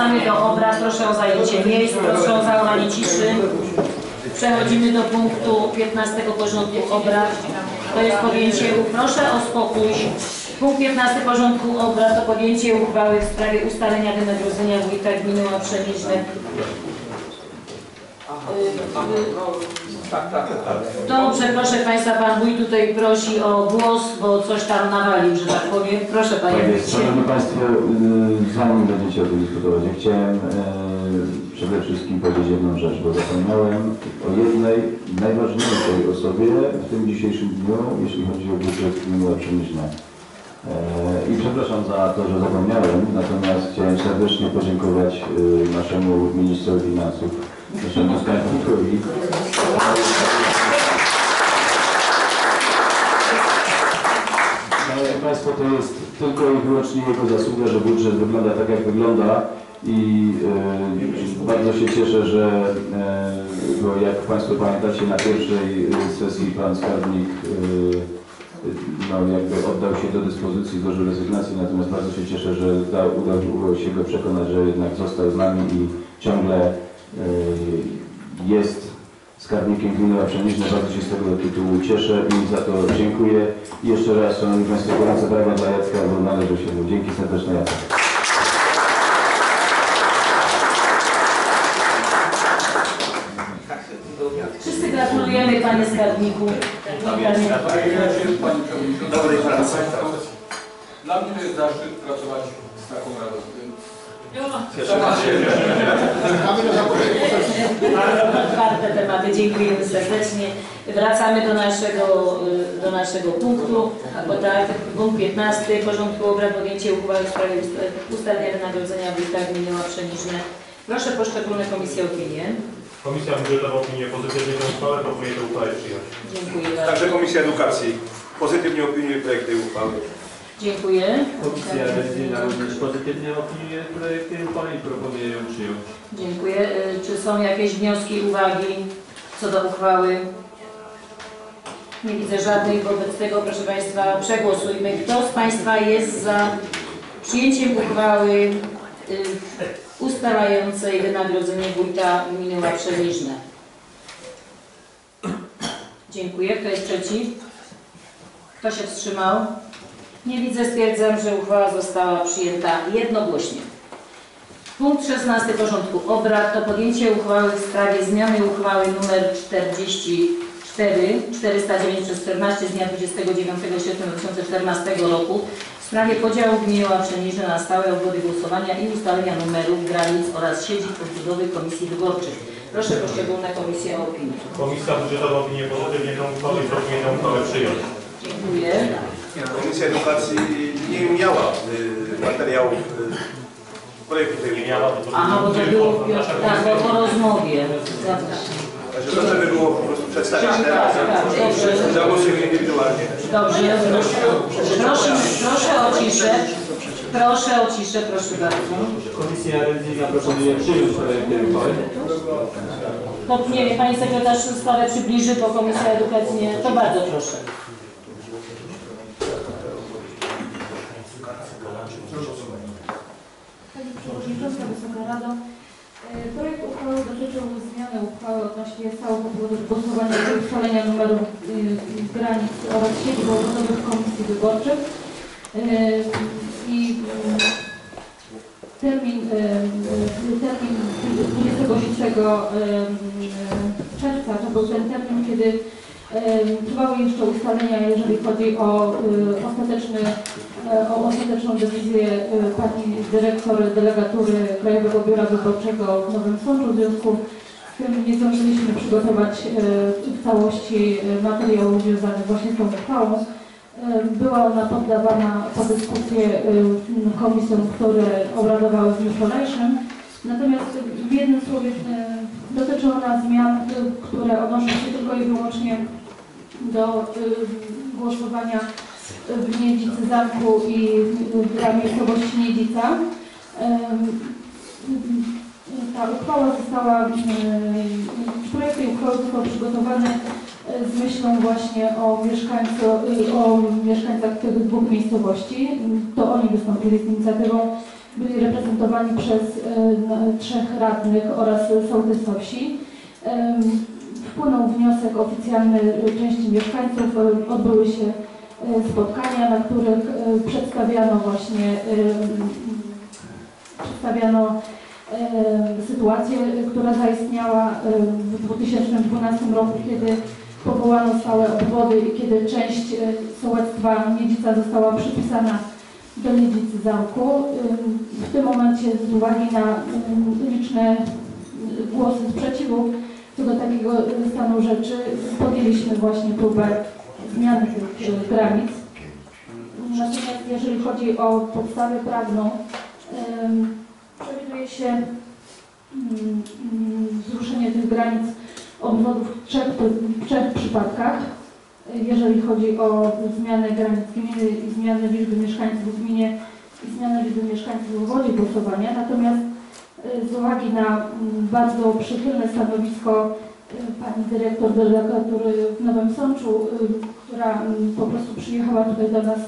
Wracamy do obrad. Proszę o zajęcie miejsc, proszę o zachowanie ciszy. Przechodzimy do punktu 15 porządku obrad. To jest podjęcie, proszę o spokój. Punkt 15 porządku obrad to podjęcie uchwały w sprawie ustalenia wynagrodzenia wójta gminy Przemyśle. Dobrze, proszę Państwa, Pan Wójt tutaj prosi o głos, bo coś tam nawalił, że tak powiem. Proszę Panie Tak jest. Wójcie. Szanowni Państwo, y, zanim będziecie o tym dyskutować, ja chciałem y, przede wszystkim powiedzieć jedną rzecz, bo zapomniałem o jednej najważniejszej osobie w tym dzisiejszym dniu, jeśli chodzi o budżet gminy Przemyślne. I przepraszam za to, że zapomniałem, natomiast chciałem serdecznie podziękować y, naszemu ministrowi finansów, naszemu skarbnikowi. Szanowni Państwo, to jest tylko i wyłącznie jego zasługa, że budżet wygląda tak, jak wygląda i e, bardzo się cieszę, że e, bo jak Państwo pamiętacie, na pierwszej sesji Pan Skarbnik e, no, jakby oddał się do dyspozycji, złożył rezygnację, natomiast bardzo się cieszę, że da, udało się go przekonać, że jednak został z nami i ciągle jest skarbnikiem gminy Przemyślne. Bardzo się z tego tytułu cieszę i za to dziękuję. I jeszcze raz, Szanowni Państwo, gorące brawa dla Jacka, bo należy się mu. Dzięki serdeczne Jacek. Wszyscy gratulujemy Panie Skarbniku. Dobrej pracy. Dla mnie to jest zaszczyt pracować z taką radą. Otwarte tematy, dziękujemy serdecznie. Wracamy do naszego, do naszego punktu, bo tak, punkt 15 porządku obrad podjęcie uchwały w sprawie ust- ustalenia wynagrodzenia wójta gminy Przeniżne. Proszę poszczególne komisje opinie. Komisja budżetowa opiniuje pozytywnie tę uchwałę, proponuje tę uchwałę przyjąć. Dziękuję bardzo. Także Komisja Edukacji pozytywnie opiniuje projekt tej uchwały. Dziękuję. Komisja rewizyjna również pozytywnie opiniuje projekt uchwały i proponuje ją przyjąć. Dziękuję. Y, Czy są jakieś wnioski, uwagi co do uchwały? Nie widzę żadnych. Wobec tego, proszę Państwa, przegłosujmy. Kto z Państwa jest za przyjęciem uchwały y, ustalającej wynagrodzenie wójta gminy Łaprzeniżne? Dziękuję. Kto jest przeciw? Kto się wstrzymał? Nie widzę. Stwierdzam, że uchwała została przyjęta jednogłośnie. Punkt 16 porządku obrad to podjęcie uchwały w sprawie zmiany uchwały nr 44 409 przez 14 z dnia 29 sierpnia 2014 roku w sprawie podziału gminy Łaprzeniżne na stałe obwody głosowania i ustalenia numerów, granic oraz siedzib odbudowych komisji wyborczych. Proszę poszczególne komisje o opinię. Komisja budżetowa opiniuje pozytywnie tę uchwałę i proponuje tę uchwałę przyjąć. Dziękuję. Komisja Edukacji nie miała y, materiałów y, projektu tej Nie uchwały. miała, to Aha, bo to było tak, bo po rozmowie. Zgadza się. Także to, żeby było po prostu przedstawić teraz, tak, tak, dobrze. zagłosujemy indywidualnie. Dobrze, proszę, proszę o ciszę. Proszę o ciszę, proszę bardzo. Komisja rewizyjna proponuje przyjąć projekt tej uchwały. To nie wiem, Pani Sekretarz sprawę przybliży, bo Komisja Edukacji nie... To bardzo proszę. Przewodnicząca, Wysoka Rado. E, Projekt uchwały dotyczył zmiany uchwały odnośnie obwodów głosowania i ustalenia numerów y, y, granic oraz sieci obwodowych komisji wyborczych. E, I y, termin, termin 26 y, czerwca to był ten termin, kiedy trwały jeszcze ustalenia, jeżeli chodzi o y, ostateczny e, o ostateczną decyzję e, pani dyrektor delegatury Krajowego Biura Wyborczego w Nowym Sączu. W związku z tym nie zdążyliśmy przygotować e, w całości materiałów związanych właśnie z tą uchwałą. Była ona poddawana po dyskusję komisjom, które obradowały w dniu wczorajszym. Natomiast w jednym słowie e, dotyczy ona zmian, e, które odnoszą się tylko i wyłącznie do e, głosowania w Niedzicy Zamku i dla miejscowości Niedzica. Ta uchwała została, projekt tej uchwały został przygotowany z myślą właśnie o, mieszkańcu, o mieszkańcach tych dwóch miejscowości. To oni wystąpili z inicjatywą byli reprezentowani przez e, trzech radnych oraz sołtysa wsi. Wpłynął wniosek oficjalny części mieszkańców, e, odbyły się e, spotkania, na których przedstawiano właśnie przedstawiano sytuację, która zaistniała w 2012 roku, kiedy powołano stałe obwody i kiedy część sołectwa Miedzica została przypisana do Miedzicy Zamku. W tym momencie z uwagi na liczne głosy sprzeciwu co do takiego stanu rzeczy podjęliśmy właśnie próbę zmiany tych y, granic. Natomiast jeżeli chodzi o podstawę prawną, przewiduje się wzruszenie tych granic obwodów w trzech, w trzech przypadkach. Jeżeli chodzi o zmianę granic gminy i zmianę liczby mieszkańców w gminie i zmianę liczby mieszkańców w obwodzie głosowania. Natomiast y, z uwagi na mm, bardzo przychylne stanowisko y, pani dyrektor delegatury w Nowym Sączu, y, która mm, po prostu przyjechała tutaj do nas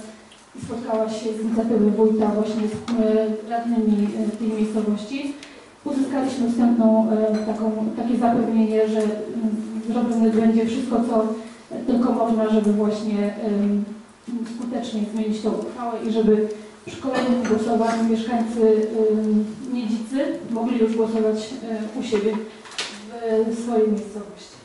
i spotkała się z inicjatywy wójta właśnie z radnymi tej miejscowości, uzyskaliśmy wstępną taką, takie zapewnienie, że y, zrobione będzie wszystko, co tylko można, żeby właśnie skutecznie zmienić tą uchwałę i żeby przy kolejnym głosowaniu mieszkańcy ym, Miedzicy mogli już głosować y, u siebie w swojej miejscowości.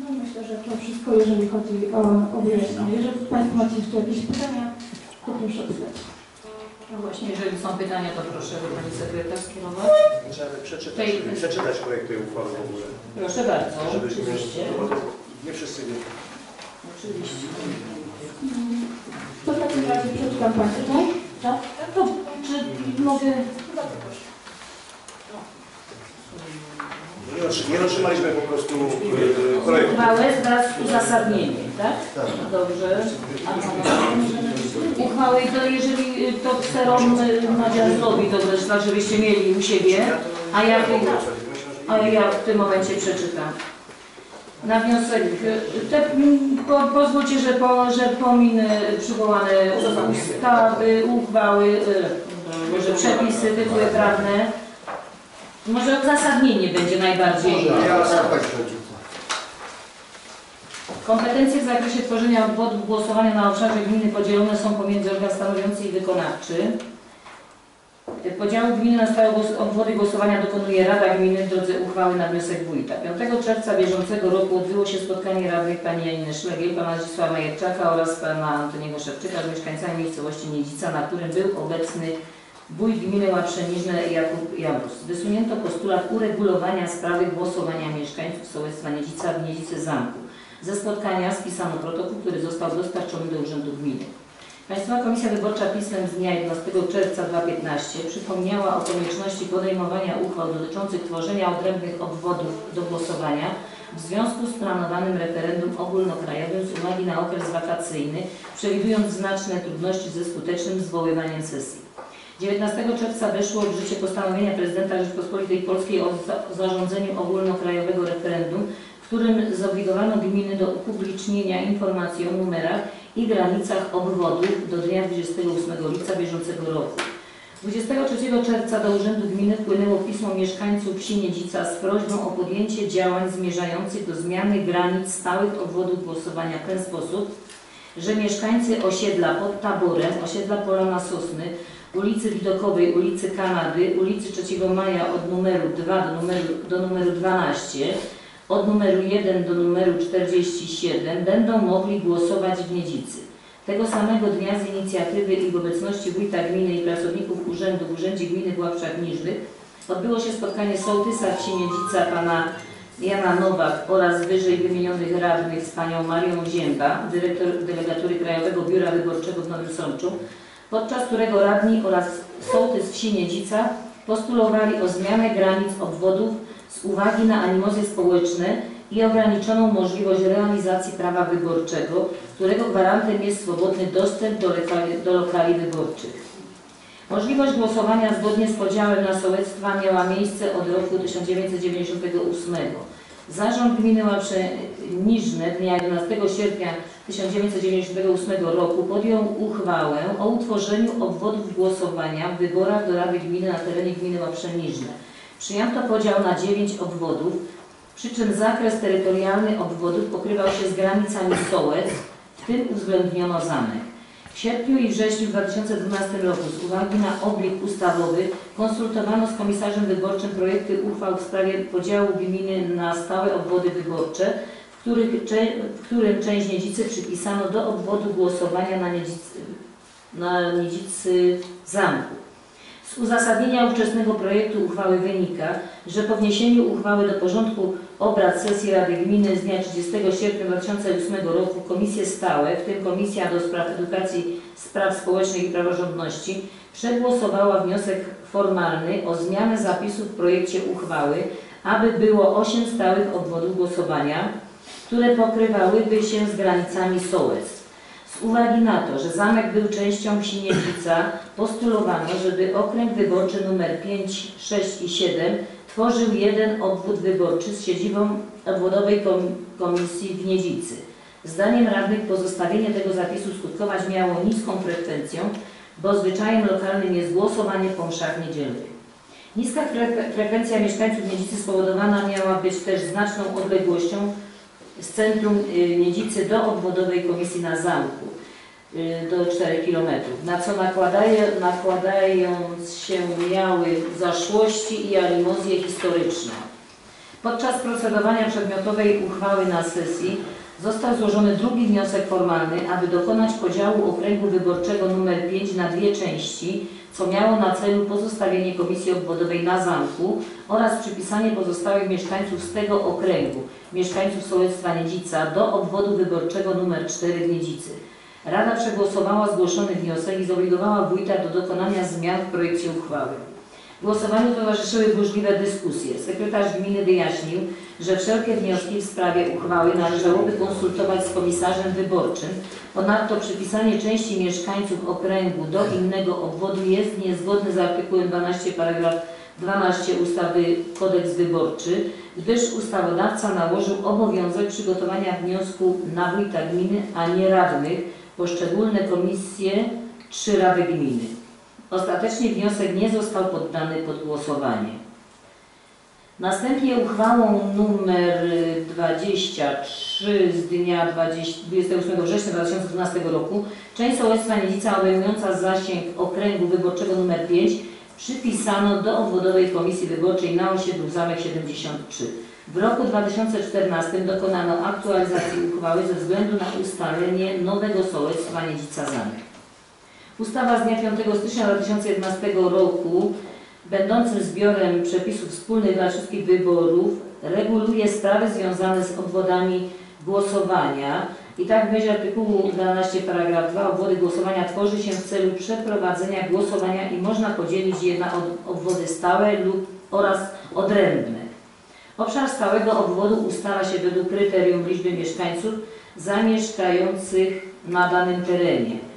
No myślę, że to wszystko, jeżeli chodzi o, o wyjaśnienie. Jeżeli Państwo macie jeszcze jakieś pytania, to proszę zadać. No właśnie, jeżeli są pytania, to proszę Pani Sekretarz skierować. Trzeba przeczytać, Tej- przeczytać projekt tej uchwały w ogóle. Proszę bardzo, Żebyśmy, oczywiście. no nie wszyscy wiedzą. Oczywiście. To w takim razie przeczytam Państwu. Tak? To czy mogę... Nie, otrzy- nie otrzymaliśmy po prostu e, projektu. Uchwałę wraz z uzasadnieniem, tak? Dobrze. Uchwały to jeżeli y, to kserom y, Nadia zrobi to zresztą, żebyście mieli u siebie, a ja, a ja w tym momencie przeczytam. Na wniosek, te, po, pozwólcie, że, po, że pominy przywołane ustawy, uchwały, może przepisy, tytuły prawne. Może uzasadnienie będzie najbardziej. Kompetencje w zakresie tworzenia obwodów głosowania na obszarze gminy podzielone są pomiędzy organ stanowiący i wykonawczy. Podziału gminy na stałe obwody głosowania dokonuje Rada Gminy w drodze uchwały na wniosek wójta. 5 czerwca bieżącego roku odbyło się spotkanie radnych pani Janiny Szlegiel, pana Zdzisława Majerczaka oraz pana Antoniego Szewczyka z mieszkańcami miejscowości Niedzica, na którym był obecny wójt gminy Łaprzeniżne Jakub Jabrus. Wysunięto postulat uregulowania sprawy głosowania mieszkańców sołectwa Niedzica w Niedzicy Zamku. Ze spotkania spisano protokół, który został dostarczony do Urzędu Gminy. Państwowa Komisja Wyborcza pismem z dnia 11 czerwca 2015 przypomniała o konieczności podejmowania uchwał dotyczących tworzenia odrębnych obwodów do głosowania w związku z planowanym referendum ogólnokrajowym z uwagi na okres wakacyjny, przewidując znaczne trudności ze skutecznym zwoływaniem sesji. 19 czerwca weszło w życie postanowienie prezydenta Rzeczypospolitej Polskiej o za- zarządzeniu ogólnokrajowego referendum, w którym zobligowano gminy do upublicznienia informacji o numerach i granicach obwodów do dnia 28 lipca bieżącego roku. 23 czerwca do Urzędu Gminy wpłynęło pismo mieszkańców wsi z prośbą o podjęcie działań zmierzających do zmiany granic stałych obwodów głosowania w ten sposób, że mieszkańcy osiedla pod Taborem, osiedla Polana Sosny, ulicy Widokowej, ulicy Kanady, ulicy 3 Maja od numeru 2 do numeru, do numeru 12, od numeru 1 do numeru 47 będą mogli głosować w Niedzicy. Tego samego dnia z inicjatywy i w obecności wójta gminy i pracowników urzędu w Urzędzie Gminy w Niżnych odbyło się spotkanie sołtysa wsi Niedzica pana Jana Nowak oraz wyżej wymienionych radnych z panią Marią Zięba, dyrektor delegatury Krajowego Biura Wyborczego w Nowym Sączu, podczas którego radni oraz sołtys wsi Niedzica postulowali o zmianę granic obwodów z uwagi na animozy społeczne i ograniczoną możliwość realizacji prawa wyborczego, którego gwarantem jest swobodny dostęp do lokali, do lokali wyborczych. Możliwość głosowania zgodnie z podziałem na sołectwa miała miejsce od roku 1998. Zarząd Gminy Łaprze Niżne dnia 11 sierpnia 1998 roku podjął uchwałę o utworzeniu obwodów głosowania w wyborach do Rady Gminy na terenie Gminy Łaprze Niżne. Przyjęto podział na 9 obwodów, przy czym zakres terytorialny obwodów pokrywał się z granicami Sołec, w tym uwzględniono zamek. W sierpniu i wrześniu 2012 roku z uwagi na oblik ustawowy konsultowano z komisarzem wyborczym projekty uchwał w sprawie podziału gminy na stałe obwody wyborcze, których, którym część Niedzicy przypisano do obwodu głosowania na Niedzicy, na Niedzicy Zamku. Z uzasadnienia ówczesnego projektu uchwały wynika, że po wniesieniu uchwały do porządku obrad sesji Rady Gminy z dnia 30 sierpnia 2008 roku komisje stałe, w tym Komisja do Spraw Edukacji, Spraw Społecznych i Praworządności, przegłosowała wniosek formalny o zmianę zapisów w projekcie uchwały, aby było 8 stałych obwodów głosowania, które pokrywałyby się z granicami Sołec. Z uwagi na to, że zamek był częścią wsi Niedzica, postulowano, żeby okręg wyborczy nr 5, 6 i 7 tworzył jeden obwód wyborczy z siedzibą obwodowej kom- komisji w Niedzicy. Zdaniem radnych pozostawienie tego zapisu skutkować miało niską frekwencją, bo zwyczajem lokalnym jest głosowanie po mszach niedzielnych. Niska fre- frekwencja mieszkańców Niedzicy spowodowana miała być też znaczną odległością z centrum y, Niedzicy do obwodowej komisji na zamku y, do 4 km, na co nakładaje, nakładając się miały zaszłości i arimozje historyczne. Podczas procedowania przedmiotowej uchwały na sesji został złożony drugi wniosek formalny, aby dokonać podziału okręgu wyborczego nr 5 na dwie części, co miało na celu pozostawienie komisji obwodowej na zamku oraz przypisanie pozostałych mieszkańców z tego okręgu, mieszkańców sołectwa Niedzica, do obwodu wyborczego nr 4 w Niedzicy. Rada przegłosowała zgłoszony wniosek i zobligowała wójta do dokonania zmian w projekcie uchwały. Głosowaniu towarzyszyły burzliwe dyskusje. Sekretarz gminy wyjaśnił, że wszelkie wnioski w sprawie uchwały należałoby konsultować z komisarzem wyborczym. Ponadto przypisanie części mieszkańców okręgu do innego obwodu jest niezgodne z artykułem 12 paragraf 12 ustawy Kodeks Wyborczy, gdyż ustawodawca nałożył obowiązek przygotowania wniosku na wójta gminy, a nie radnych, poszczególne komisje czy rady gminy. Ostatecznie wniosek nie został poddany pod głosowanie. Następnie uchwałą numer 23 z dnia 20, 28 września 2012 roku część sołectwa Niedzica obejmująca zasięg okręgu wyborczego numer 5 przypisano do obwodowej komisji wyborczej na osiedlu Zamek 73. W roku 2014 dokonano aktualizacji uchwały ze względu na ustalenie nowego sołectwa Niedzica Zamek. Ustawa z dnia 5 stycznia 2011 roku, będącym zbiorem przepisów wspólnych dla wszystkich wyborów, reguluje sprawy związane z obwodami głosowania. I tak w myśl artykułu 12 paragraf 2 obwody głosowania tworzy się w celu przeprowadzenia głosowania i można podzielić je na ob- obwody stałe lub oraz odrębne. Obszar stałego obwodu ustala się według kryterium liczby mieszkańców zamieszkających na danym terenie.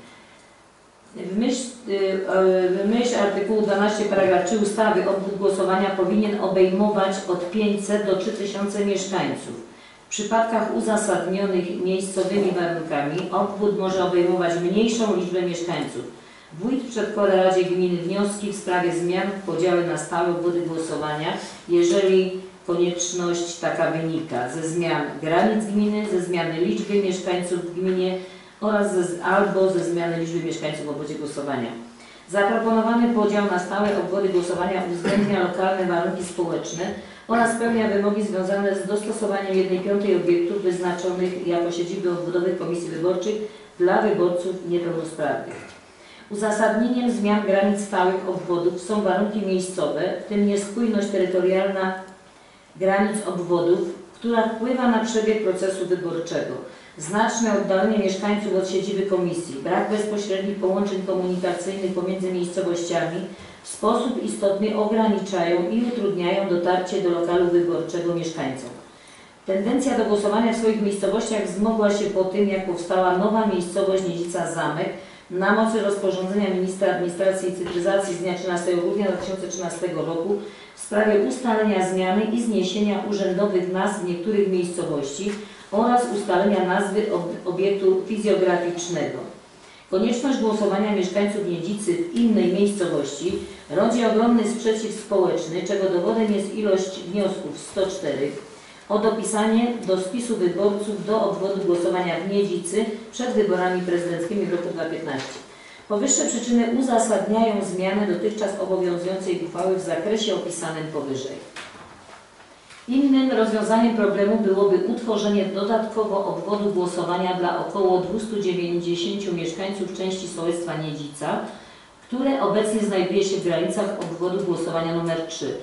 W myśl, y, y, w myśl artykułu 12 paragraf 3 ustawy obwód głosowania powinien obejmować od 500 do 3000 mieszkańców. W przypadkach uzasadnionych miejscowymi warunkami obwód może obejmować mniejszą liczbę mieszkańców. Wójt przedkłada Radzie Gminy wnioski w sprawie zmian w podziale na stałe obwody głosowania, jeżeli konieczność taka wynika ze zmian granic gminy, ze zmiany liczby mieszkańców w gminie oraz ze, albo ze zmiany liczby mieszkańców w obwodzie głosowania. Zaproponowany podział na stałe obwody głosowania uwzględnia lokalne warunki społeczne oraz spełnia wymogi związane z dostosowaniem 1 piątej obiektów wyznaczonych jako siedziby obwodowych komisji wyborczych dla wyborców niepełnosprawnych. Uzasadnieniem zmian granic stałych obwodów są warunki miejscowe, w tym niespójność terytorialna granic obwodów, która wpływa na przebieg procesu wyborczego. Znaczne oddalenie mieszkańców od siedziby komisji, brak bezpośrednich połączeń komunikacyjnych pomiędzy miejscowościami w sposób istotny ograniczają i utrudniają dotarcie do lokalu wyborczego mieszkańcom. Tendencja do głosowania w swoich miejscowościach wzmogła się po tym, jak powstała nowa miejscowość Niedzica Zamek, na mocy rozporządzenia Ministra Administracji i Cyfryzacji z dnia 13 grudnia 2013 roku w sprawie ustalenia zmiany i zniesienia urzędowych nazw niektórych miejscowości oraz ustalenia nazwy ob- obiektu fizjograficznego. Konieczność głosowania mieszkańców Niedzicy w innej miejscowości rodzi ogromny sprzeciw społeczny, czego dowodem jest ilość wniosków 104 o dopisanie do spisu wyborców do obwodu głosowania w Niedzicy przed wyborami prezydenckimi w roku 2015. Powyższe przyczyny uzasadniają zmianę dotychczas obowiązującej uchwały w zakresie opisanym powyżej. Innym rozwiązaniem problemu byłoby utworzenie dodatkowo obwodu głosowania dla około 290 mieszkańców części sołectwa Niedzica, które obecnie znajduje się w granicach obwodu głosowania nr 3.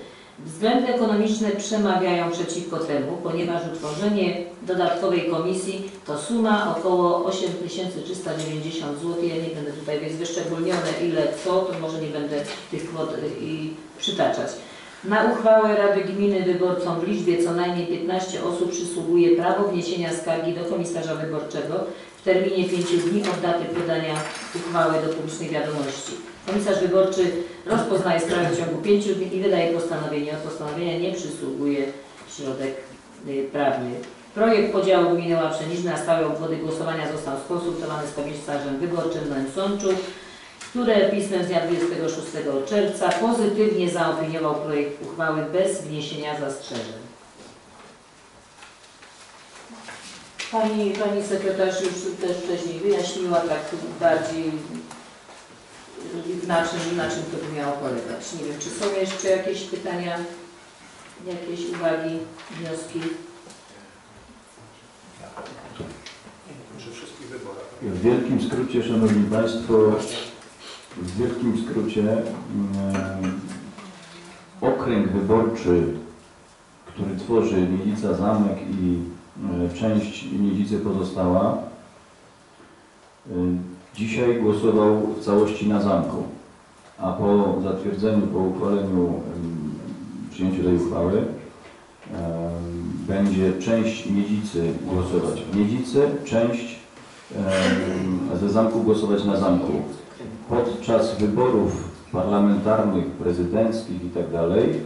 Względy ekonomiczne przemawiają przeciwko temu, ponieważ utworzenie dodatkowej komisji to suma około 8390 zł. Ja nie będę tutaj jest wyszczególnione ile co, to może nie będę tych kwot y, i przytaczać. Na uchwałę Rady Gminy wyborcom w liczbie co najmniej 15 osób przysługuje prawo wniesienia skargi do komisarza wyborczego w terminie 5 dni od daty podania uchwały do publicznej wiadomości. Komisarz wyborczy rozpoznaje sprawę w ciągu 5 dni i wydaje postanowienie. Od postanowienia nie przysługuje środek y, prawny. Projekt podziału gminy Łaprzeniżne na stałe obwody głosowania został skonsultowany z komisarzem wyborczym Noem Sączu, które pismem z dnia 26 czerwca pozytywnie zaopiniował projekt uchwały bez wniesienia zastrzeżeń. Pani, pani sekretarz już też wcześniej wyjaśniła tak bardziej na czym, na czym to by miało polegać. Nie wiem, czy są jeszcze jakieś pytania, jakieś uwagi, wnioski? W wielkim skrócie, Szanowni Państwo, w wielkim skrócie mm, okręg wyborczy, który tworzy Niedzica Zamek i e, część Niedzicy pozostała, e, dzisiaj głosował w całości na zamku, a po zatwierdzeniu, po uchwaleniu, em, przyjęciu tej uchwały, em, będzie część Niedzicy głosować w Niedzicy, część ze zamku głosować na zamku. Podczas wyborów parlamentarnych, prezydenckich i tak dalej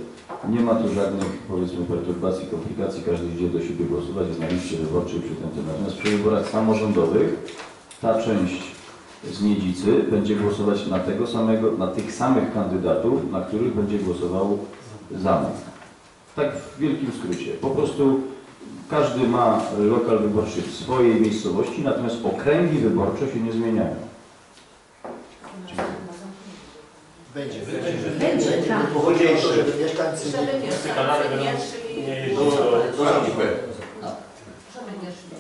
nie ma tu żadnych powiedzmy perturbacji, komplikacji, każdy idzie do siebie głosować, jest na liście wyborczej przy tym tym. Natomiast przy wyborach samorządowych ta część z Niedzicy będzie głosować na tego samego, na tych samych kandydatów, na których będzie głosował zamek. Tak w wielkim skrócie. Po prostu każdy ma lokal wyborczy w swojej miejscowości, natomiast okręgi wyborcze się nie zmieniają. Będzie. Będzie, tak. Chodzi o to, żeby mieszkańcy Żeby nie... nie szli. do... Do nie szli.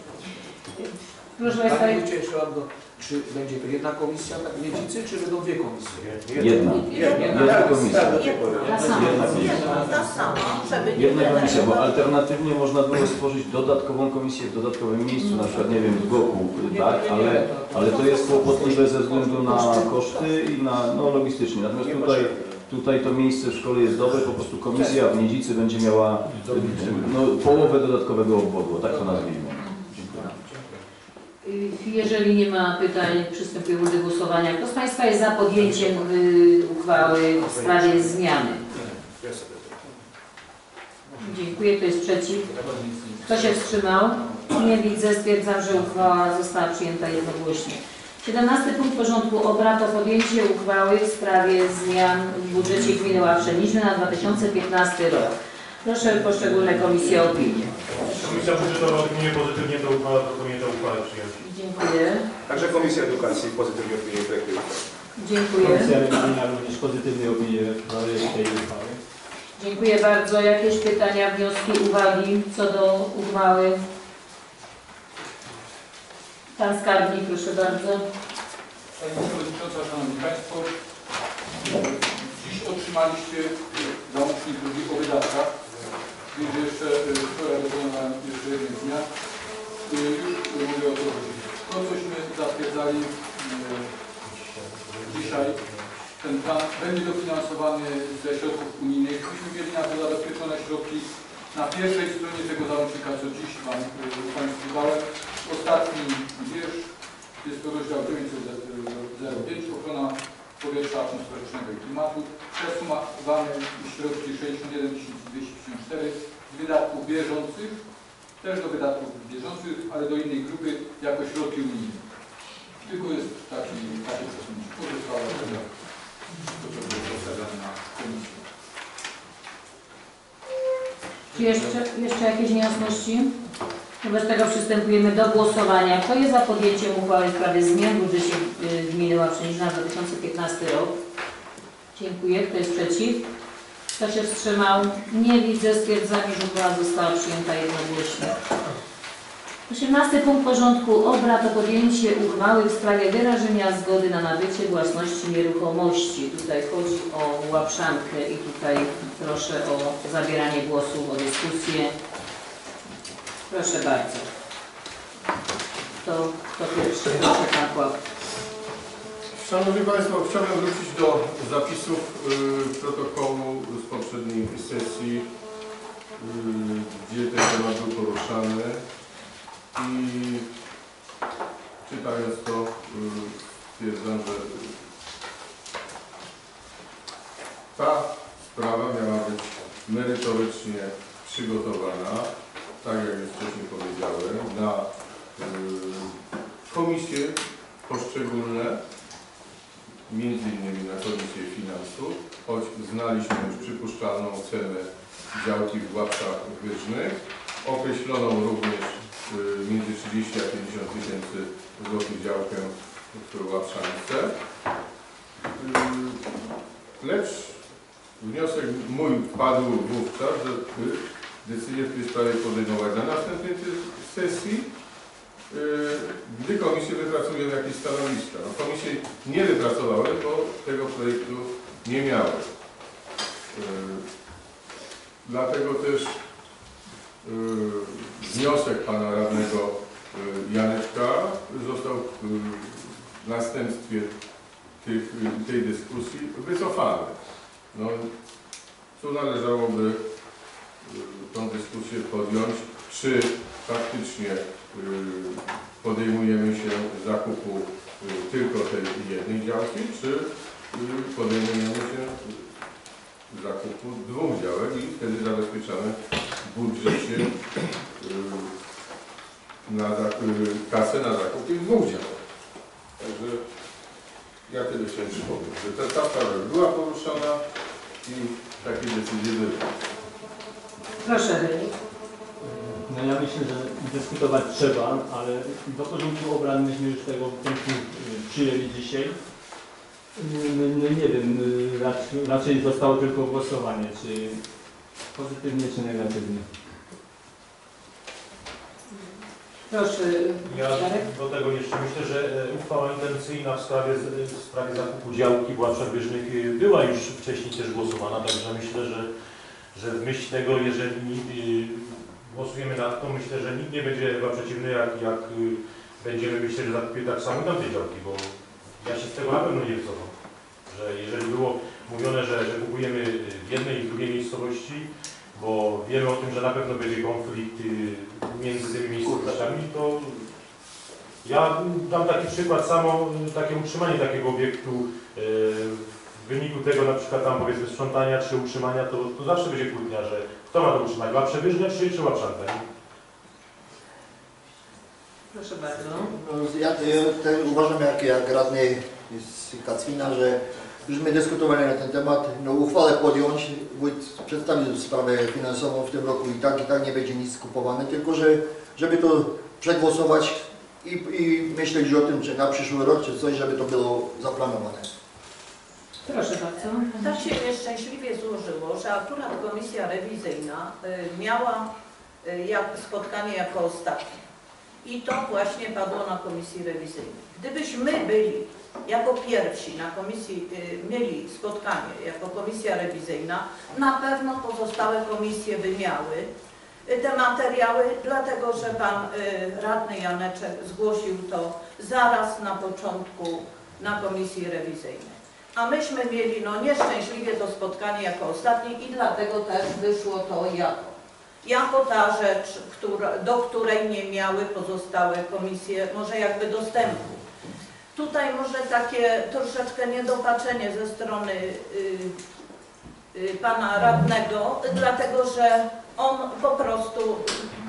Proszę Państwa, Czy będzie to jedna komisja tak w Niedzicy, czy będą dwie komisje? Jedna. Jedna Tak, komisja. tak. Jedna komisja. To samo, żeby nie Jedna komisja, bo alternatywnie można było stworzyć dodatkową komisję w dodatkowym miejscu, na przykład, nie wiem, w Goku, tak, ale, ale to jest kłopotliwe ze względu na koszty i na, no logistycznie. Natomiast tutaj, tutaj to miejsce w szkole jest dobre, po prostu komisja w Niedzicy będzie miała no, połowę dodatkowego obwodu, tak to nazwijmy. Y, jeżeli nie ma pytań, przystępujemy do głosowania. Kto z Państwa jest za podjęciem y, uchwały w sprawie zmiany? Ja sobie to- Dziękuję. Kto jest przeciw? Kto się wstrzymał? Nie widzę. Stwierdzam, że uchwała została przyjęta jednogłośnie. 17 punkt porządku obrad to podjęcie uchwały w sprawie zmian w budżecie gminy Ławrzeniczny na 2015 rok. Proszę poszczególne komisje o opinię. Komisja budżetowa opiniuje pozytywnie tę uchwałę, proponuje tę uchwałę przyjąć. Dziękuję. Także Komisja Edukacji pozytywnie opiniuje projekt uchwały. Dziękuję. Komisja religijna również pozytywnie opiniuje projekt tej uchwały. Dziękuję bardzo. Jakieś pytania, wnioski, uwagi co do uchwały? Pan skarbnik, proszę bardzo. Pani Przewodnicząca, Szanowni Państwo, dziś otrzymaliście załącznik drugi o wydatkach. Że jeszcze y, wczoraj dokonałem jeszcze jednej zmian. Y, Już mówię o co chodzi. To, cośmy zatwierdzali y, dzisiaj, ten plan będzie dofinansowany ze środków unijnych. Myśmy mieli na to zabezpieczone środki na pierwszej stronie tego załącznika, co dziś Wam, y, Państwu dałem. Ostatni wiersz Jest to rozdział 905, ochrona powietrza atmosferycznego i klimatu. Przesumowane środki 61 254 z wydatków bieżących, też do wydatków bieżących, ale do innej grupy jako środki unijne. Tylko jest taki, takie przesunięcie. Pozostała to, co było przedstawiane na komisji. Czy jeszcze, jeszcze jakieś niejasności? Wobec tego przystępujemy do głosowania. Kto jest za podjęciem uchwały w sprawie zmian w budżecie y, gminy Łapszenicza na 2015 rok? Dziękuję. Kto jest przeciw? Kto się wstrzymał? Nie widzę. Stwierdzam, że uchwała została przyjęta jednogłośnie. 18 punkt porządku obrad to podjęcie uchwały w sprawie wyrażenia zgody na nabycie własności nieruchomości. Tutaj chodzi o Łapszankę i tutaj proszę o zabieranie głosu, o dyskusję. Proszę bardzo. Kto, kto pierwszy? Proszę Pan Kłap. Szanowni Państwo, chciałbym wrócić do zapisów y, protokołu z poprzedniej sesji, y, gdzie ten temat był poruszany. I czytając to y, stwierdzam, że ta sprawa miała być merytorycznie przygotowana, tak jak już wcześniej powiedziałem, na y, komisje poszczególne, między innymi na Komisję Finansów, choć znaliśmy już przypuszczalną cenę działki w Łapczach Wyżnych, określoną również y, między 30 a 50 tysięcy złotych działkę w Łapszance. Y, Lecz wniosek mój padł wówczas, żeby decyzję w tej sprawie podejmować na następnej sesji, y, gdy komisje wypracują jakieś stanowiska. No, komisje nie wypracowały, bo tego projektu nie miały. Y, Dlatego też y, wniosek pana radnego y, Janeczka został y, w następstwie tych, tej dyskusji wycofany. No, tu należałoby y, tą dyskusję podjąć, czy faktycznie y, podejmujemy się zakupu y, tylko tej jednej działki, czy y, podejmujemy się zakupu dwóch działek i wtedy zabezpieczamy w budżecie na kasę na zakup tych dwóch działek. Także ja tyle chciałem przypomnieć, że ta, sprawa była poruszana i takie decyzje były. Proszę Henryk. No ja myślę, że dyskutować trzeba, ale do porządku obrad myśmy już tego punktu przyjęli dzisiaj. No, no nie wiem, raczej, raczej zostało tylko głosowanie, czy pozytywnie, czy negatywnie. Proszę Ja Darek. do tego jeszcze myślę, że e, uchwała intencyjna w sprawie, w sprawie zakupu działki w Łapszach Wyżnych y, była już wcześniej też głosowana, także myślę, że, że w myśl tego, jeżeli głosujemy nad to, myślę, że nikt nie będzie chyba przeciwny, jak, jak y, będziemy myśleć, że tak samo tamtej działki, bo ja się z tego na pewno nie wycofam. Że jeżeli było mówione, że, że kupujemy w jednej i drugiej miejscowości, bo wiemy o tym, że na pewno będzie konflikt y, między tymi miejscowościami, to ja dam taki przykład, samo y, takie utrzymanie takiego obiektu w wyniku tego na przykład tam powiedzmy sprzątania czy utrzymania, to, to zawsze będzie kłótnia, że kto ma to utrzymać, łapsze wyżne czy, czy łapszanka, nie? Proszę bardzo. Ja, ja uważam, jak, jak radny z Kacwina, że już my dyskutowali na ten temat, no uchwałę podjąć, wójt przedstawił sprawę finansową w tym roku i tak, i tak nie będzie nic kupowane, tylko że, żeby to przegłosować i, i myśleć o tym, czy na przyszły rok, czy coś, żeby to było zaplanowane. Proszę bardzo. Tak się nieszczęśliwie złożyło, że akurat komisja rewizyjna y, miała y, spotkanie jako ostatnie. I to właśnie padło na komisji rewizyjnej. Gdybyśmy byli jako pierwsi na komisji, y, mieli spotkanie jako komisja rewizyjna, na pewno pozostałe komisje by miały te materiały, dlatego że pan radny Janeczek zgłosił to zaraz na początku na komisji rewizyjnej. A myśmy mieli no nieszczęśliwie to spotkanie jako ostatnie i dlatego też wyszło to jako. Jako ta rzecz, która, do której nie miały pozostałe komisje może jakby dostępu. tutaj może takie troszeczkę niedopatrzenie ze strony y, y, pana radnego, dlatego że on po prostu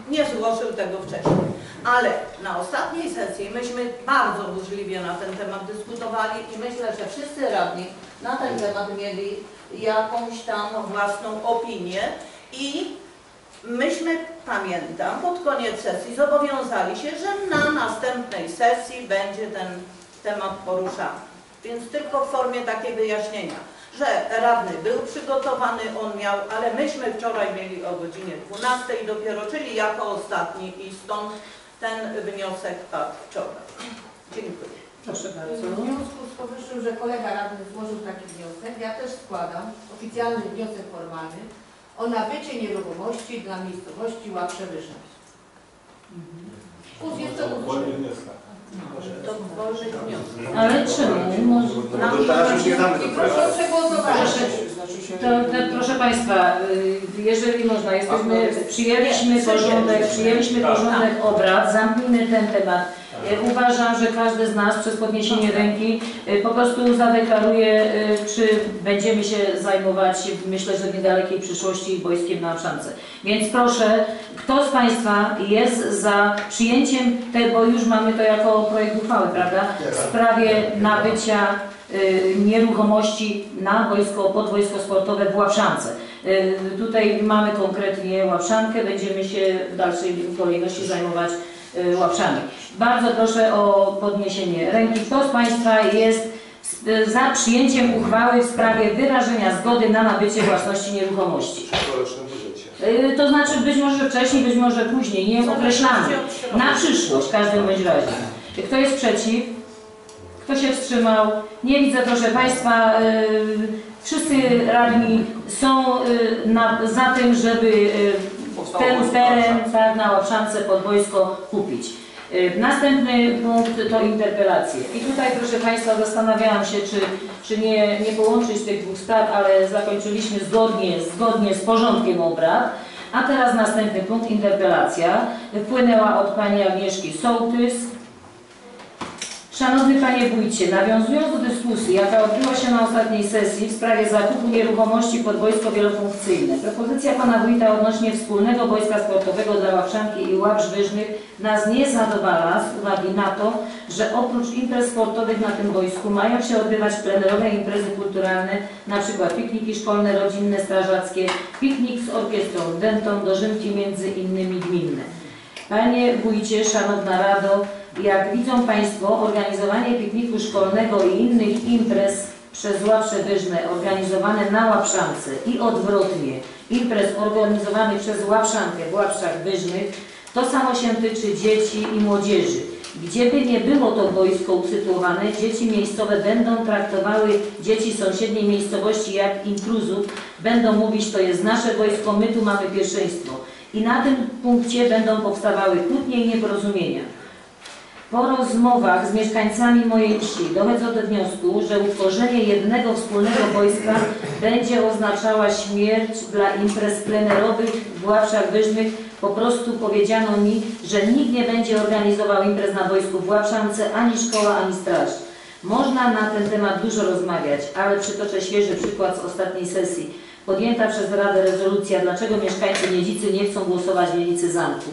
nie złożył tego wcześniej. Ale na ostatniej sesji myśmy bardzo burzliwie na ten temat dyskutowali i myślę, że wszyscy radni na ten temat mieli jakąś tam własną opinię i myśmy, pamiętam, pod koniec sesji zobowiązali się, że na następnej sesji będzie ten temat poruszany. Więc tylko w formie takiej wyjaśnienia, że radny był przygotowany, on miał, ale myśmy wczoraj mieli o godzinie 12 dopiero, czyli jako ostatni i stąd ten wniosek padł wczoraj. Dziękuję. Proszę W bardzo. związku z powyższym, że kolega radny złożył taki wniosek, ja też składam oficjalny wniosek formalny o nabycie nieruchomości dla miejscowości Łaprze Wyżne. Wóz jest to To wolny wniosek. Ale czemu? Może... Na To teraz już nie damy do proszę o przegłosowanie. To, to, proszę Państwa, y, jeżeli można, jesteśmy, przyjęliśmy porządek, przyjęliśmy porządek obrad, zamknijmy ten temat. Y, Uważam, że każdy z nas przez podniesienie ręki y, po prostu zadeklaruje, czy będziemy się zajmować, myślę, że w niedalekiej przyszłości wojskiem na Obszance. Więc proszę, kto z Państwa jest za przyjęciem tego, już mamy to jako projekt uchwały, prawda? W sprawie nabycia nieruchomości na wojsko, pod wojsko sportowe w Łapszance. Y, Tutaj mamy konkretnie Łapszankę, będziemy się w dalszej kolejności zajmować y, Łapszami. Bardzo proszę o podniesienie ręki. Kto z Państwa jest y, za przyjęciem uchwały w sprawie wyrażenia zgody na nabycie własności nieruchomości? Y, To znaczy być może wcześniej, być może później, nie określamy. Na przyszłość w każdym bądź razie. Kto jest przeciw? Kto się wstrzymał? Nie widzę, proszę Państwa. y, Wszyscy radni są y, na, za tym, żeby y, ten teren tak, na Łapszance pod wojsko kupić. Następny punkt to interpelacje. I tutaj, proszę Państwa, zastanawiałam się, czy, czy nie, nie połączyć tych dwóch spraw, ale zakończyliśmy zgodnie, zgodnie z porządkiem obrad. A teraz następny punkt, interpelacja. Wpłynęła od Pani Agnieszki Sołtys. Szanowny Panie Wójcie, nawiązując do dyskusji, jaka odbyła się na ostatniej sesji w sprawie zakupu nieruchomości pod wojsko wielofunkcyjne, propozycja Pana Wójta odnośnie wspólnego wojska sportowego dla Łapszanki i Łapsz Wyżnych nas nie zadowala z uwagi na to, że oprócz imprez sportowych na tym wojsku mają się odbywać plenerowe imprezy kulturalne, np. pikniki szkolne, rodzinne, strażackie, piknik z orkiestrą dentą, dożynki między innymi gminne. Panie Wójcie, Szanowna Rado, jak widzą Państwo, organizowanie pikniku szkolnego i innych imprez przez Łapsze Wyżne organizowane na Łapszance i odwrotnie, imprez organizowanych przez Łapszankę w Łapszach Wyżnych, to samo się tyczy dzieci i młodzieży. Gdzie by nie było to wojsko usytuowane, dzieci miejscowe będą traktowały dzieci sąsiedniej miejscowości jak intruzów, będą mówić, to jest nasze wojsko, my tu mamy pierwszeństwo. I na tym punkcie będą powstawały kłótnie i nieporozumienia. Po rozmowach z mieszkańcami mojej wsi dochodzę do wniosku, że utworzenie jednego wspólnego wojska będzie oznaczała śmierć dla imprez plenerowych w Łapszach Wyżnych. Po prostu powiedziano mi, że nikt nie będzie organizował imprez na wojsku w Łapszance, ani szkoła, ani straż. Można na ten temat dużo rozmawiać, ale przytoczę świeży przykład z ostatniej sesji. Podjęta przez Radę rezolucja, dlaczego mieszkańcy Niedzicy nie chcą głosować w Niedicy Zamku.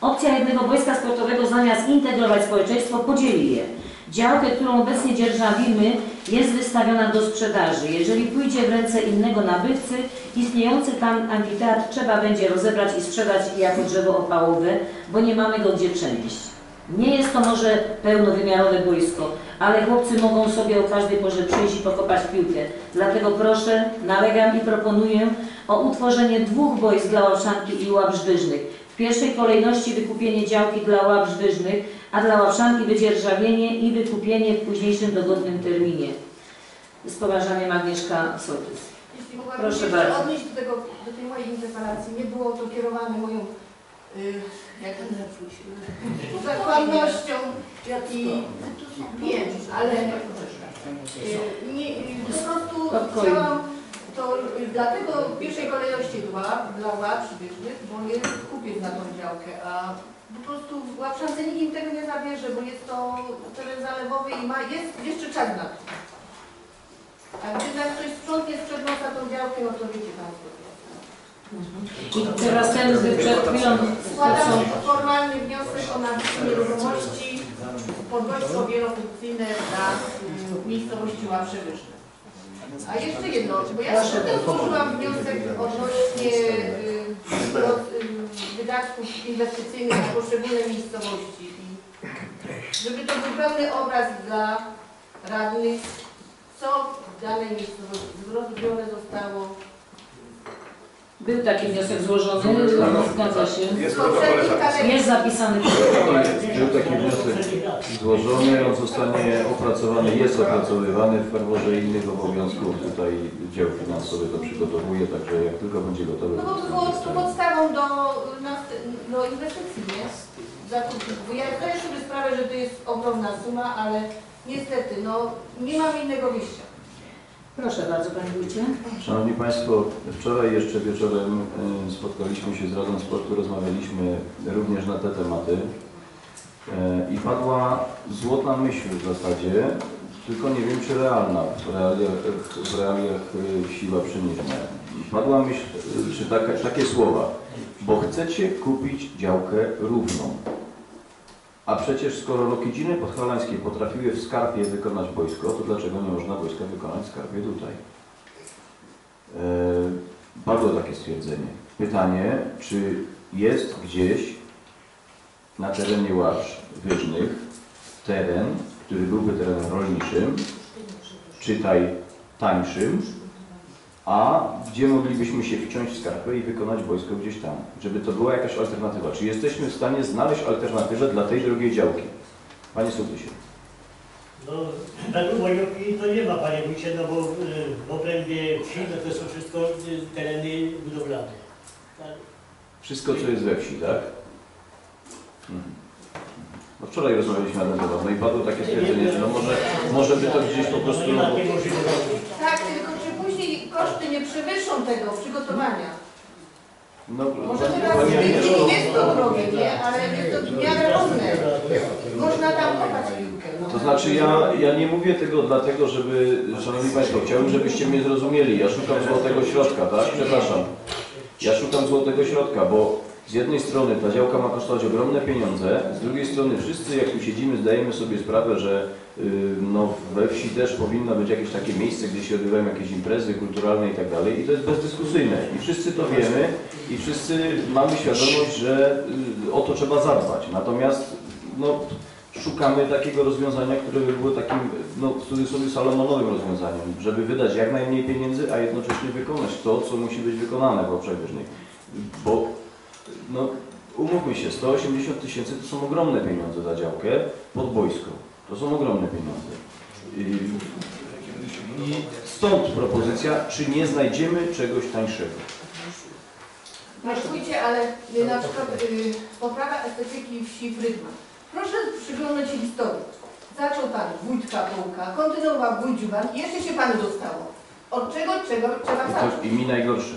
Opcja jednego wojska sportowego zamiast integrować społeczeństwo podzieli je. Działkę, którą obecnie dzierżawimy, jest wystawiona do sprzedaży. Jeżeli pójdzie w ręce innego nabywcy, istniejący tam amfiteatr trzeba będzie rozebrać i sprzedać jako drzewo opałowe, bo nie mamy go gdzie przenieść. Nie jest to może pełnowymiarowe boisko, ale chłopcy mogą sobie o każdej porze przyjść i pokopać piłkę. Dlatego proszę, nalegam i proponuję o utworzenie dwóch boisk dla Łapszanki i Łapsz Wyżnych. W pierwszej kolejności wykupienie działki dla Łapsz Wyżnych, a dla Łapszanki wydzierżawienie i wykupienie w późniejszym dogodnym terminie. Z poważaniem Agnieszka Sołtys. Jeśli mogłabym Proszę się bardzo. odnieść do, tego, do tej mojej interpelacji, nie było to kierowane moją jak to nazwać, y, zakładnością i wiem, ale y, nie, y, po prostu chciałam to y, dlatego w pierwszej kolejności dla, dla ław przybysznych, bo jest kupiec na tą działkę, a po prostu w Łapszance nikt im tego nie zabierze, bo jest to teren zalewowy i ma, jest jeszcze czas na to. A gdy nam ktoś sprzątnie sprzed nosa tą działkę, no to wiecie Państwo. I teraz ten przed chwilą Składam formalny wniosek o nabycie nieruchomości podwojsko wielofunkcyjne dla mm, miejscowości Ławsze Wyżne. A jeszcze jedno, bo ja potem złożyłam wniosek odnośnie y, y, wydatków inwestycyjnych na poszczególne miejscowości. I żeby to był pełny obraz dla radnych, co w danej miejscowości zrobione zostało. Był taki wniosek złożony, zgadza się. Jest protokole zapisane. Jest zapisany Był taki wniosek złożony, on zostanie opracowany, jest opracowywany w ferworze innych obowiązków. Tutaj dział finansowy to przygotowuje, także jak tylko będzie gotowy, No bo to było podstawą do, do inwestycji, nie? Ja zdaję sobie sprawę, że to jest ogromna suma, ale niestety, no nie mam innego wyjścia. Proszę bardzo, Panie Wójcie. Szanowni Państwo, wczoraj jeszcze wieczorem e, spotkaliśmy się z Radą Sportu, rozmawialiśmy również na te tematy E, i padła złotna myśl w zasadzie, tylko nie wiem czy realna w realiach, w realiach e, siła przeniżna. Padła myśl, czy takie słowa, bo chcecie kupić działkę równą. A przecież skoro Lokidziny podhalańskie potrafiły w Skarpie wykonać wojsko, to dlaczego nie można wojska wykonać w Skarpie tutaj? E, Padło takie stwierdzenie. Pytanie, czy jest gdzieś na terenie Łasz Wyżnych teren, który byłby terenem rolniczym, czytaj tańszym, a gdzie moglibyśmy się wciąć w skarpę i wykonać wojsko gdzieś tam, żeby to była jakaś alternatywa. Czy jesteśmy w stanie znaleźć alternatywę dla tej drugiej działki? Panie Sołtysie. No, według mojej opinii to nie ma, panie wójcie, no bo y, w obrębie wsi no to są wszystko y, tereny budowlane. Tak? Wszystko, co jest we wsi, tak? Mhm. No wczoraj rozmawialiśmy na ten temat, no i padło takie stwierdzenie, że no może, może by to gdzieś po prostu... No możliwości. Tak, tylko koszty nie przewyższą tego przygotowania? No, Może panie- teraz panie nie, Agnieszko, nie jest to drogie, nie? Ale jest to w miarę. Można tam kopać piłkę. No. To znaczy ja, ja nie mówię tego dlatego, żeby, Szanowni Państwo, chciałbym, żebyście mnie zrozumieli. Ja szukam złotego środka, tak? Przepraszam. Ja szukam złotego środka, bo z jednej strony ta działka ma kosztować ogromne pieniądze, z drugiej strony wszyscy jak tu siedzimy zdajemy sobie sprawę, że no, we wsi też powinno być jakieś takie miejsce, gdzie się odbywają jakieś imprezy kulturalne i tak dalej i to jest bezdyskusyjne i wszyscy to wiemy i wszyscy mamy świadomość, że y, o to trzeba zadbać. Natomiast no, szukamy takiego rozwiązania, które by było takim, no w cudzysłowie salomonowym rozwiązaniem, żeby wydać jak najmniej pieniędzy, a jednocześnie wykonać to, co musi być wykonane w obszarze. Bo, no umówmy się, 180 tysięcy to są ogromne pieniądze za działkę pod wojsko. To są ogromne pieniądze. I, stąd propozycja, czy nie znajdziemy czegoś tańszego. Dziękujcie, ale na przykład y, poprawa estetyki wsi Frydman. Proszę przyglądać się historii. Zaczął Pan wójtka Połka, kontynuował wójt Dziuban i jeszcze się Panu dostało. Od czego czego trzeba zacząć? i mi najgorsze.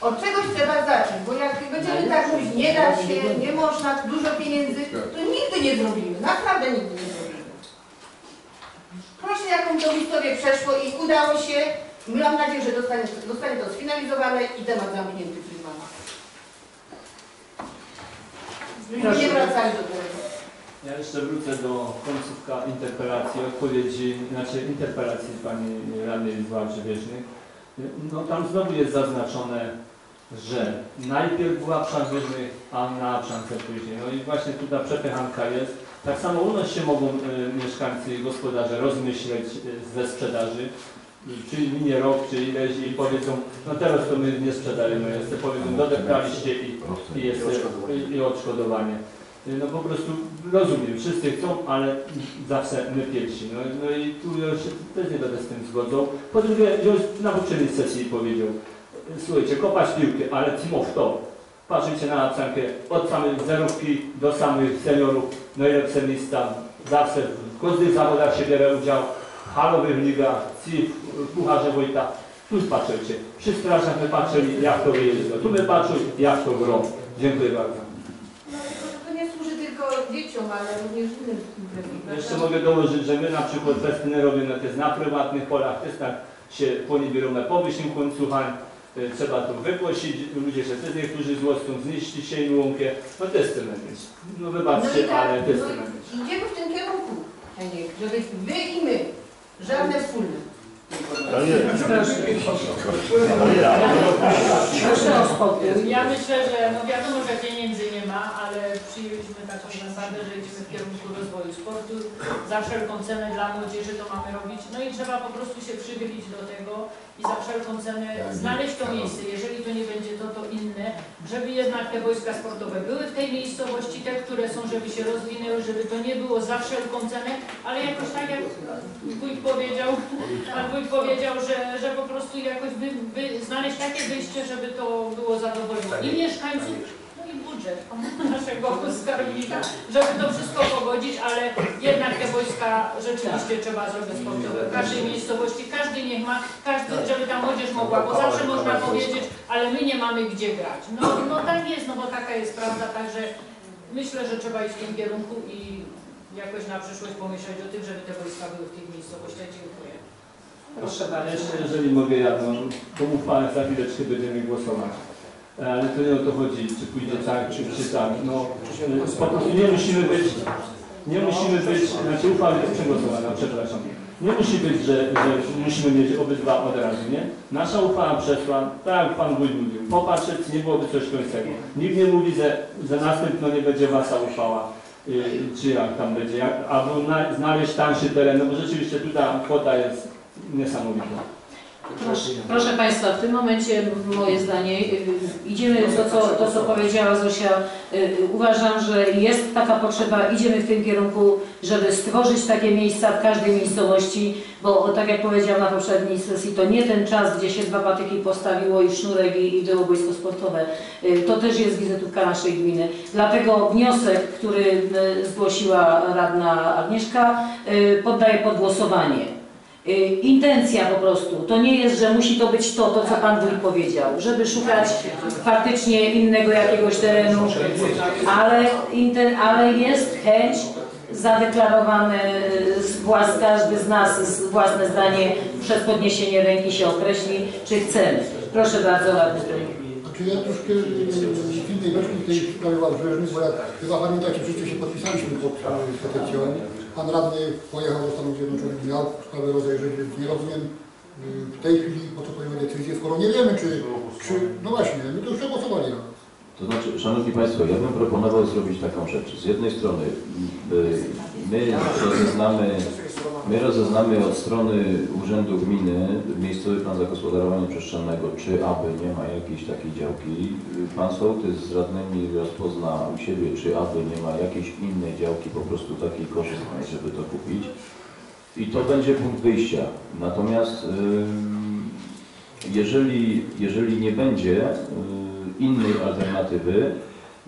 Od czegoś trzeba zacząć, bo jak będziemy tak mówić, nie da się, nie można, dużo pieniędzy, to nigdy nie zrobimy, naprawdę nigdy nie zrobimy. Proszę to historię przeszło i udało się, mam nadzieję, że zostanie, zostanie to sfinalizowane i temat zamknięty Friedmana. Żebyśmy nie wracali do tego. Ja jeszcze wrócę do końcówka interpelacji, odpowiedzi, znaczy interpelacji pani radnej z Wałbrzy Wieżnych. No tam znowu jest zaznaczone, że najpierw była Obszar Wyżny, a na Obszance później. No i właśnie tu ta przepychanka jest. Tak samo u nas się mogą y, mieszkańcy i gospodarze rozmyśleć y, ze sprzedaży, y, czy minie rok, czy ileś i powiedzą, no teraz to my nie sprzedajemy, jeszcze powiedzą, dodeptaliście i, i jest i, odszkodowanie. No po prostu rozumiem, wszyscy chcą, ale zawsze my pierwsi. No, no i tu ja się też nie będę z tym zgodzą. Po drugie, już na poprzedniej sesji powiedział, słuchajcie, kopać piłkę, ale Timow to. Patrzycie na napsankę od samej zerówki do samych seniorów, najlepsze miejsca. Zawsze w każdych zawodach się bierze udział. Halowych ligach, CIF, Pucharze Wojta. Tu patrzycie. Przy strażach my patrzyli, jak to wyjeżdża. Tu my patrzyli, jak to grą. Dziękuję bardzo. No to, nie służy ale również innym imprezom. Jeszcze mogę dołożyć, że my na przykład festyny robimy też na prywatnych polach, też tak się po wysiłku łańcuchań, y, trzeba to wygłosić, ludzie się też niektórzy złością zniszczyć się i łąkę, no też chcemy mieć. No No wybaczcie, tak, ale no chcemy i mieć. idziemy w tym kierunku, Heniek, żeby wy i my, żadne wspólne. Ja myślę, że no wiadomo, że pieniędzy nie ma, ale przyjęliśmy taką zasadę, że idziemy w kierunku rozwoju sportu. Za wszelką cenę dla młodzieży to mamy robić. No i trzeba po prostu się przygryźć do tego i za wszelką cenę znaleźć to miejsce. Jeżeli to nie będzie to, to inne, żeby jednak te wojska sportowe były w tej miejscowości, te, które są, żeby się rozwinęły, żeby to nie było za wszelką cenę, ale jakoś tak jak wójt powiedział, pan powiedział, że, że po prostu jakoś by, by znaleźć takie wyjście, żeby to było zadowolone i mieszkańców, no i budżet naszego skarbnika, żeby to wszystko pogodzić, ale jednak te wojska rzeczywiście trzeba zrobić sportowe. W każdej miejscowości, każdy niech ma, każdy, żeby ta młodzież mogła, bo zawsze można powiedzieć, ale my nie mamy gdzie grać. No, no tak jest, no bo taka jest prawda, także myślę, że trzeba iść w tym kierunku i jakoś na przyszłość pomyśleć o tym, żeby te wojska były w tych miejscowościach. Proszę jeszcze, jeżeli mogę ja, tą uchwałę za chwileczkę będziemy głosować. E, Ale to nie o to chodzi, czy pójdzie tak, czy, czy tak. No, e, nie musimy być, nie musimy być, znaczy uchwała jest przegłosowana, przepraszam. Nie musi być, że, że musimy mieć obydwa od razu, nie? Nasza uchwała przeszła, tak jak Pan Wójt mówił, popatrzeć, nie byłoby coś końcego. Nikt nie mówi, że, że następno nie będzie Wasza uchwała, y, czy jak tam będzie, jak, albo na, znaleźć tańszy teren, no bo rzeczywiście tutaj kwota jest niesamowita. Proszę, proszę Państwa, w tym momencie moje zdanie, idziemy to co, to, co powiedziała Zosia, uważam, że jest taka potrzeba, idziemy w tym kierunku, żeby stworzyć takie miejsca w każdej miejscowości, bo tak jak powiedziałam na poprzedniej sesji, to nie ten czas, gdzie się dwa patyki postawiło i sznurek i, i było boisko sportowe. To też jest wizytówka naszej gminy. Dlatego wniosek, który y, zgłosiła radna Agnieszka, y, poddaję pod głosowanie. Y, Intencja po prostu, to nie jest, że musi to być to, to co Pan Wójt powiedział, żeby szukać faktycznie innego jakiegoś terenu, ale, ale jest chęć zadeklarowane, włas, każdy z nas własne zdanie przez podniesienie ręki się określi, czy chcemy. Proszę bardzo, radny. Czy ja troszkę y, w innej wersji tej sprawy Wałbrzeżnej, bo jak chyba pamiętacie, wszyscy się podpisaliśmy pod y, petycją. Pan radny pojechał do Stanów Zjednoczonych, miał sprawę rozejrzeć, więc nie rozumiem w tej chwili po co decyzję, skoro nie wiemy, czy, czy no właśnie, my to już przegłosowali. no. To znaczy, Szanowni Państwo, ja bym proponował zrobić taką rzecz. Z jednej strony y, my rozeznamy, my rozeznamy od strony Urzędu Gminy miejscowy plan zagospodarowania przestrzennego, czy aby nie ma jakiejś takiej działki. Pan Sołtys z radnymi rozpozna u siebie, czy aby nie ma jakiejś innej działki, po prostu takiej korzystnej, żeby to kupić. I to będzie punkt wyjścia. Natomiast jeżeli, jeżeli nie będzie innej alternatywy,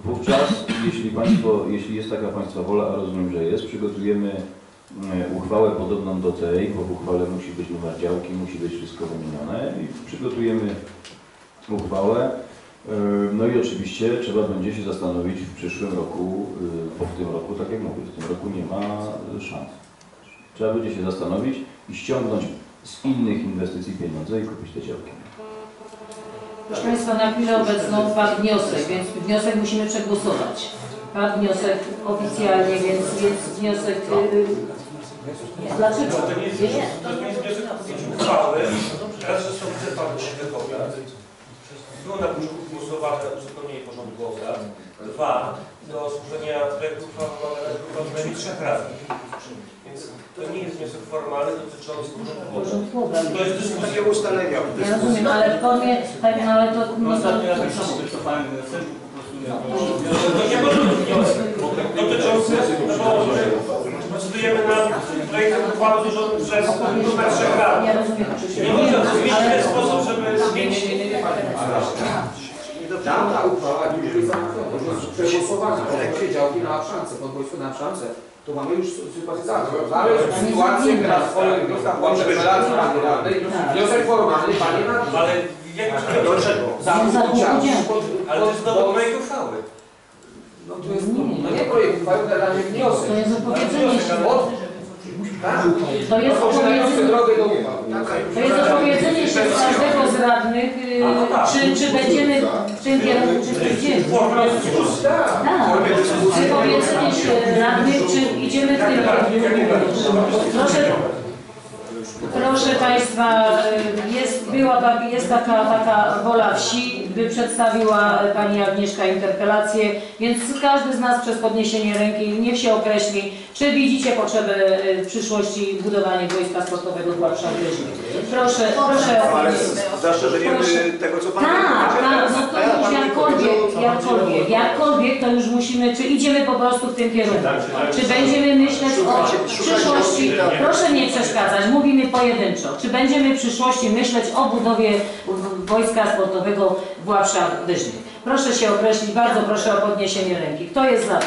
wówczas, jeśli Państwo, jeśli jest taka Państwa wola, a rozumiem, że jest, przygotujemy y, uchwałę podobną do tej, bo w uchwale musi być numer działki, musi być wszystko wymienione i przygotujemy uchwałę. Y, No i oczywiście trzeba będzie się zastanowić w przyszłym roku, y, bo w tym roku, tak jak mówię, w tym roku nie ma szans. Trzeba będzie się zastanowić i ściągnąć z innych inwestycji pieniądze i kupić te działki. Proszę Państwa, na chwilę obecną padł wniosek, więc wniosek musimy przegłosować. Padł wniosek oficjalnie, więc, więc wniosek... Yy, dlaczego? To nie jest, to nie jest wniosek uchwały. Raz, że są Pan się wypowiadać. Było na początku głosowane uzupełnienie porządku obrad. Dwa, do złożenia projektu uchwały mamy przynajmniej trzech radnych. Więc to nie jest wniosek formalny dotyczący porządku. To jest dyskusja. Takie ustalenia. Ja rozumiem, ale w formie, tak, no ale to... No No, ostatnio to, też samo wycofałem nie To nie może być wniosek dotyczący, no bo procedujemy nad projektem uchwały złożonym przez numer trzech rozumiem. Nie można to zmienić w ten sposób, żeby zmienić... Tamta uchwała już jest przegłosowana. Wszystkie działki na Abszance, podwójstwo na Abszance. To mamy już sympatyzację. Ale sytuację teraz swoją Może być Rady Radnej, wniosek formalny, panie na Ale jak Dlaczego? Zakup udziału. Ale to jest nowy projekt uchwały. No to jest, no nie projekt uchwały, razie wniosek. To jest Tak. To jest opowiedzenie- drogę do. To jest się z każdego z radnych, y, czy, czy będziemy w tym kierunku, czy będziemy. Tak, wypowiedzenie się radnych, czy idziemy w tym kierunku. Proszę, proszę Państwa, y, jest, była, jest taka, taka wola wsi, by przedstawiła Pani Agnieszka interpelację, więc każdy z nas przez podniesienie ręki niech się określi, czy widzicie potrzebę y, w przyszłości budowania wojska sportowego w Warszawie. Proszę, proszę. Ale z zastrzeżeniem tego, co Pan Tak, tak, no to już jakkolwiek, jakkolwiek, jakkolwiek to już musimy, czy idziemy po prostu w tym kierunku, czy będziemy myśleć o przyszłości, proszę nie przeszkadzać, mówimy pojedynczo, czy będziemy w przyszłości myśleć o budowie wojska sportowego w Łapszach Wyżnych. Proszę się określić, bardzo proszę o podniesienie ręki. Kto jest za to?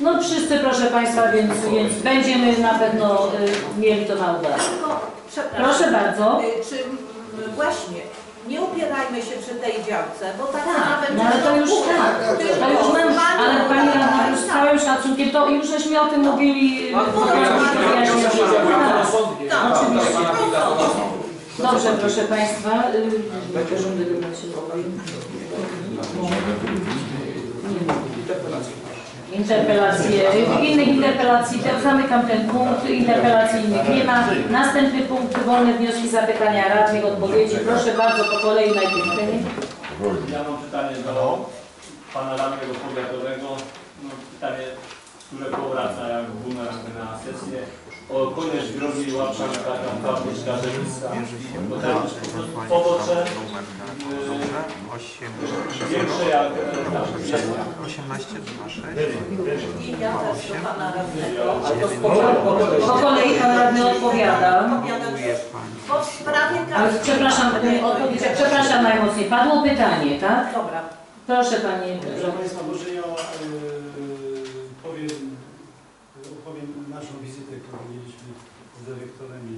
No wszyscy proszę Państwa, więc, więc będziemy na pewno y, mieli to na uwadze. Proszę bardzo. Y, Czy m, właśnie nie upierajmy się przy tej działce, bo tak, Tak, nawet no ale to już tak, to już mam, ale Pani Radna, już z całym szacunkiem, to już żeśmy o tym mówili. Tak, tak, Oczywiście. Tak. Dobrze, proszę Państwa. y, obrad się zrobił. Interpelacje, innych interpelacji, to zamykam ten punkt, interpelacji innych nie ma. Następny punkt, wolne wnioski, zapytania radnych, odpowiedzi. Proszę bardzo, po kolei najpierw. Ja mam pytanie do pana radnego powiatowego. No, pytanie, które powraca jak bumerang na sesję. O koniec drogi tam po prostu pobocze yy, większe jak e, tam. 18, 2, 6. I ja też do Pana Radnego. Ale to spokojnie, Po kolei Pan Radny odpowiada. W sprawie Ale każdej... przepraszam, odpowiedź, przepraszam najmocniej. Padło pytanie, tak? Dobra. Proszę Panie. Proszę Państwa, może ja e, powiem, opowiem naszą wizytę, którą mieliśmy z dyrektorem i,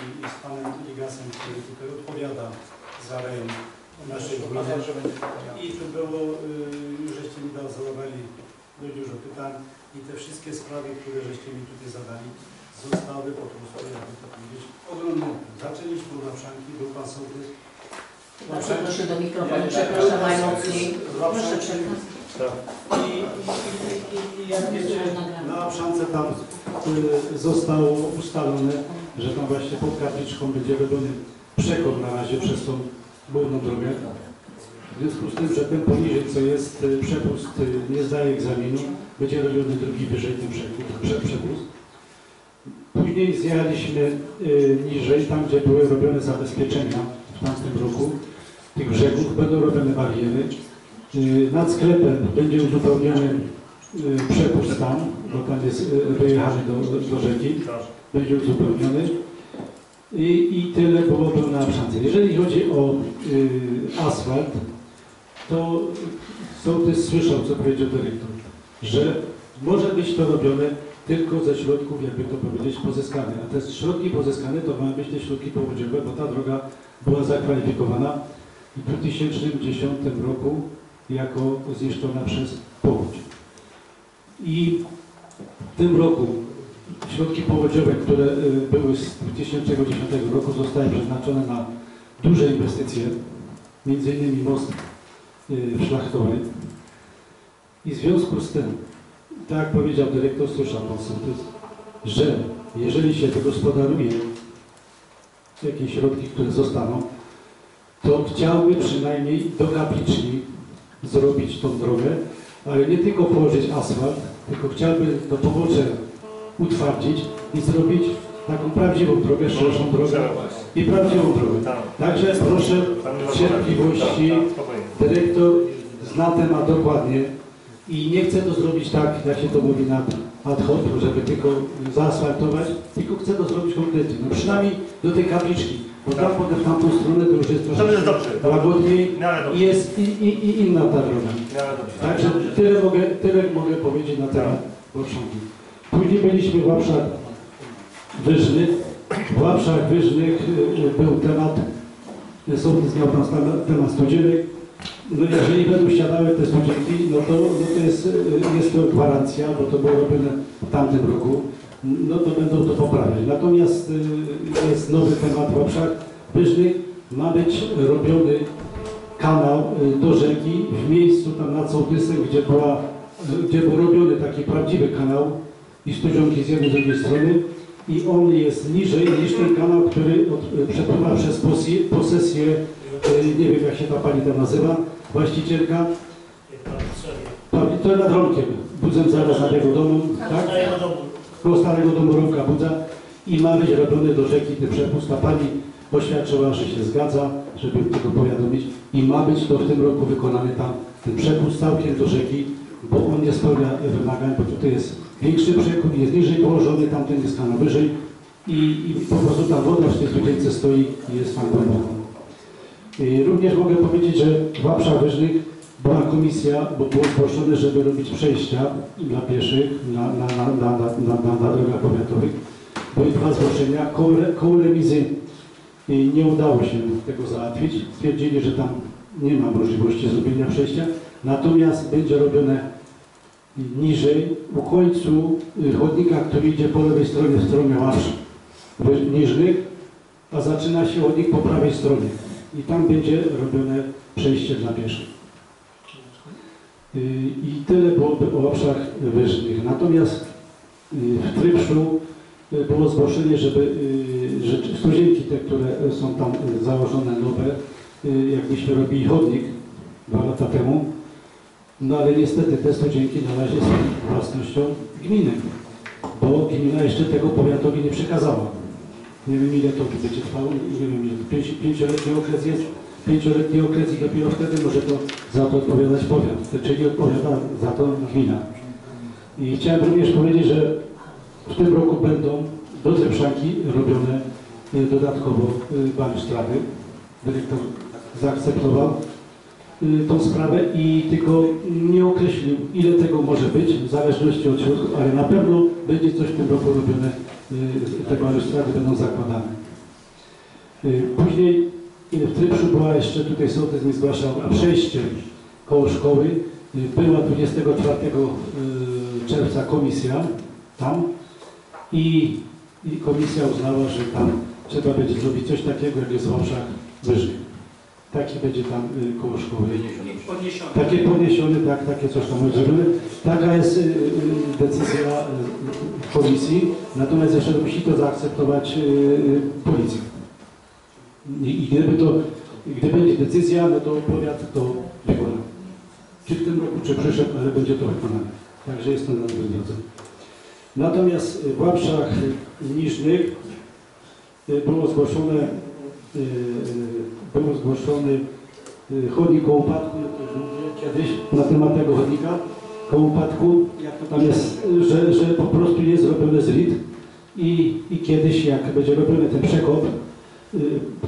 i, i z Panem Ligasem, który tutaj odpowiada za rejon naszej gminy. I tu było, e, już żeście mi zadawali dość dużo pytań i te wszystkie sprawy, które żeście mi tutaj zadali, zostały po prostu, jakby to powiedzieć, oglądane. Zaczęliśmy od Waprzanki, był Pan Sołtys. Bardzo proszę do mikrofonu, przepraszam najmocniej. Proszę przekazać. I, i, i, i jak wiecie, na Szance tam y, zostało ustalone, że tam właśnie pod kapliczką będzie robiony przekop na razie przez tą główną drogę. W związku z tym, że ten poniżej, co jest y, przepust, y, nie zdaje egzaminu, będzie robiony drugi wyżej ten przepust. Prze, przepust. Później zjechaliśmy y, niżej, tam gdzie były robione zabezpieczenia w tamtym roku tych brzegów, będą robione bariery. Nad sklepem będzie uzupełniony przepust tam, bo tam jest wyjechany do, do rzeki. Będzie uzupełniony. I, I tyle byłoby na Abszance. Jeżeli chodzi o y, asfalt, to sołtys słyszał, co powiedział dyrektor, że może być to robione tylko ze środków, jakby to powiedzieć, pozyskane. A te środki pozyskane to mają być te środki powodziowe, bo ta droga była zakwalifikowana w 2010 roku jako zniszczona przez powódź. I w tym roku środki powodziowe, które y, były z 2010 roku zostały przeznaczone na duże inwestycje, innymi most y, w Szlachtowej. I w związku z tym, tak jak powiedział dyrektor, sołtys, że jeżeli się wygospodaruje jakieś środki, które zostaną, to chciałby przynajmniej do kapliczki zrobić tą drogę, ale nie tylko położyć asfalt, tylko chciałby to pobocze utwardzić i zrobić taką prawdziwą drogę, szerszą drogę i prawdziwą drogę. Także proszę cierpliwości. Dyrektor zna temat dokładnie i nie chce to zrobić tak, jak się to mówi na ad hoc, żeby tylko zaasfaltować, tylko chce to zrobić konkretnie. No przynajmniej do tej kapliczki, bo tam potem w tamtą stronę to już jest troszeczkę łagodniej i jest i, i, i inna ta droga. Także tyle mogę, tyle mogę powiedzieć na temat Warszawki. Później byliśmy w Łapszach Wyżnych. W Łapszach Wyżnych y, był temat, sołtys miał tam temat studzielek no jeżeli będą siadały te studzienki, no to, no to jest, y, jest to gwarancja, bo to było robione w tamtym roku, no to będą to poprawiać. Natomiast y, jest nowy temat w obszach wyżnych, ma być robiony kanał do rzeki w miejscu tam nad Sołtysem, gdzie, była, gdzie był robiony taki prawdziwy kanał i jednej i z drugiej strony i on jest niżej niż ten kanał, który od, przepływa przez posi- posesję, y, nie wiem jak się ta pani tam nazywa, właścicielka, to nad Romkiem, budzem zaraz na tego domu, tak? Starego domu. Koło starego domu Romka Budza i ma być robiony do rzeki ten przepust. Ta pani oświadczyła, że się zgadza, żeby tego powiadomić i ma być to w tym roku wykonany tam ten przepust całkiem do rzeki, bo on nie spełnia wymagań, bo tutaj jest większy przekór, jest niżej położony, tamten jest kanał wyżej i, i po prostu ta woda w tej studience stoi i jest tam. I Również mogę powiedzieć, że w Łapszach Wyżnych była komisja, bo było zgłoszone, żeby robić przejścia dla pieszych na, na, na, na, na, na, drogach powiatowych. Były dwa zgłoszenia. Koło, re- koło remizy y, nie udało się tego załatwić. Stwierdzili, że tam nie ma możliwości zrobienia przejścia. Natomiast będzie robione niżej, u końcu y, chodnika, który idzie po lewej stronie w stronę Łapsz Wy- Niżnych, a zaczyna się chodnik po prawej stronie. I tam będzie robione przejście dla pieszych. Y, I tyle byłoby o obszarach wyżnych. Natomiast y, w Trypszu y, było zgłoszenie, żeby że studzienki te, które są tam założone nowe, y, jak myśmy robili chodnik dwa lata temu, no ale niestety te studzienki na razie są własnością gminy, bo gmina jeszcze tego powiatowi nie przekazała. Nie wiem ile to będzie trwało, nie wiem ile, pięć, pięcioletni okres jest, pięcioletni okres i dopiero wtedy może to za to odpowiadać powiat, czyli odpowiada za to gmina. I chciałem również powiedzieć, że w tym roku będą do Zepszanki robione y, dodatkowo y, balustrady. Dyrektor zaakceptował tą sprawę i tylko nie określił, ile tego może być, w zależności od środków, ale na pewno będzie coś w tym roku robione, y, te balustrady będą zakładane. Y, Później y, w Trypszu była jeszcze, tutaj sołtys mi zgłaszał, przejście koło szkoły. Y, Była 24 y, czerwca komisja tam i, i komisja uznała, że tam trzeba będzie zrobić coś takiego, jak jest w Wałszach Wyżnych. Taki będzie tam y, koło szkoły. Podniesione. Takie podniesione, tak, takie coś tam zrobione. Taka jest y, y, decyzja y, komisji, natomiast jeszcze musi to zaakceptować policja. I, I gdyby to, gdy będzie decyzja, no to powiat to wykona. Czy w tym roku, czy przyszedł, ale będzie to wykonane. Także jest to na dobrym drodze. Natomiast w Łapszach Niżnych było zgłoszone, było zgłoszony y, chodnik koło upadku, kiedyś na temat tego chodnika koło upadku, jak to tam jest, że, że po prostu jest robione z rit i, i kiedyś jak będzie robiony ten przekop, y,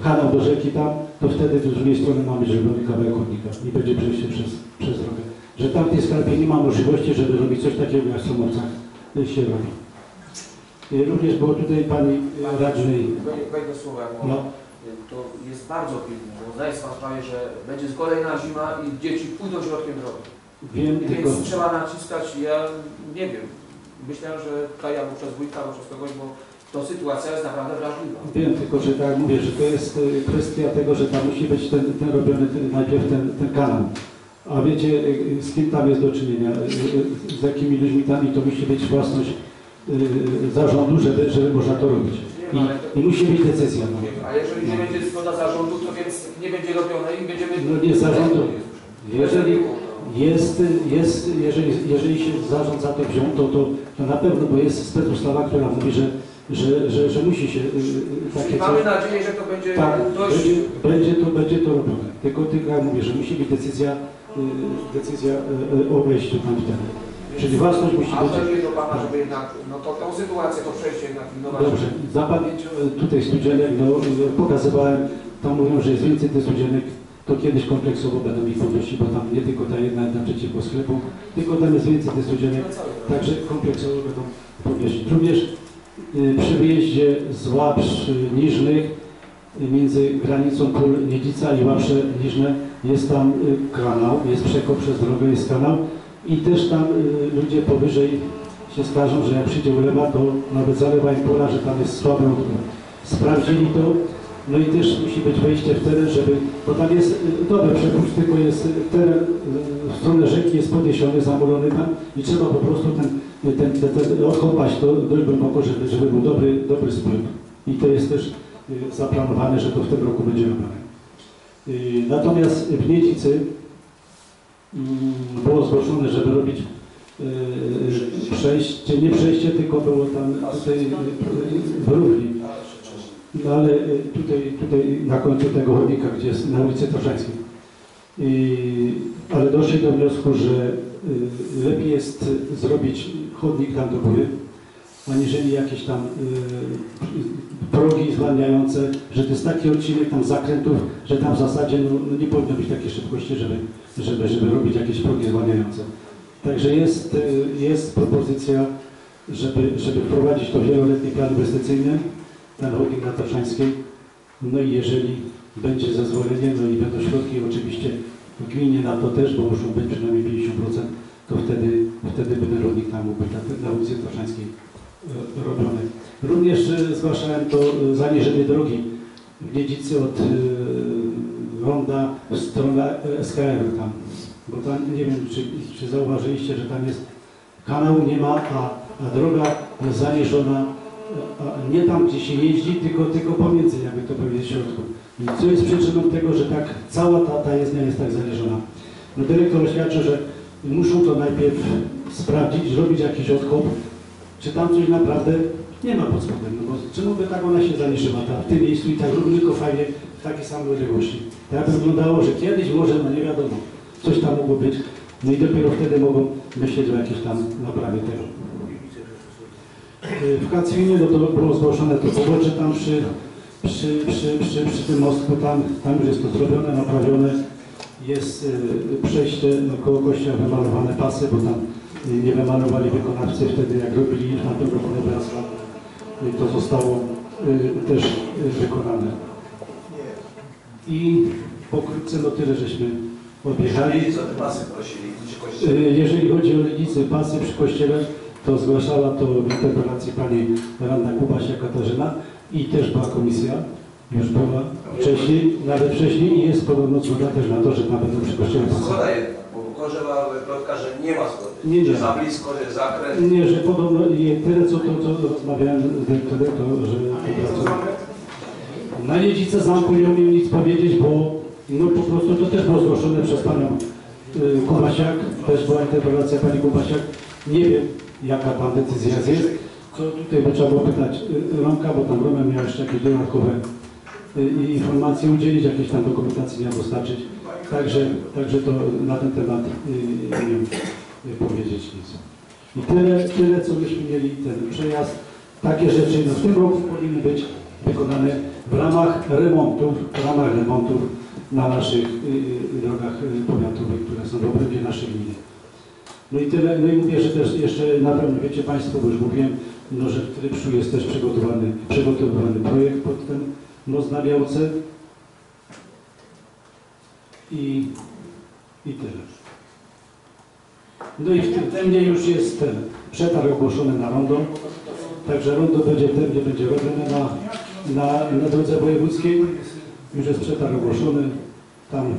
kanał do rzeki tam, to wtedy z drugiej strony ma być robiony kawałek chodnika i będzie przejście przez, przez drogę. Że tam w tej nie ma możliwości, żeby robić coś takiego jak w Somowcach się robi. Y, Również było tutaj pani radnej, Wejdę- no. To jest bardzo pilne, bo zdaję sobie sprawę, że będzie kolejna zima i dzieci pójdą środkiem drogi. wiem I tylko, Więc trzeba naciskać, ja nie wiem, myślę, że tutaj albo przez wujka, albo przez kogoś, bo to sytuacja jest naprawdę wrażliwa. wiem tylko, że tak mówię, że to jest y, kwestia tego, że tam musi być ten, ten robiony ten, najpierw ten, ten kanał. A wiecie, y, z kim tam jest do czynienia, y, y, z jakimi ludźmi tam i to musi być własność y, zarządu, żeby, żeby można to robić. I, i musi być decyzja. No. A jeżeli nie będzie zgoda zarządu, to więc nie będzie robione i będziemy... No nie zarządu. Jeżeli jest, jest jeżeli, jeżeli się zarząd za to wziął, to, to, to na pewno, bo jest specustawa, która mówi, że, że, że, że musi się y, y, takie Czyli mamy nadzieję, że to będzie tak, dość... będzie, będzie, to, będzie to robione. Tylko, tylko jak mówię, że musi być decyzja, y, decyzja o wejściu tam wtedy. Czyli własność musi być... Apeluję do Pana, żeby jednak no to, tą sytuację, to przejście jednak pilnować. Dobrze, za pamięcią e, tutaj studzienek, no pokazywałem, tam mówią, że jest więcej tych studzienek, to kiedyś kompleksowo będą ich podnosić, bo tam nie tylko ta jedna naprzeciwko sklepu, tylko tam jest więcej tych studzienek, także kompleksowo będą podnosić. Również y, przy wyjeździe z Łapsz y, Niżnych między granicą pól Niedzica i Łasze Liżne jest tam y, kanał, jest przekop przez drogę, jest kanał i też tam y, ludzie powyżej się skarżą, że jak przyjdzie ulewa, to nawet zalewa im pola, że tam jest odpływ. Sprawdzili to, no i też musi być wejście w teren, żeby, bo tam jest y, dobry przepływ, tylko jest y, teren w stronę rzeki jest podniesiony, zamulony tam i trzeba po prostu ten, ten, ten, ten odkopać to dość głęboko, żeby, żeby był dobry, dobry spływ. I to jest też zaplanowane, że to w tym roku będzie robione. Natomiast w Niedzicy mm, było zgłoszone, żeby robić y, przejście, nie przejście, tylko było tam tutaj y, w równi. No ale y, tutaj, tutaj na końcu tego chodnika, gdzie jest na ulicy Toszańskiej. I, ale doszli do wniosku, że y, lepiej jest zrobić chodnik tam do góry, aniżeli jakieś tam y, progi zwalniające, że to jest taki odcinek tam zakrętów, że tam w zasadzie no, no nie powinno być takiej szybkości, żeby, żeby, żeby robić jakieś progi zwalniające. Także jest, y, jest propozycja, żeby, żeby wprowadzić to wieloletni plan inwestycyjny, ten chodnik na Tarszańskiej. No i jeżeli będzie zezwolenie, no i będą środki oczywiście w gminie na to też, bo muszą być przynajmniej 50%, to wtedy, wtedy by ten rodnik tam mógł na, ulicy Tarszańskiej e, robiony. Również e, zgłaszałem to e, zaniżenie drogi w Niedzicy od Ronda w stronę SKR tam, bo tam nie wiem, czy, czy zauważyliście, że tam jest kanału nie ma, a, a droga jest zaniżona a nie tam, gdzie się jeździ, tylko, tylko pomiędzy, jakby to powiedzieć, w środku. I co jest przyczyną tego, że tak cała ta, ta jezdnia jest tak zaniżona? No dyrektor oświadczył, że muszą to najpierw sprawdzić, zrobić jakiś odkop, czy tam coś naprawdę nie ma pod spodem. No bo czemu by tak ona się zaniżyła ta, w tym miejscu i tak równiutko fajnie w takiej samej odległości? Tak wyglądało, że kiedyś może, no nie wiadomo, coś tam mogło być. No i dopiero wtedy mogą myśleć o jakiejś tam naprawie tego. W Kacwinie no to było zgłoszone to pobocze tam przy, przy, przy, przy, przy tym mostku, tam, tam już jest to zrobione, naprawione. Jest y, przejście no, koło kościoła, wymalowane pasy, bo tam y, nie wymalowali wykonawcy wtedy, jak robili na roku Nebraska. Y, to zostało y, też y, wykonane. I pokrótce no tyle, żeśmy? Y, Jeżeli chodzi o Legnicy, pasy przy kościele, to zgłaszała to w interpelacji pani radna Kubasia Katarzyna i też była komisja, już była wcześniej, nawet wcześniej i jest podobno zgoda też na to, że będą przy kościele. Zgoda jedna, Korzewa plotka, że nie ma zgody. Nie, nie. Że za blisko, że zakręt. Nie, że podobno i tyle co, to, co rozmawiałem z dyrektorem, to że to Na Niedzicę zamku nie umiem nic powiedzieć, bo no po prostu to też było zgłoszone przez panią y, Kubasiak, też była interpelacja pani Kubasiak. Nie wiem jaka tam decyzja jest. To tutaj by trzeba było pytać y, Romka, bo tam Roman miał jeszcze jakieś dodatkowe y, informacje udzielić, jakieś tam dokumentacji miał dostarczyć. Także, także to na ten temat y, nie wiem powiedzieć nic. I tyle, tyle, co myśmy mieli ten przejazd. Takie rzeczy no, w tym roku powinny być wykonane w ramach remontów, w ramach remontów na naszych y, y, drogach y, powiatowych, które są w obrębie naszej gminy. No i tyle, no i mówię, że też jeszcze na pewno wiecie Państwo, bo już mówiłem, no, że w Trypszu jest też przygotowany, przygotowany projekt pod ten most na Białce. I, i tyle. No i w tym terminie już jest ten przetarg ogłoszony na rondo. Także rondo będzie w terminie będzie robione na, na, na drodze wojewódzkiej. Już jest przetarg ogłoszony. Tam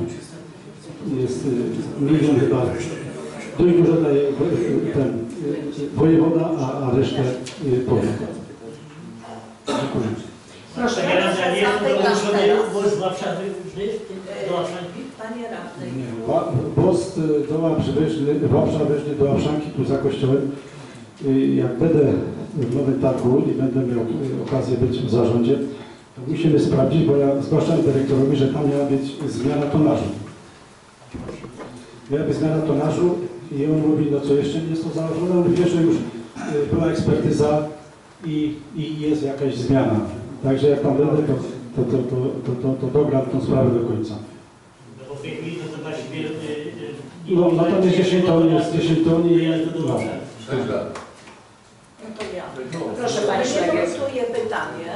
jest y, milion chyba. Dość dużo daje ten wojewoda, a, a resztę y, powiat. Dziękuję. Proszę, ja ja nie jestem dołączony most Warszawy do Warszawy. Panie radny, Most y, do Łabrzybieżny, Wałbrzybieżny do Łabrzanki, tu za kościołem. Y, Jak będę w Nowym Targu i będę miał y, okazję być w zarządzie, to musimy sprawdzić, bo ja zgłaszałem dyrektorowi, że tam miała być zmiana tonażu. Miała być zmiana tonażu i on mówi, no co jeszcze nie jest to założone, on wie, że już była ekspertyza i, i jest jakaś zmiana. Także jak tam będę, to, to, to, to, to, to dogram tą sprawę do końca. No w tej chwili to, to właściwie... y, y, No, natomiast 10 ton jest 10 ton i... No. Warszawy. 6 lat. no to ja. Proszę Pani nurtuje pytanie,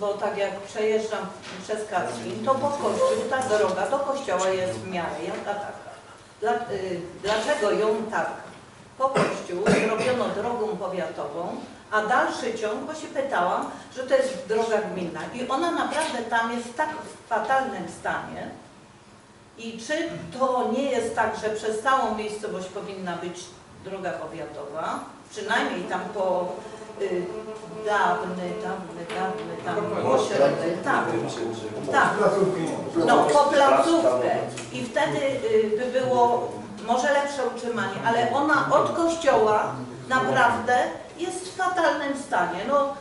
bo tak jak przejeżdżam przez Kacwin, to po kościół ta droga do kościoła jest w miarę jaka taka. Dla, y, dlaczego ją tak po kościół zrobiono drogą powiatową, a dalszy ciąg, bo się pytałam, że to jest droga gminna i ona naprawdę tam jest w tak fatalnym stanie. I czy to nie jest tak, że przez całą miejscowość powinna być droga powiatowa, przynajmniej tam po y, dawny, dawny, dawny, tam pośrodek, tak, tak, no po placówkę. I wtedy y, by było może lepsze utrzymanie, ale ona od kościoła naprawdę jest w fatalnym stanie. No,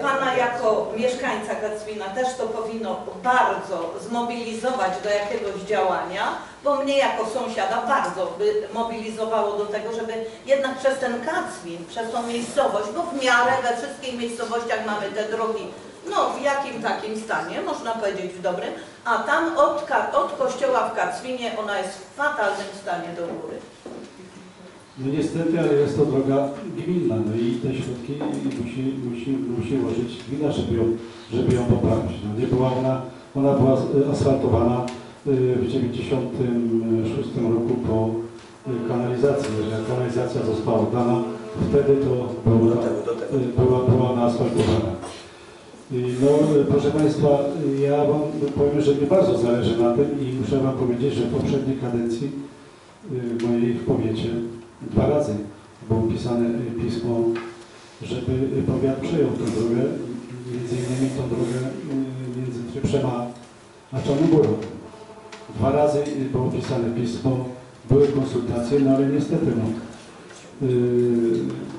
Pana jako mieszkańca Kacwina też to powinno bardzo zmobilizować do jakiegoś działania, bo mnie jako sąsiada bardzo by mobilizowało do tego, żeby jednak przez ten Kacwin, przez tą miejscowość, bo w miarę we wszystkich miejscowościach mamy te drogi, no w jakim takim stanie, można powiedzieć w dobrym, a tam od, od kościoła w Kacwinie ona jest w fatalnym stanie do góry. No niestety, ale jest to droga gminna, no i te środki musi, musi, musi ułożyć gmina, żeby ją, żeby ją poprawić. No nie była ona, ona była asfaltowana y, w 96 roku po y, kanalizacji. Jak kanalizacja została oddana, wtedy to była, y, była, była ona asfaltowana. No, proszę Państwa, ja Wam powiem, że mi bardzo zależy na tym i muszę Wam powiedzieć, że w poprzedniej kadencji mojej w powiecie dwa razy było pisane y, pismo, żeby powiat przejął tę drogę, między innymi tą drogę y, między Tryprzem a, a Czarną Górą. Dwa razy y, było pisane pismo, były konsultacje, no ale niestety no,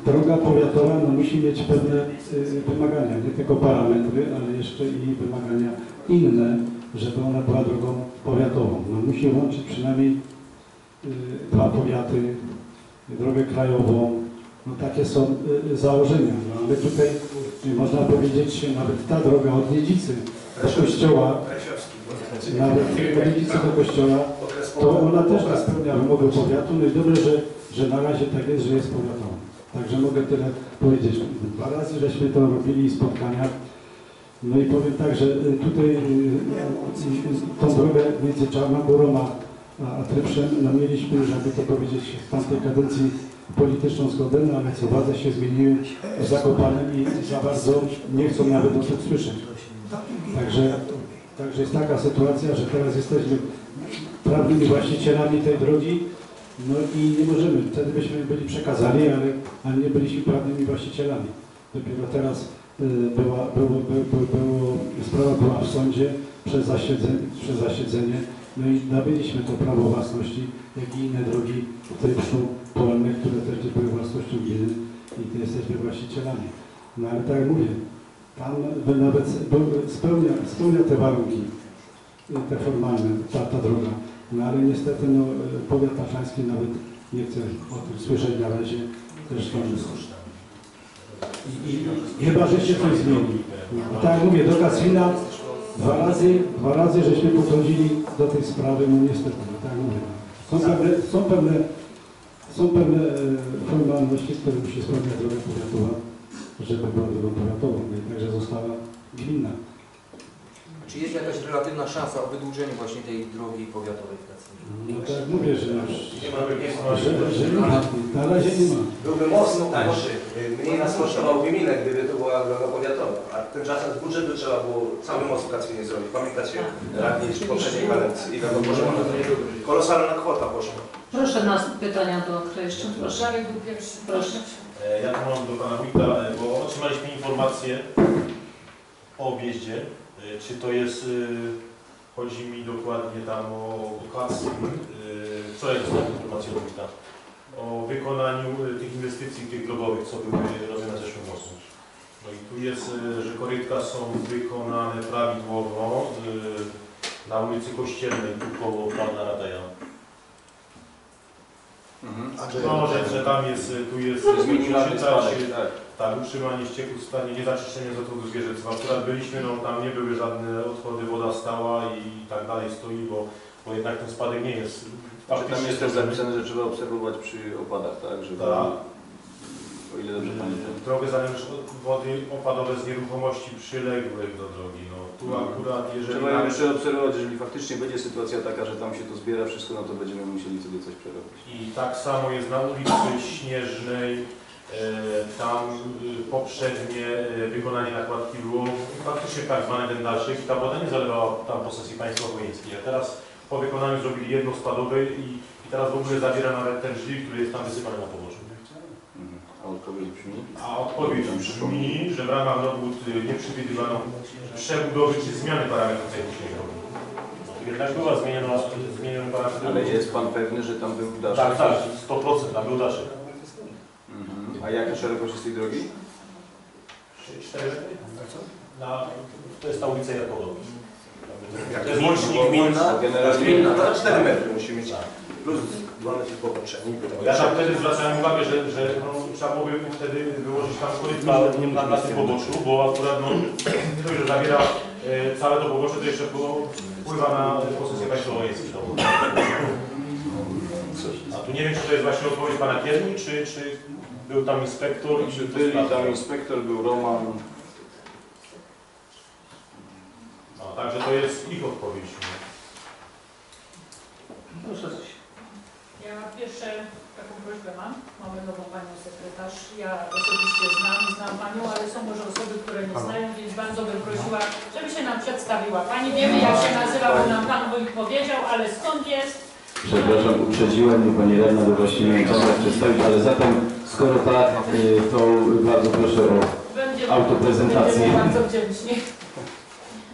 droga powiatowa no, musi mieć pewne wymagania, nie tylko parametry, ale jeszcze i wymagania inne, żeby ona była drogą powiatową. No, musi łączyć przynajmniej dwa powiaty, drogę krajową. No, takie są y, założenia. No, ale tutaj y, można powiedzieć, nawet ta droga od Niedzicy do kościoła, nawet od Niedzicy do kościoła, to ona też nie spełnia wymogu powiatu. No i dobrze, że, że na razie tak jest, że jest powiatową. Także mogę tyle powiedzieć. Dwa razy żeśmy to robili spotkania. No i powiem tak, że y, tutaj y, y, tą drogę między Czarną Górą a, a, Trypszem, no mieliśmy, żeby to powiedzieć, w tamtej kadencji polityczną zgodę, no ale co władze się zmieniły w Zakopanem i za bardzo nie chcą nawet o tym słyszeć. Także, także jest taka sytuacja, że teraz jesteśmy prawnymi właścicielami tej drogi, no i nie możemy, wtedy byśmy byli przekazani, ale, ale nie byliśmy prawnymi właścicielami. Dopiero teraz y, była, było, było, było, sprawa była w sądzie przez zasiedzenie, przez zasiedzenie, no i nabyliśmy to prawo własności, jak i inne drogi Trypszu, polne, które też były własnością gminy i jesteśmy właścicielami. No ale tak jak mówię, tam nawet spełnia, spełnia te warunki, te formalne, ta, ta droga. No ale niestety no, powiat tatrzański nawet nie chce o tym słyszeć na razie. Zresztą i, i, i chyba, że się coś zmieni. No, tak jak mówię, do Kacwina dwa razy, dwa razy żeśmy podchodzili do tej sprawy, no niestety, no, tak mówię. Są pewne, są pewne, są pewne e, formalności, które musi spełniać droga powiatowa, żeby była drogą powiatową, no i także została gminna. Czy jest jakaś relatywna szansa o wydłużenie właśnie tej drogi powiatowej w Kacwinie? No tak mówię, że już, Nie ma, nie ma. że, że nie ma, na razie nie ma. Byłby mocno tańszy. Mniej nas kosztował gminę, gdyby to była droga powiatowa. A tymczasem z budżetu trzeba było cały most w Kacwinie zrobić. Pamiętacie radni z poprzedniej kadencji, ile to poszło? Kolosalna kwota poszła. Proszę nas pytania do kto jeszcze? Proszę. Proszę. E, Ja tu mam do Pana Wójta, e, bo otrzymaliśmy informację o objeździe. E, Czy to jest, e, chodzi mi dokładnie tam o okazję, wczoraj dostałem informację od Wójta, o wykonaniu e, tych inwestycji tych drogowych, co były robione w zeszłym roku. No i tu jest, e, że korytka są wykonane prawidłowo e, na ulicy Kościelnej, tu koło Pana Radaja. Andrzej, No, że, że tam jest, tu jest czytać, spadek, tak. tak, utrzymanie ścieków w stanie, niezaczyszczenie z odchodów zwierzęcych. Akurat byliśmy, no tam nie były żadne odchody, woda stała i tak dalej stoi, bo, bo jednak ten spadek nie jest Czy tam jest też zapisane, że trzeba obserwować przy opadach, tak? Żeby Tak. o ile dobrze pamiętam. Drogę zależy od wody opadowe z nieruchomości przyległych do drogi. No, tu akurat jeżeli... Trzeba ją jeszcze obserwować, jeżeli faktycznie będzie sytuacja taka, że tam się to zbiera wszystko, no to będziemy musieli wtedy coś przerobić. I tak samo jest na ulicy Śnieżnej. E, Tam y, poprzednie e, wykonanie nakładki było faktycznie tak zwane ten dalszy i ta woda nie zalewała tam posesji państwa wojewódzkiej. A teraz po wykonaniu zrobili jedno spadowe i, i teraz w ogóle zabiera nawet ten żwir, który jest tam wysypany na poboczu. A odpowiedź brzmi? A odpowiedź brzmi, że w ramach robót y, nie przewidywano przebudowy czy zmiany parametrów technicznego. Jednak była zmieniona, zmieniony parametr. Ale jest Pan pewny, że tam był daszek? Tak, tak, 100% tam był daszek. Mhm. A jaka szerokość jest tej drogi? Cztery, na, to jest ta ulica Jakowa. Jak To jest łącznik gminna. generalnie- gminna, to 4 metry musi mieć. Plus 2 metry pobocze. Ja tam wtedy zwracałem uwagę, że, że no, trzeba byłoby wtedy wyłożyć tam korytka na, na tym poboczu, bo akurat no, dość, że zabiera e, całe to pobocze, to jeszcze było, wpływa na posesję państwową jest A tu nie wiem, czy to jest właśnie odpowiedź pana Kierni, czy, czy był tam inspektor i Czy byli tam inspektor, był Roman, No, także to jest ich odpowiedź. Proszę. Ja pierwsze prośbę mam. Mamy nową panią sekretarz. Ja osobiście znam, znam panią, ale są może osoby, które nie znają, więc bardzo bym prosiła, żeby się nam przedstawiła. Pani wiemy jak się nazywa, bo nam pan wójt powiedział, ale skąd jest? przepraszam, uprzedziłem mnie Pani Radna, bo właściwie nie chciałem tak przedstawić, ale zatem, skoro tak, y, to bardzo proszę o Będziemy, autoprezentację. będziemy bardzo wdzięczni.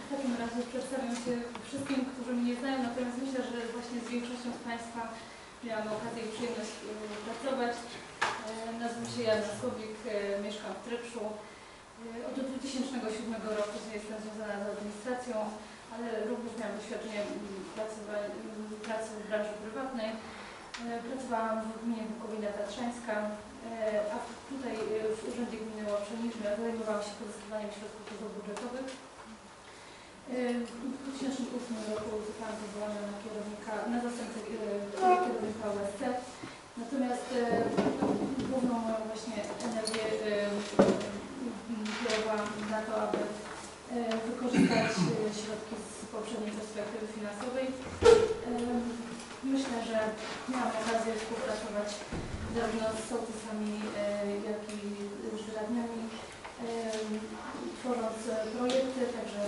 W takim razie przedstawiam się wszystkim, którzy mnie nie znają, natomiast myślę, że właśnie z większością z Państwa miałam okazję i przyjemność e, pracować. E, Nazywam się Jana Słowik, e, mieszkam w Trepszu. E, Od 2007 roku jestem związana z administracją, ale również miałam doświadczenie mm, pracy w branży prywatnej. Pracowałam w gminie Bukowina Tatrzańska, a tutaj w Urzędzie Gminy Łaprzeniżny zajmowałam się pozyskiwaniem środków pozabudżetowych. W 2008 roku zostałam powołana na kierownika, na zastępcę kierownika OSC. Natomiast e, główną moją właśnie energię e, kierowałam na to, aby e, wykorzystać środki z poprzedniej perspektywy finansowej. Myślę, że miałam okazję współpracować zarówno z sołtysami, jak i z radnymi, tworząc projekty, także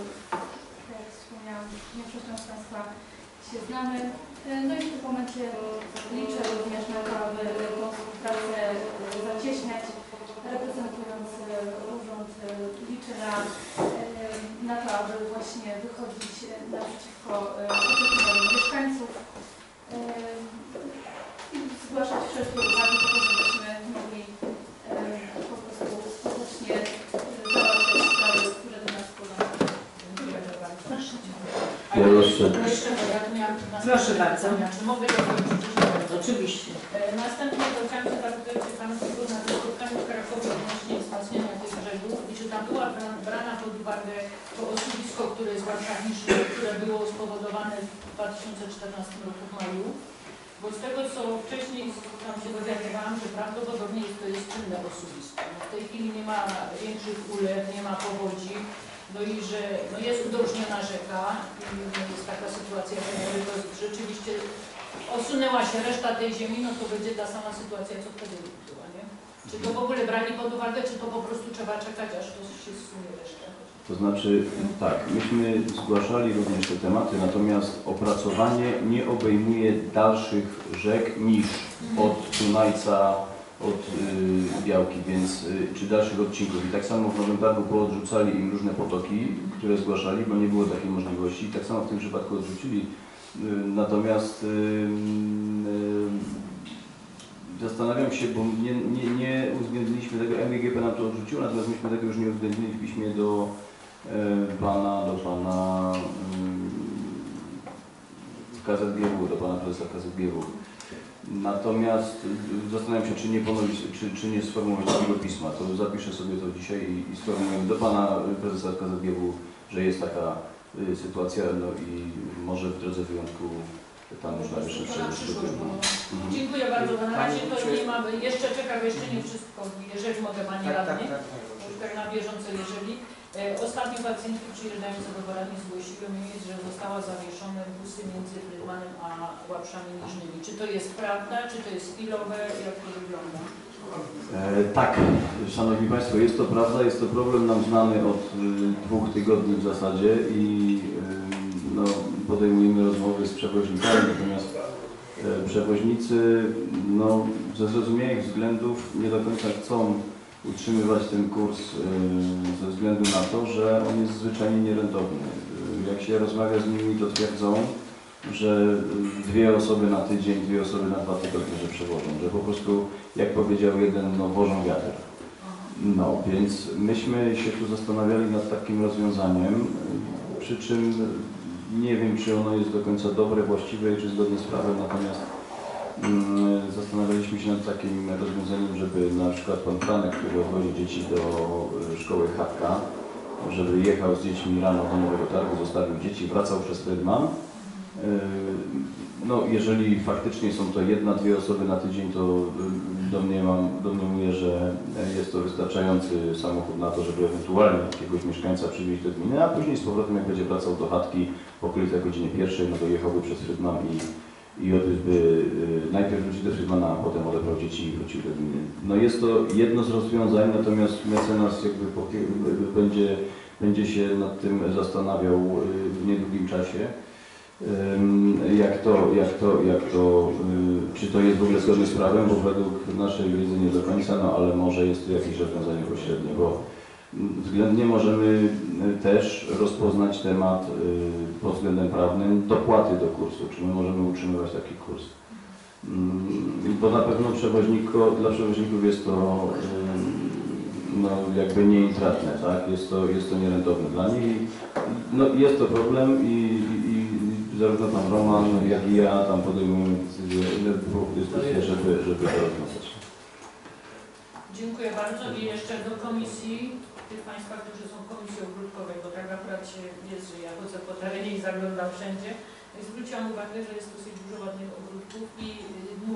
jak wspomniałam, z Państwa się znamy. E, No i w tym momencie liczę również na to, aby tą współpracę e, zacieśniać, reprezentując e, urząd, liczę na, na to, aby właśnie wychodzić naprzeciwko oczekiwaniom mieszkańców i zgłaszać wszelkie uwagi, to, żebyśmy mogli e, po prostu skutecznie e, załatwiać sprawy, które do nas wpływają. Dziękujemy bardzo. Ja jeszcze... Proszę bardzo. Czy mogę dokończyć? Oczywiście. E, Następnie się zapytać, czy Pan był na tym spotkaniu w Krakowie odnośnie wzmacniania tych brzegów i czy tam była bra- brana pod uwagę to osuwisko, które jest warszawnicze, które było spowodowane w 2014 roku w maju? Bo z tego, co wcześniej tam się dowiadywałam, że prawdopodobnie to jest czynne osuwisko. No w tej chwili nie ma większych ulew, nie ma powodzi, no i że no jest udrożniona rzeka i jest taka sytuacja, że rzeczywiście osunęła się reszta tej ziemi, no to będzie ta sama sytuacja, co wtedy była, nie? Czy to w ogóle brali pod uwagę, czy to po prostu trzeba czekać, aż to się zsunie reszta? To znaczy, tak, myśmy zgłaszali również te tematy, natomiast opracowanie nie obejmuje dalszych rzek niż od Dunajca, od y, Białki, więc y, czy dalszych odcinków. I tak samo w Nowym Targu poodrzucali im różne potoki, które zgłaszali, bo nie było takiej możliwości. I tak samo w tym przypadku odrzucili. Y, natomiast y, y, zastanawiam się, bo nie, nie, nie uwzględniliśmy tego, MGGP nam to odrzuciło, natomiast myśmy tego już nie uwzględnili w piśmie do pana, do pana KZGW, do pana prezesa KZGW. Natomiast zastanawiam się, czy nie ponowić, czy, czy nie sformułować takiego pisma. To zapiszę sobie to dzisiaj i, i sformułuję do pana prezesa KZGW, że jest taka y, sytuacja, no i może w drodze wyjątku tam już najwyższy To na przyszłość, bo Mhm. dziękuję bardzo, na razie to nie mamy, jeszcze czekam, jeszcze nie wszystko, jeżeli mogę Pani Tak, tak, radny, tak. już tak na bieżąco, jeżeli. E, Ostatnio pacjentki przyjeżdżające do poradni zgłosiły mi, że została zawieszone busy między Frydmanem a Łapszami Niżnymi. Czy to jest prawda, czy to jest chwilowe, jak to wygląda? E, tak, Szanowni Państwo, jest to prawda, jest to problem nam znany od y, dwóch tygodni w zasadzie i y, no, podejmujemy rozmowy z przewoźnikami, natomiast e, przewoźnicy no, ze zrozumiałych względów nie do końca chcą utrzymywać ten kurs y, ze względu na to, że on jest zwyczajnie nierentowny. Y, Jak się rozmawia z nimi, to twierdzą, że y, dwie osoby na tydzień, dwie osoby na dwa tygodnie, że przewożą, że po prostu, jak powiedział jeden, no wożą wiatr. No, więc myśmy się tu zastanawiali nad takim rozwiązaniem, przy czym nie wiem, czy ono jest do końca dobre, właściwe i czy zgodne z prawem, natomiast zastanawialiśmy się nad takim rozwiązaniem, żeby na przykład pan Franek, który odwozi dzieci do y, szkoły Chatka, żeby jechał z dziećmi rano do Nowego Targu, zostawił dzieci, wracał przez Frydman. Yy, No, jeżeli faktycznie są to jedna, dwie osoby na tydzień, to domniemam, domniemuję, że jest to wystarczający samochód na to, żeby ewentualnie jakiegoś mieszkańca przywieźć do gminy, a później z powrotem, jak będzie wracał do chatki po okolicach godzinie pierwszej, no to jechałby przez Frydman i, i odbyłby yy, najpierw wrócił do Frydmana, a potem odebrał dzieci i wrócił do gminy. No jest to jedno z rozwiązań, natomiast mecenas jakby pokie- będzie, będzie się nad tym zastanawiał yy, w niedługim czasie. Jak to, jak to, jak to, y, czy to jest w ogóle zgodne z prawem, bo według naszej wiedzy nie do końca, no ale może jest to jakieś rozwiązanie pośrednie, bo względnie możemy y, też rozpoznać temat y, pod względem prawnym dopłaty do kursu, czy my możemy utrzymywać taki kurs. Bo na pewno przewoźniko, dla przewoźników jest to ym, no, jakby nieintratne, tak? Jest to, jest to nierentowne dla nich. i, No, jest to problem i, i, i zarówno pan Roman, jak i ja tam podejmujemy decyzję, ile było dyskusję, żeby, żeby to rozwiązać. Dziękuję bardzo i jeszcze do komisji, tych Państwa, którzy są w Komisji Ogródkowej, bo tak akurat się jest, że ja chodzę po terenie i zaglądam wszędzie. I zwróciłam uwagę, że jest dosyć dużo ładnych ogródków i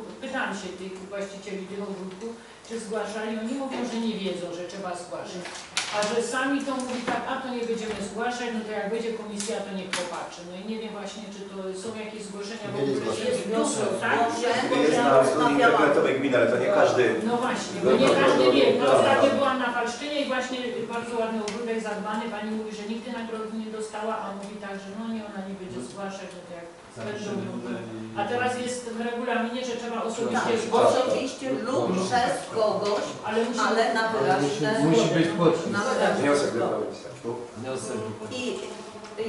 y, pytam się tych właścicieli tych ogródków, czy zgłaszali. Oni mówią, że nie wiedzą, że trzeba zgłaszać. A że sami to mówi tak, a to nie będziemy zgłaszać, no to jak będzie komisja, to niech popatrzy. No i nie wiem właśnie, czy to są jakieś zgłoszenia, bo Nie jest dużo, tak? Jest na stronie internetowej gminy, ale to nie każdy. No właśnie, bo nie każdy wie. No ostatnio byłam na Falsztynie i właśnie bardzo ładny ogródek zadbany. Pani mówi, że nigdy nagrody nie dostała, a mówi tak, że no nie, ona nie będzie zgłaszać, no jak będą A teraz jest w regulaminie, że trzeba osobiście Tak, zgłosić. osobiście lub przez kogoś, Ale musi, ale na wyraźne Musi być podpis. Wniosek do. I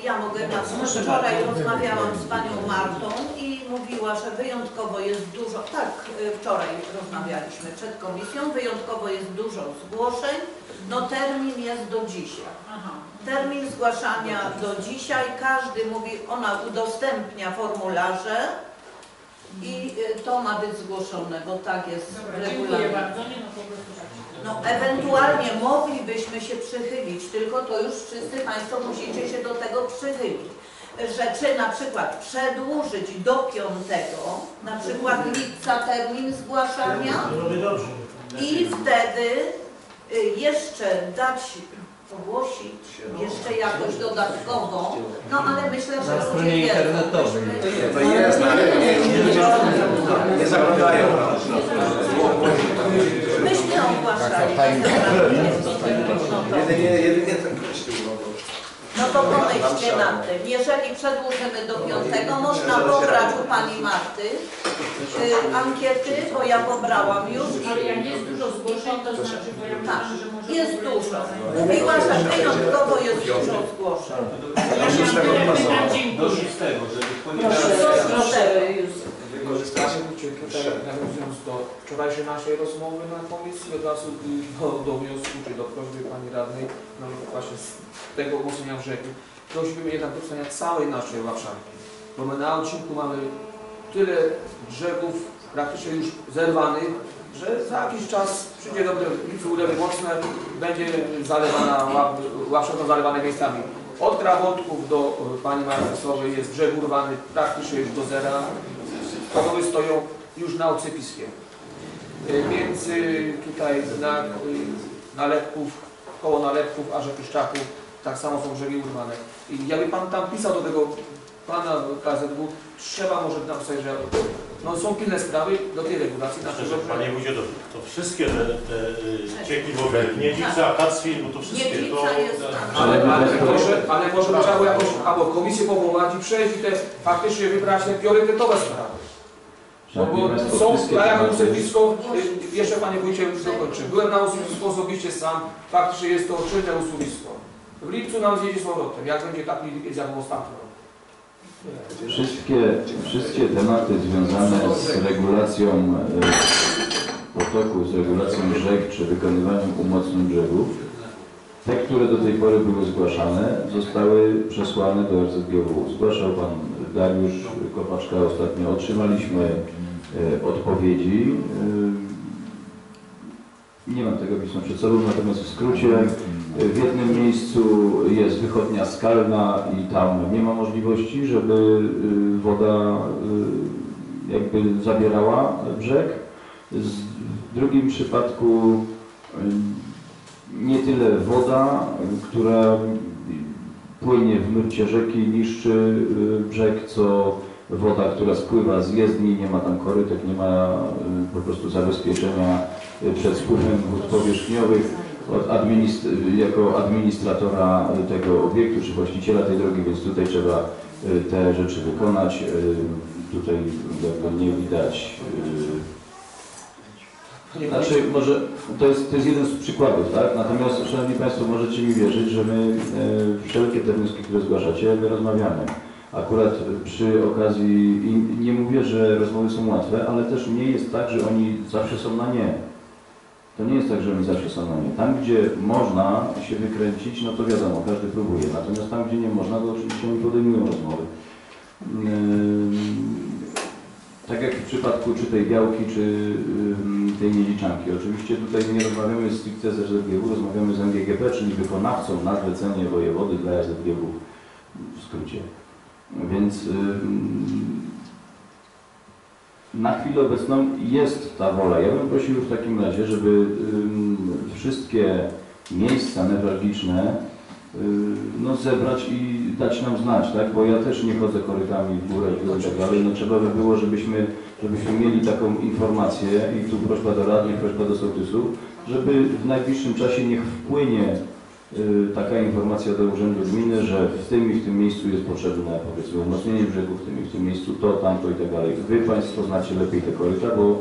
ja mogę na wczoraj rozmawiałam z panią Martą i mówiła, że wyjątkowo jest dużo, tak y, wczoraj rozmawialiśmy przed komisją, wyjątkowo jest dużo zgłoszeń, no termin jest do dzisiaj. Aha. Termin zgłaszania do dzisiaj, każdy mówi, ona udostępnia formularze i y, to ma być zgłoszone, bo tak jest Dobra, dziękuję bardzo. Nie no, po prostu tak. No ewentualnie moglibyśmy się przychylić, tylko to już wszyscy Państwo musicie się do tego przychylić. Że czy na przykład przedłużyć do piątego, na przykład lipca termin zgłaszania i wtedy jeszcze dać, ogłosić jeszcze jakoś dodatkowo, no ale myślę, że Na ludzie stronie internetowej. To jest, ale nie, nie, zaglądają. Myśmy ogłaszali. Jedynie, jedynie ten kościół mogą. No to pomyślcie nad tym. Jeżeli przedłużymy do piątego, można pobrać u Pani Marty y, ankiety, bo ja pobrałam już. Ale jak jest dużo zgłoszeń, to znaczy, bo ja Tak, myślałam, że może... jest dużo. Mówiła, że wyjątkowo jest dużo zgłoszeń. Ja się tyle pytań, dziękuję. Proszę, proszę. Wykorzystać. Tutaj nawiązując do wczorajszej naszej rozmowy na komisji, od razu do, do wniosku, czy do prośby Pani Radnej, no właśnie z tego ogłoszenia brzegu, prosimy jednak do wstania całej naszej łapszanki, bo my na odcinku mamy tyle drzewów praktycznie już zerwanych, że za jakiś czas przyjdzie dobre ulewy mocne, będzie zalewana, łap- łapszanka zalewane miejscami od Krawotków do e, Pani Marcesowej jest brzeg urwany praktycznie już do zera. Rowy stoją już na ocypiskiem. E, Między tutaj na, e, nalepków, koło nalepków, aż Piszczaków, tak samo są brzegi urwane. I jakby Pan tam pisał do tego Pana KZW, trzeba może napisać, że no, są pilne sprawy do tej regulacji. Myślę, Znaczy, że że Panie Wójcie, to, to wszystkie te, te y, cieki w ogóle, Niedica, Kacwil, bo to wszystkie, to... Ale, ale, może, ale może trzeba było jakoś albo komisję powołać i przejść i te faktycznie wybrać te priorytetowe sprawy. No bo są, wszystkie ja jako tematy- usypisko, y, jeszcze Panie Wójcie już dokończę. Byłem na usypisku osobiście sam, faktycznie jest to czynne usypisko. W lipcu nam zjedzie z powrotem, jak będzie tak jest jak w ostatnim roku. Wszystkie, wszystkie tematy związane z regulacją e, potoku, z regulacją rzek czy wykonywaniem umocnień brzegów, te, które do tej pory były zgłaszane, zostały przesłane do RZGW. Zgłaszał Pan Dariusz Kopaczka ostatnio. Otrzymaliśmy odpowiedzi. E, Nie mam tego pisma przed sobą, natomiast w skrócie e, w jednym miejscu jest wychodnia skalna i tam nie ma możliwości, żeby woda jakby zabierała brzeg. W drugim przypadku nie tyle woda, która płynie w nurcie rzeki, niszczy brzeg, co woda, która spływa z jezdni, nie ma tam korytek, nie ma y, po prostu zabezpieczenia y, przed spływem wód powierzchniowych. Administ jako administratora y, tego obiektu, czy właściciela tej drogi, więc tutaj trzeba y, te rzeczy wykonać. Y, Tutaj jakby nie widać y, znaczy, może to jest, to jest jeden z przykładów, tak? Natomiast, Szanowni Państwo, możecie mi wierzyć, że my e, wszelkie te wnioski, które zgłaszacie, my rozmawiamy. Akurat przy okazji, i nie mówię, że rozmowy są łatwe, ale też nie jest tak, że oni zawsze są na nie. To nie jest tak, że oni zawsze są na nie. Tam, gdzie można się wykręcić, no to wiadomo, każdy próbuje. Natomiast tam, gdzie nie można, to oczywiście oni podejmują rozmowy. Tak jak w przypadku czy tej białki, czy tej niedziczanki. Oczywiście tutaj nie rozmawiamy stricte z RZGW, rozmawiamy z MGGP, czyli wykonawcą na zlecenie wojewody dla RZGW w skrócie. Więc na chwilę obecną jest ta wola. Ja bym prosił w takim razie, żeby wszystkie miejsca newralgiczne no, zebrać i dać nam znać, tak? Bo ja też nie chodzę korytami w górę i tak dalej. No, trzeba by było, żebyśmy, żebyśmy mieli taką informację i tu prośba do radnych, prośba do sołtysu, żeby w najbliższym czasie niech wpłynie taka informacja do Urzędu Gminy, że w tym i w tym miejscu jest potrzebne powiedzmy umocnienie brzegów, w tym i w tym miejscu to, tamto i tak dalej. Wy Państwo znacie lepiej te koryta, bo y,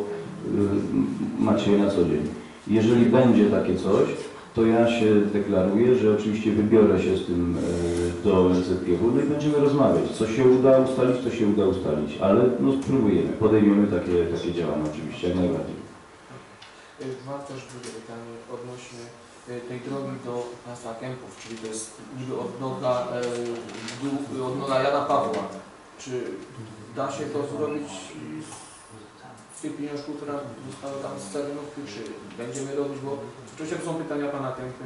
macie je na co dzień. Jeżeli będzie takie coś, to ja się deklaruję, że oczywiście wybiorę się z tym e, do ZGW no i będziemy rozmawiać. Co się uda ustalić, to się uda ustalić, ale no spróbujemy, podejmiemy takie, takie działania oczywiście, jak najbardziej. Y, Mam też drugie pytanie odnośnie y, tej drogi do państwa Kępów, czyli to jest niby odnoga, e, odnoga Jana Pawła. Czy da się to zrobić z tych pieniążków, które zostały tam z terenówki, czy będziemy robić, bo oczywiście są pytania Pana Kępy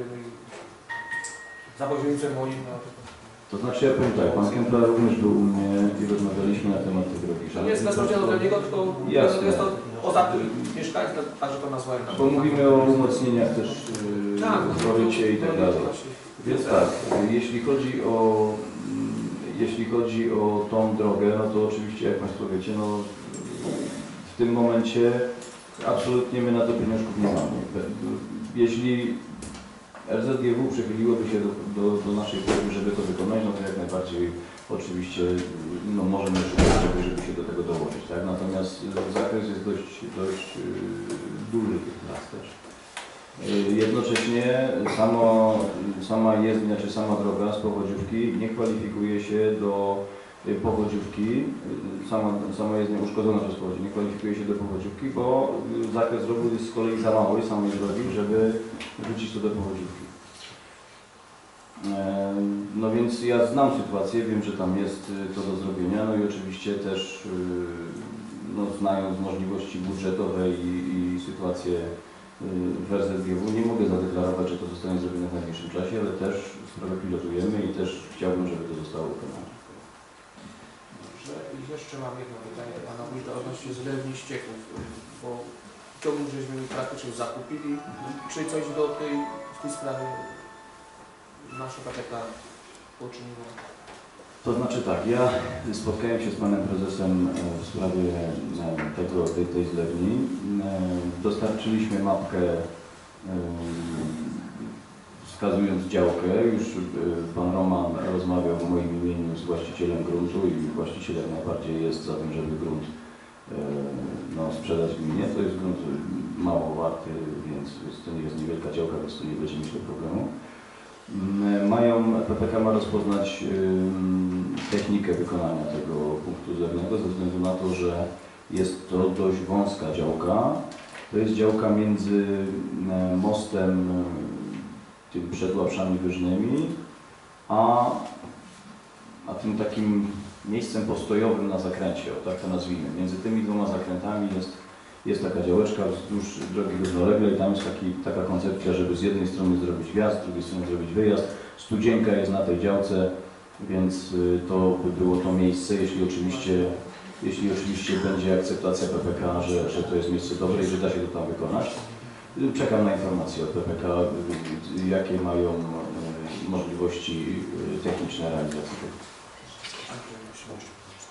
za poziomicem moim. No, To znaczy ja powiem tak, pan Kępla również był u mnie i rozmawialiśmy na temat tej drogi. nie jest bezpośrednio do niego, tylko Jasne. jest to ostatni mieszkańcy, także to nazwałem. Bo mówimy o umocnieniach też Tak, korycie i tak dalej. Więc tak, jeśli chodzi o mm, jeśli chodzi o tą drogę, no to oczywiście jak Państwo wiecie, no w tym momencie absolutnie my na to pieniążków nie mamy. Jeśli RZGW przychyliłoby się do, do, do naszej prośby, żeby to wykonać, no to jak najbardziej oczywiście no, możemy szukać czegoś, żeby się do tego dołożyć. Tak? Natomiast zakres jest dość, dość y, duży tych prac też. Y, Jednocześnie samo, sama jezdnia czy sama droga z powodziówki nie kwalifikuje się do y, powodziówki, y, sama, sama jezdnia uszkodzona przez powodzie nie kwalifikuje się do powodziówki, bo zakres drogi jest z kolei za mały samej drogi, żeby wrzucić to do powodziówki. No więc ja znam sytuację, wiem, że tam jest to do zrobienia, no i oczywiście też no, znając możliwości budżetowe i, i sytuację w RZGW. Nie mogę zadeklarować, że to zostanie zrobione w najbliższym czasie, ale też sprawę pilotujemy i też chciałbym, żeby to zostało wykonane. Dobrze. I jeszcze mam jedno pytanie Pana Wójta odnośnie zlewni ścieków, y, bo chciałbym, żebyśmy praktycznie zakupili. Czy coś do tej, w tej sprawie nasza KPK poczyniła? To znaczy tak, ja spotkałem się z panem prezesem e, w sprawie e, tego, tej, tej zlewni. E, Dostarczyliśmy mapkę wskazując działkę. Już pan Roman rozmawiał w moim imieniu z właścicielem gruntu i właściciel jak najbardziej jest za tym, żeby grunt no, sprzedać gminie. To jest grunt mało warty, więc, to nie jest niewielka działka, więc tu nie będzie myślę problemu. Mm, Mają, PPK ma rozpoznać technikę wykonania tego punktu zlewnego ze względu na to, że jest to dość wąska działka. To jest działka między mostem tym przed Łapszami Wyżnymi, a, a tym takim miejscem postojowym na zakręcie, o tak to nazwijmy. Między tymi dwoma zakrętami jest, jest taka działeczka wzdłuż drogi równoległej. Tam jest taki, taka koncepcja, żeby z jednej strony zrobić wjazd, z drugiej strony zrobić wyjazd. Studzienka jest na tej działce, więc y, to by było to miejsce, jeśli oczywiście, jeśli oczywiście będzie akceptacja PPK, że, że to jest miejsce dobre i że da się to tam wykonać. Czekam na informacje od PPK, y, y, jakie mają możliwości techniczne realizacji tego.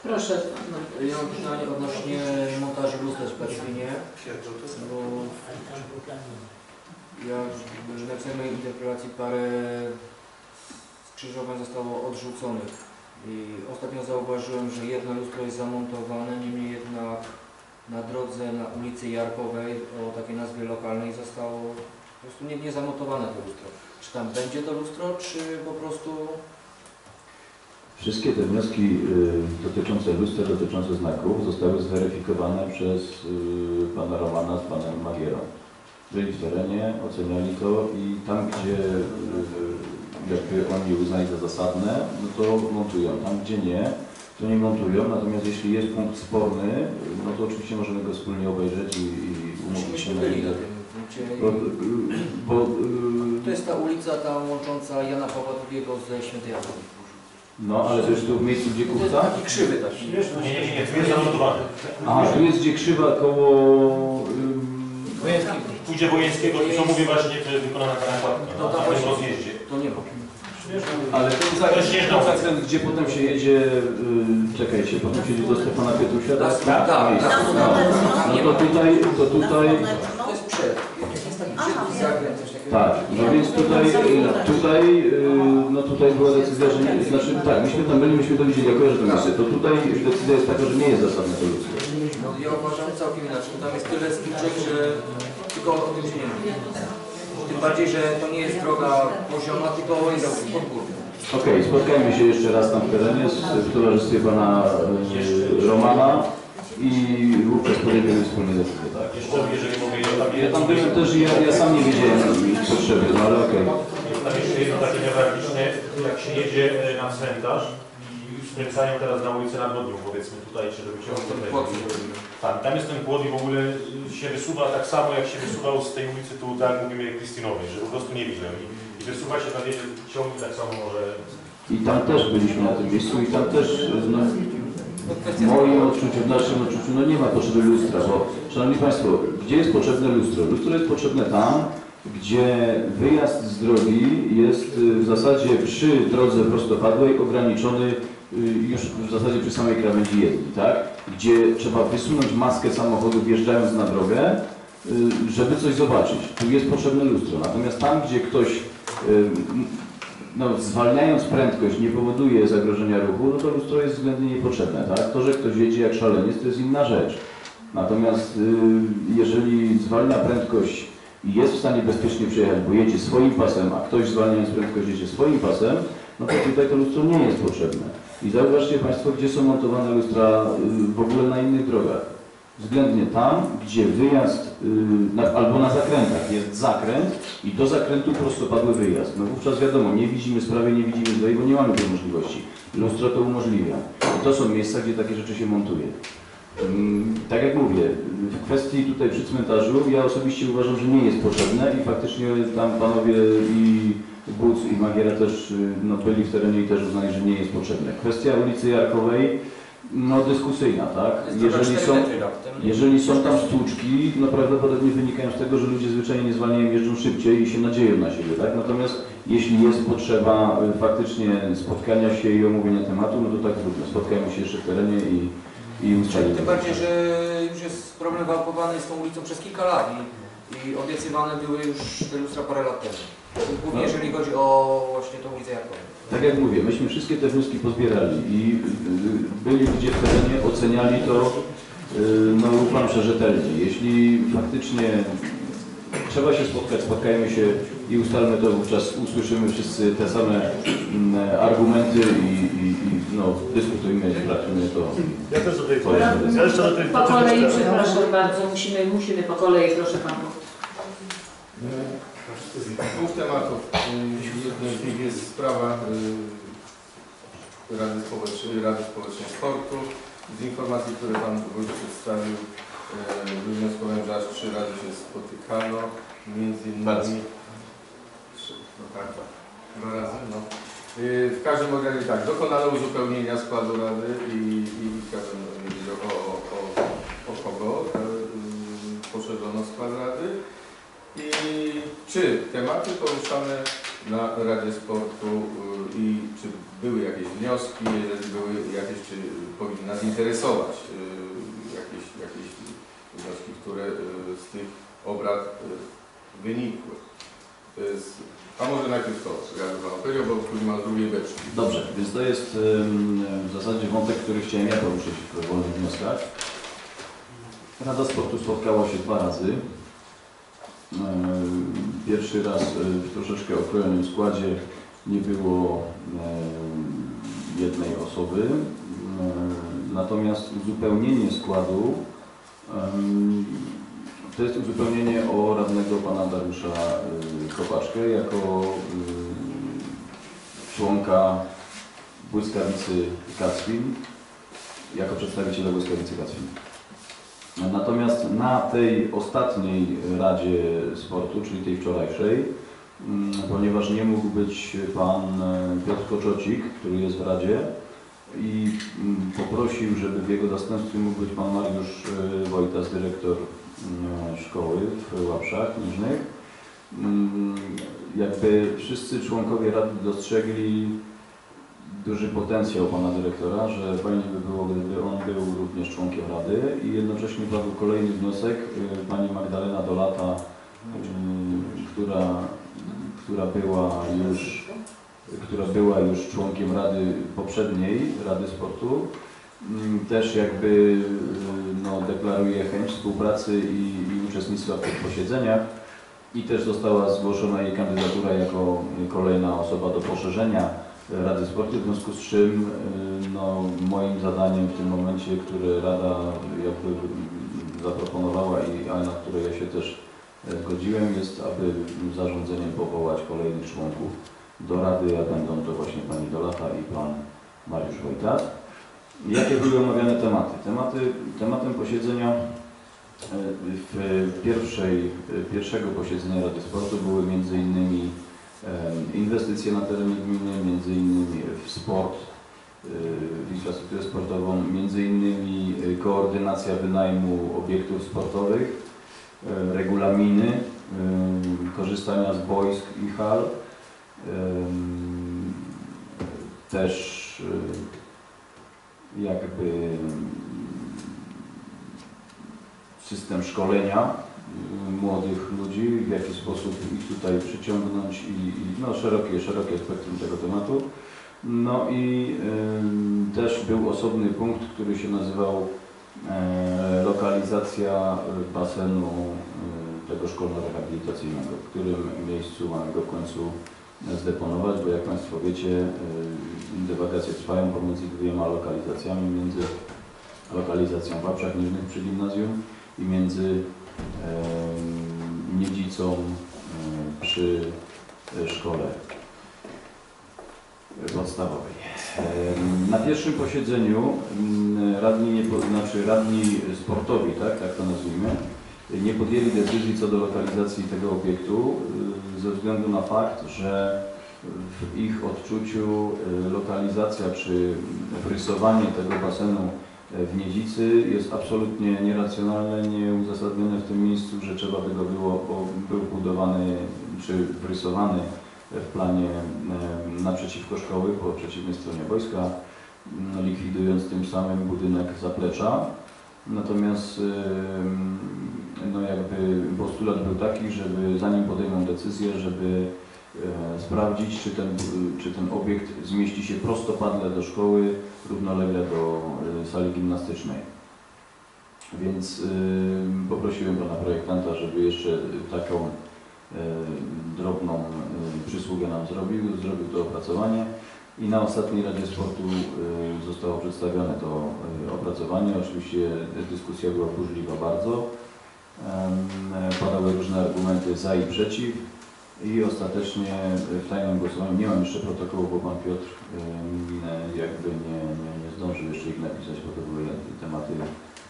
Proszę. Ja mam pytanie odnośnie montażu luster w Perwinie, bo ja napisałem w mojej interpelacji parę skrzyżowań zostało odrzuconych i ostatnio zauważyłem, że jedno lustro jest zamontowane, niemniej jednak na drodze na ulicy Jarkowej o takiej nazwie lokalnej zostało po prostu nie, nie zamontowane to lustro. Czy tam będzie to lustro, czy po prostu Wszystkie te wnioski y, dotyczące luster, dotyczące znaków zostały zweryfikowane przez y, pana Romana z panem Magierą. Byli w terenie, oceniali to i tam, gdzie y, jakby oni uznali za zasadne, no to montują. Tam, gdzie nie, to nie montują. Natomiast jeśli jest punkt sporny, no to oczywiście możemy go wspólnie obejrzeć i, i umówić się na ile. Bo, bo, To jest ta ulica tam łącząca Jana Pawła II ze Świętej Anny. No ale to jest tu w miejscu, gdzie kupca? taki krzywy taki. Nie, nie, nie, tu jest zamontowane. Aha, tu jest gdzie krzywa koło... ym, Pójdzie wojeńskiego, co mówię właśnie, to jest wykonana ta nakładka No tam tym właśnie- rozjeździe. To nie ma. Ale ten zakręt, ten zakręt, gdzie potem się jedzie, yy, czekajcie, potem się jedzie do Stefana Pietrusia, tak? Tak, tak, tak. No, no to tutaj, to tutaj, To jest przed. Jest taki brzydki zakręt, coś takiego. Tak, no więc tutaj, yy, tutaj, yy, no tutaj była decyzja, że nie, znaczy tak, myśmy tam byli, myśmy to widzieli, ja kojarzę to miejsce, to tutaj decyzja jest taka, że nie jest zasadne to ludzkie. No, ja uważam całkiem inaczej. Tam jest tyle zniczek, że tylko o tym się nie mówi. Tym bardziej, że to nie jest droga pozioma, tylko jest podgórna. Okej, spotkajmy się jeszcze raz tam w terenie z, w towarzystwie pana yy, Romana i wówczas podejmiemy wspólnie decyzję, tak? Jeszcze, jeżeli mogę, ja tam byłem też i ja, ja sam nie wiedziałem potrzeby, no ale okej. Tam jeszcze jedno takie newralgiczne, jak się jedzie e, na cmentarz i skręcają teraz na ulicę na Brodniu, powiedzmy tutaj, czy do wyciągu tam, tam jest ten płot i w ogóle się wysuwa tak samo, jak się wysuwał z tej ulicy tu, tak mówimy, Krystynowej, że po prostu nie widzę. I, i wysuwa się tam jedzie ciągnik tak samo może. I tam też byliśmy na tym miejscu i tam też, no, w moim odczuciu, w naszym odczuciu, no nie ma potrzeby lustra, bo Szanowni Państwo, gdzie jest potrzebne lustro? Lustro jest potrzebne tam, gdzie wyjazd z drogi jest y, w zasadzie przy drodze prostopadłej ograniczony y, już w zasadzie przy samej krawędzi jezdni, tak? Gdzie trzeba wysunąć maskę samochodu wjeżdżając na drogę, y, żeby coś zobaczyć. Tu jest potrzebne lustro. Natomiast tam, gdzie ktoś no, zwalniając prędkość nie powoduje zagrożenia ruchu, no to lustro jest względnie niepotrzebne, tak? To, że ktoś jedzie jak szaleniec, to jest inna rzecz. Natomiast y, jeżeli zwalnia prędkość i jest w stanie bezpiecznie przejechać, bo jedzie swoim pasem, a ktoś zwalniając prędkość jedzie swoim pasem, no to tutaj to lustro nie jest potrzebne. I zauważcie Państwo, gdzie są montowane lustra y, w ogóle na innych drogach. Względnie tam, gdzie wyjazd, y, na, albo na zakrętach jest zakręt i do zakrętu prostopadły wyjazd. No wówczas wiadomo, nie widzimy sprawy, nie widzimy złej, bo nie mamy tej możliwości. Lustro to umożliwia. I to są miejsca, gdzie takie rzeczy się montuje. Mm, Tak jak mówię, w kwestii tutaj przy cmentarzu, ja osobiście uważam, że nie jest potrzebne i faktycznie tam panowie i Buc i Magiera też y, no, byli w terenie i też uznali, że nie jest potrzebne. Kwestia ulicy Jarkowej, no dyskusyjna, tak? Jeżeli 4 są, jeżeli są tam stłuczki, no prawdopodobnie wynikają z tego, że ludzie zwyczajnie nie zwalniają, jeżdżą szybciej i się nadzieją na siebie, tak? Natomiast jeśli jest potrzeba y, faktycznie spotkania się i omówienia tematu, no to tak trudno. Spotkajmy się jeszcze w terenie i, i ustalimy. Tym bardziej, że już jest problem wałkowany z tą ulicą przez kilka lat i, i obiecywane były już te lustra parę lat temu. Głównie No. jeżeli chodzi o właśnie tą ulicę Jarkową. Tak jak mówię, myśmy wszystkie te wnioski pozbierali i y, byli ludzie w terenie, oceniali to, y, no ufam, że rzetelnie. Jeśli faktycznie trzeba się spotkać, spotkajmy się i ustalmy to, wówczas usłyszymy wszyscy te same mm, argumenty i, i, i no, dyskutujmy, to. Ja też do tej Ja jeszcze do tej Po kolei, przepraszam bardzo, musimy, musimy po kolei, proszę panów. Dwóch tematów. Jednym z nich jest sprawa y, Rady Społecznej, Rady Społecznej Sportu. Z informacji, które Pan Wójt przedstawił, y, wywnioskowałem, że aż trzy razy się spotykano. Między innymi... Trzy, no tak, tak. Dwa razy, no. Y, W każdym razie tak, dokonano uzupełnienia składu Rady i, i chciałbym wiedzieć o, o, o, o kogo poszerzono skład Rady. I czy tematy poruszane na Radzie Sportu y, i czy były jakieś wnioski, jeżeli były jakieś, czy powinny nas interesować y, jakieś, jakieś wnioski, które y, z tych obrad wynikły. A może najpierw to, ja bym powiedział, bo później mam drugiej beczki. Dobrze, więc to jest w zasadzie wątek, który chciałem ja poruszyć w wolnych wnioskach. Rada Sportu spotkała się dwa razy. Ym, Pierwszy raz y, w troszeczkę okrojonym składzie nie było ym, jednej osoby. Natomiast uzupełnienie składu to jest uzupełnienie o radnego pana Dariusza Kopaczkę jako członka Błyskawicy Kacwin, jako przedstawiciela Błyskawicy Kacwin. Natomiast na tej ostatniej Radzie Sportu, czyli tej wczorajszej, mm, ponieważ nie mógł być pan e, Piotr Koczocik, który jest w Radzie i mm, poprosił, żeby w jego zastępstwie mógł być pan Mariusz e, Wojtas, dyrektor mm, szkoły w Łapszach Niżnych. Jakby wszyscy członkowie Rady dostrzegli duży potencjał pana dyrektora, że fajnie by było, gdyby on był również członkiem Rady i jednocześnie padł kolejny wniosek y, pani Magdalena Dolata, y, która, która była już która była już członkiem Rady poprzedniej Rady Sportu, mm, też jakby y, no, deklaruje chęć współpracy i, i uczestnictwa w tych posiedzeniach. I też została zgłoszona jej kandydatura jako kolejna osoba do poszerzenia Rady Sportu, w związku z czym y, no, moim zadaniem w tym momencie, które Rada jakby zaproponowała i a na które ja się też zgodziłem, jest, aby zarządzeniem powołać kolejnych członków do Rady, a będą to właśnie Pani Dolata i Pan Mariusz Wojtas. Jakie były omawiane tematy? tematy tematem posiedzenia e, w pierwszej, pierwszego posiedzenia Rady Sportu były między innymi inwestycje na terenie gminy, między innymi w sport, y, w infrastrukturę sportową, między innymi y, koordynacja wynajmu obiektów sportowych, y, regulaminy y, korzystania z boisk i hal, też y, jakby system szkolenia. y, młodych ludzi, w jaki sposób ich tutaj przyciągnąć i, i no, szerokie, szerokie spektrum tego tematu. No i ym, też był osobny punkt, który się nazywał e, lokalizacja y, basenu y, tego szkolno-rehabilitacyjnego, w którym miejscu mamy go w końcu zdeponować, bo jak Państwo wiecie, y, dywagacje trwają pomiędzy dwiema lokalizacjami, między lokalizacją w Niżnych przy gimnazjum i między em, przy e, szkole podstawowej. Na pierwszym posiedzeniu radni, nie, znaczy radni sportowi, tak, tak to nazwijmy, nie podjęli decyzji co do lokalizacji tego obiektu ze względu na fakt, że w ich odczuciu y, lokalizacja czy wrysowanie tego basenu w Niedzicy jest absolutnie nieracjonalne, nieuzasadnione w tym miejscu, że trzeba by go było, bo był budowany czy wrysowany w planie naprzeciwko szkoły, po przeciwnej stronie wojska, m, likwidując tym samym budynek zaplecza. Natomiast no jakby postulat był taki, żeby zanim podejmą decyzję, żeby sprawdzić, czy ten, czy ten obiekt zmieści się prostopadle do szkoły, równolegle do e, sali gimnastycznej. Więc ym, poprosiłem pana projektanta, żeby jeszcze taką e, drobną e, przysługę nam zrobił, zrobił to opracowanie i na ostatniej Radzie Sportu e, zostało przedstawione to e, opracowanie. Oczywiście dyskusja była burzliwa bardzo. Padały różne argumenty za i przeciw i ostatecznie w tajnym głosowaniu, nie mam jeszcze protokołu, bo pan Piotr em, jakby nie, nie, nie zdążył jeszcze ich napisać, bo to były tematy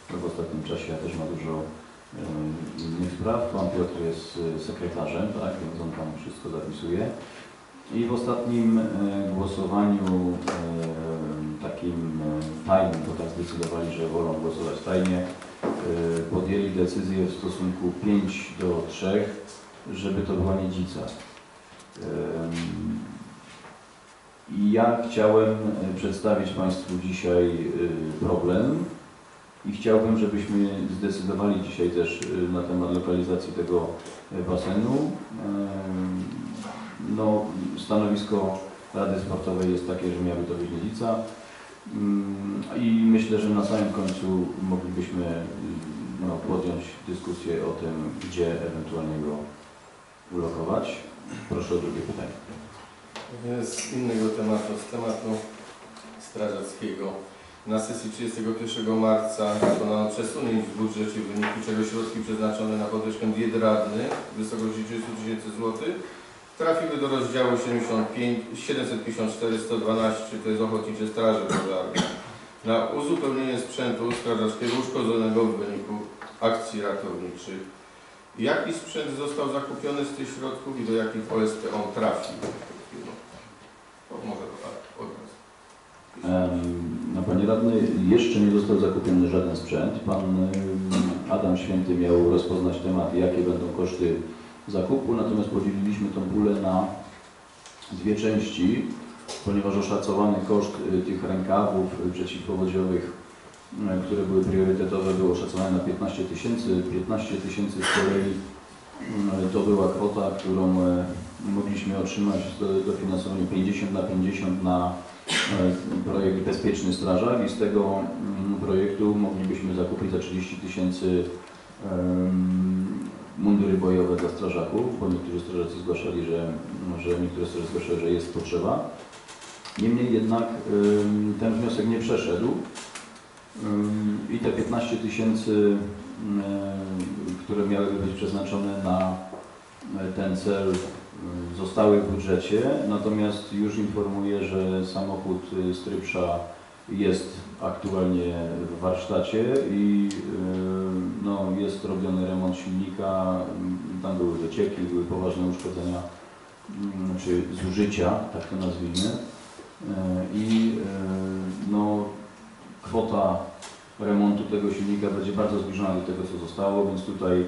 w ostatnim czasie, ja też ma dużo em, innych spraw. Pan Piotr jest e, sekretarzem, tak, więc on tam wszystko zapisuje. I w ostatnim e, głosowaniu e, takim e, tajnym, bo tak zdecydowali, że wolą głosować tajnie, e, podjęli decyzję w stosunku 5 do 3, żeby to była niedzica. I ja chciałem e, przedstawić Państwu dzisiaj e, problem i chciałbym, żebyśmy zdecydowali dzisiaj też e, na temat lokalizacji tego basenu. No, stanowisko Rady Sportowej jest takie, że miałaby to być Niedzica. I myślę, że na samym końcu moglibyśmy no, podjąć dyskusję o tym, gdzie ewentualnie go ulokować. Proszę o drugie pytanie. Z innego tematu, z tematu strażackiego. Na sesji 31 marca dokonano przesunięć w budżecie, w wyniku czego środki przeznaczone na podwyżkę diet radnych w wysokości 30 tysięcy złotych trafiły do rozdziału 75, 754 112, to jest Ochotnicze Straże Pożarne, na uzupełnienie sprzętu strażackiego uszkodzonego w wyniku akcji ratowniczych. Jaki sprzęt został zakupiony z tych środków i do jakich OSP on trafił? Może tak. Em, No, Panie Radny, jeszcze nie został zakupiony żaden sprzęt. Pan Adam Święty miał rozpoznać temat, jakie będą koszty zakupu, natomiast podzieliliśmy tą pulę na dwie części, ponieważ oszacowany koszt y, tych rękawów przeciwpowodziowych, które były priorytetowe, był oszacowany na 15 tysięcy. 15 tysięcy z kolei y, to była kwota, którą y, mogliśmy otrzymać do- dofinansowanie 50 na 50 na e, projekt Bezpieczny Strażak i z tego mm, projektu moglibyśmy zakupić za 30 tysięcy mundury bojowe dla strażaków, bo niektórzy strażacy zgłaszali, że, że niektóre strażacy zgłaszały, że jest potrzeba. Niemniej jednak ten wniosek nie przeszedł i te 15 tysięcy, które miały być przeznaczone na e, ten cel y, zostały w budżecie, natomiast już informuję, że samochód y, Strypsza jest aktualnie w warsztacie i y, no, jest robiony remont silnika, y, tam były wycieki, były poważne uszkodzenia czy zużycia, tak to nazwijmy. Y, I y, no, kwota remontu tego silnika będzie bardzo zbliżona do tego, co zostało, więc tutaj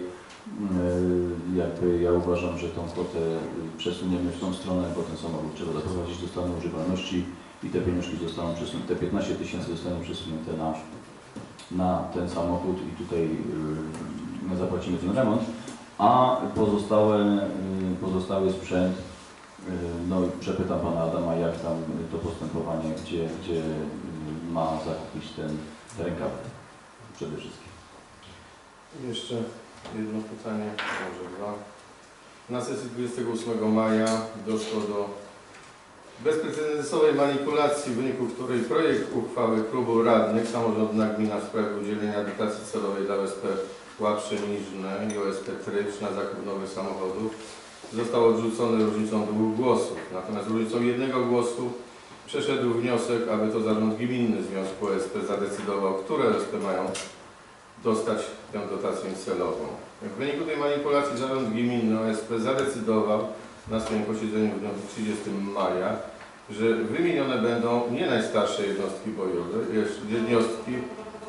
Yy, jakby ja uważam, że tą kwotę przesuniemy w tą stronę, bo ten samochód trzeba doprowadzić do stanu używalności i te pieniążki zostaną przesunięte, te 15 tysięcy zostaną przesunięte na, na ten samochód i tutaj yy, zapłacimy ten remont, a pozostałe, yy, pozostały sprzęt, no przepytam Pana Adama, jak tam to postępowanie, gdzie, gdzie ma zakupić ten, te rękawy przede wszystkim. Jeszcze jedno pytanie, może dwa. Na sesji 28 maja doszło do bezprecedensowej manipulacji, w wyniku której projekt uchwały klubu radnych Samorządna Gmina w sprawie udzielenia dotacji celowej dla OSP Łaprze Niżne i OSP Trycz na zakup nowych samochodów został odrzucony różnicą dwóch głosów. Natomiast różnicą jednego głosu przeszedł wniosek, aby to zarząd gminny Związku OSP zadecydował, które OSP mają dostać tę dotację celową. W wyniku tej manipulacji zarząd gminny OSP zadecydował na swoim posiedzeniu w dniu 30 maja, że wymienione będą nie najstarsze jednostki bojowe, jednostki,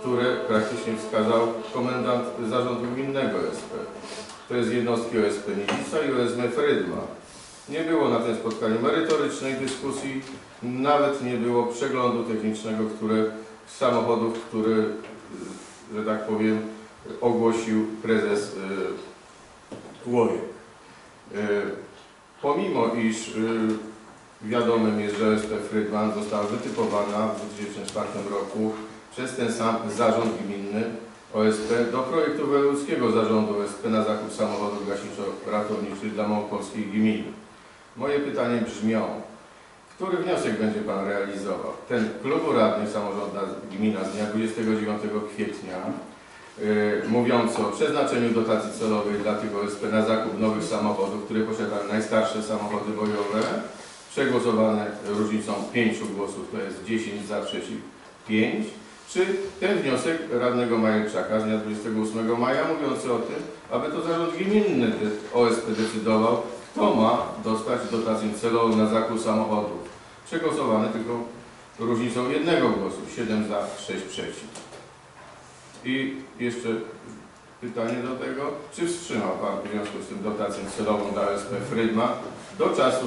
które praktycznie wskazał komendant zarządu gminnego OSP. To jest jednostki OSP Nidzica i OSM Frydma. Nie było na tym spotkaniu merytorycznej dyskusji, nawet nie było przeglądu technicznego, które samochodów, które, y, że tak powiem, ogłosił prezes y, Łojek. Y, Pomimo iż y, wiadomym jest, że OSP Frydman została wytypowana w 2004 roku przez ten sam zarząd gminny OSP do projektu wojewódzkiego zarządu OSP na zakup samochodów gaśniczo-ratowniczych dla małopolskich gmin. Moje pytanie brzmią, który wniosek będzie Pan realizował? Ten klubu radnych samorządna gmina z dnia 29 kwietnia yy, mówiący o przeznaczeniu dotacji celowej dla tych OSP na zakup nowych samochodów, które posiadają najstarsze samochody bojowe, przegłosowane różnicą 5 głosów, to jest 10 za, przeciw 5, czy ten wniosek radnego Majerczaka z dnia 28 maja mówiący o tym, aby to zarząd gminny OSP decydował, kto ma dostać dotację celową na zakup samochodów. Przegłosowane tylko różnicą jednego głosu, 7 za, 6 przeciw. I jeszcze pytanie do tego, czy wstrzymał Pan w związku z tym dotację celową dla OSP Frydma do czasu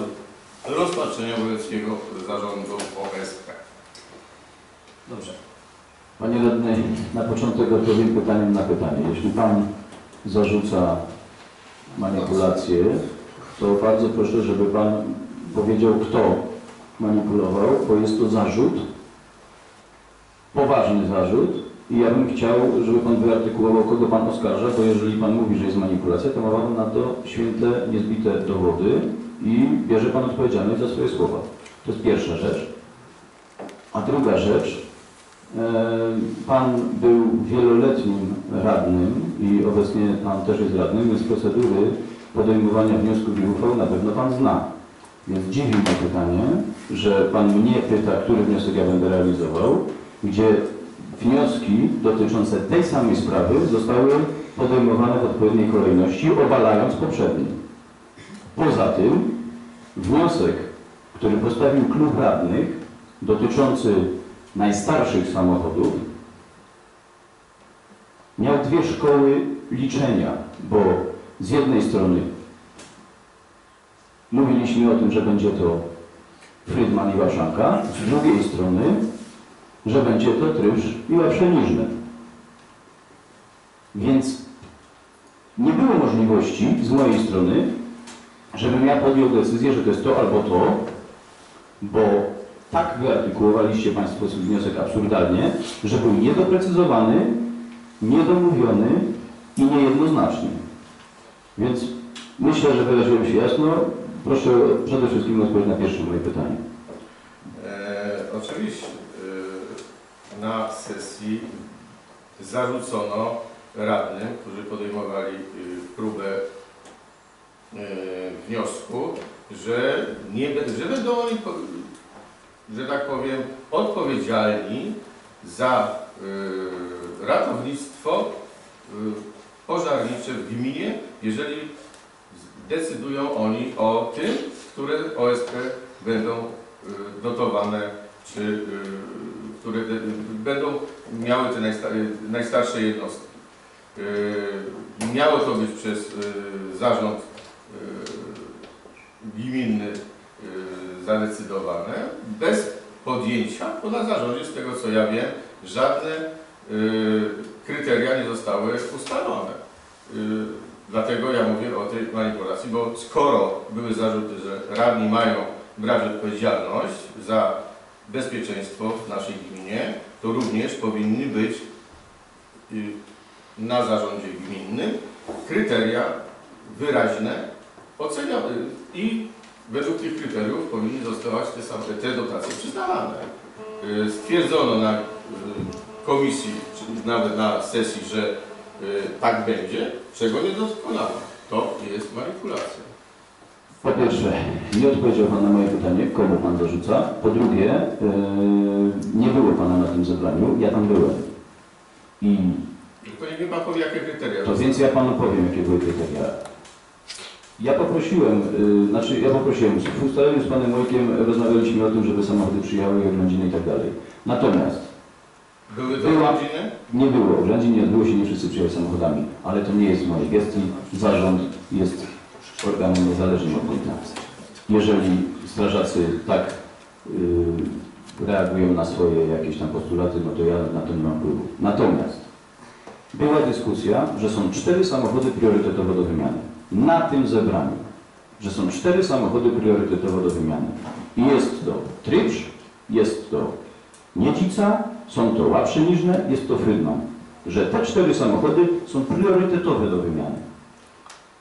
rozpatrzenia wojewódzkiego zarządu OSP? Dobrze. Panie radny, na początek odpowiem pytaniem na pytanie. Jeśli Pan zarzuca manipulację, to bardzo proszę, żeby Pan powiedział, kto manipulował, bo jest to zarzut, poważny zarzut i ja bym chciał, żeby Pan wyartykułował, kogo Pan oskarża, bo jeżeli Pan mówi, że jest manipulacja, to ma Pan na to święte, niezbite dowody i bierze Pan odpowiedzialność za swoje słowa. To jest pierwsza rzecz. A druga rzecz, e, Pan był wieloletnim radnym i obecnie Pan też jest radnym, więc procedury podejmowania wniosków i uchwał na pewno Pan zna. Więc dziwi mnie pytanie, że Pan mnie pyta, który wniosek ja będę realizował, gdzie wnioski dotyczące tej samej sprawy zostały podejmowane w odpowiedniej kolejności, obalając poprzedni. Poza tym wniosek, który postawił klub radnych dotyczący najstarszych samochodów miał dwie szkoły liczenia, bo z jednej strony mówiliśmy o tym, że będzie to Frydman i Waszanka, z drugiej strony, że będzie to Tryż i Łapszeniżny. Więc nie było możliwości z mojej strony, żebym ja podjął decyzję, że to jest to albo to, bo tak wyartykułowaliście Państwo swój wniosek absurdalnie, że był niedoprecyzowany, niedomówiony i niejednoznaczny. Więc myślę, że wyraziłem się jasno. Proszę przede wszystkim odpowiedzieć na pierwsze moje pytanie. E, oczywiście e, na sesji zarzucono radnym, którzy podejmowali e, próbę wniosku, że, nie, że będą oni, że tak powiem, odpowiedzialni za e, ratownictwo e, pożarnicze w gminie, jeżeli decydują oni o tym, które OSP będą y, dotowane, czy y, które będą miały te najsta- najstarsze jednostki. Y, Miało to być przez zarząd gminny zadecydowane, bez podjęcia, bo na zarządzie, z tego co ja wiem, żadne kryteria nie zostały ustalone. Y, Dlatego ja mówię o tej manipulacji, bo skoro były zarzuty, że radni mają brać odpowiedzialność za bezpieczeństwo w naszej gminie, to również powinny być y, na zarządzie gminnym kryteria wyraźne ocenione i według tych kryteriów powinny zostawać te, same, te dotacje przyznawane. Y, Stwierdzono na y, komisji, nawet na sesji, że y, tak będzie, czego nie doskonała. To jest manipulacja. Po pierwsze, nie odpowiedział Pan na moje pytanie, komu Pan zarzuca. Po drugie, yy, nie było Pana na tym zebraniu, ja tam byłem. I To niech mi pan powie, jakie kryteria. to więc ja Panu powiem, jakie były kryteria. Ja poprosiłem, yy, znaczy ja poprosiłem, w ustaleniu z Panem Wojkiem rozmawialiśmy o tym, żeby samochody przyjechały i oględziny i tak dalej. Natomiast Były to była, oględziny? nie było, oględzin nie odbyło się, nie wszyscy przyjechali samochodami, ale to nie jest w mojej gestii. Zarząd jest organem niezależnym od wójta. Jeżeli strażacy tak yy, reagują na swoje jakieś tam postulaty, no to ja na to nie mam wpływu. Natomiast była dyskusja, że są cztery samochody priorytetowo do wymiany. Na tym zebraniu, że są cztery samochody priorytetowo do wymiany. I jest to Trycz, jest to Niecica, są to Łapszyniżne, jest to Frydman. Że te cztery samochody są priorytetowe do wymiany.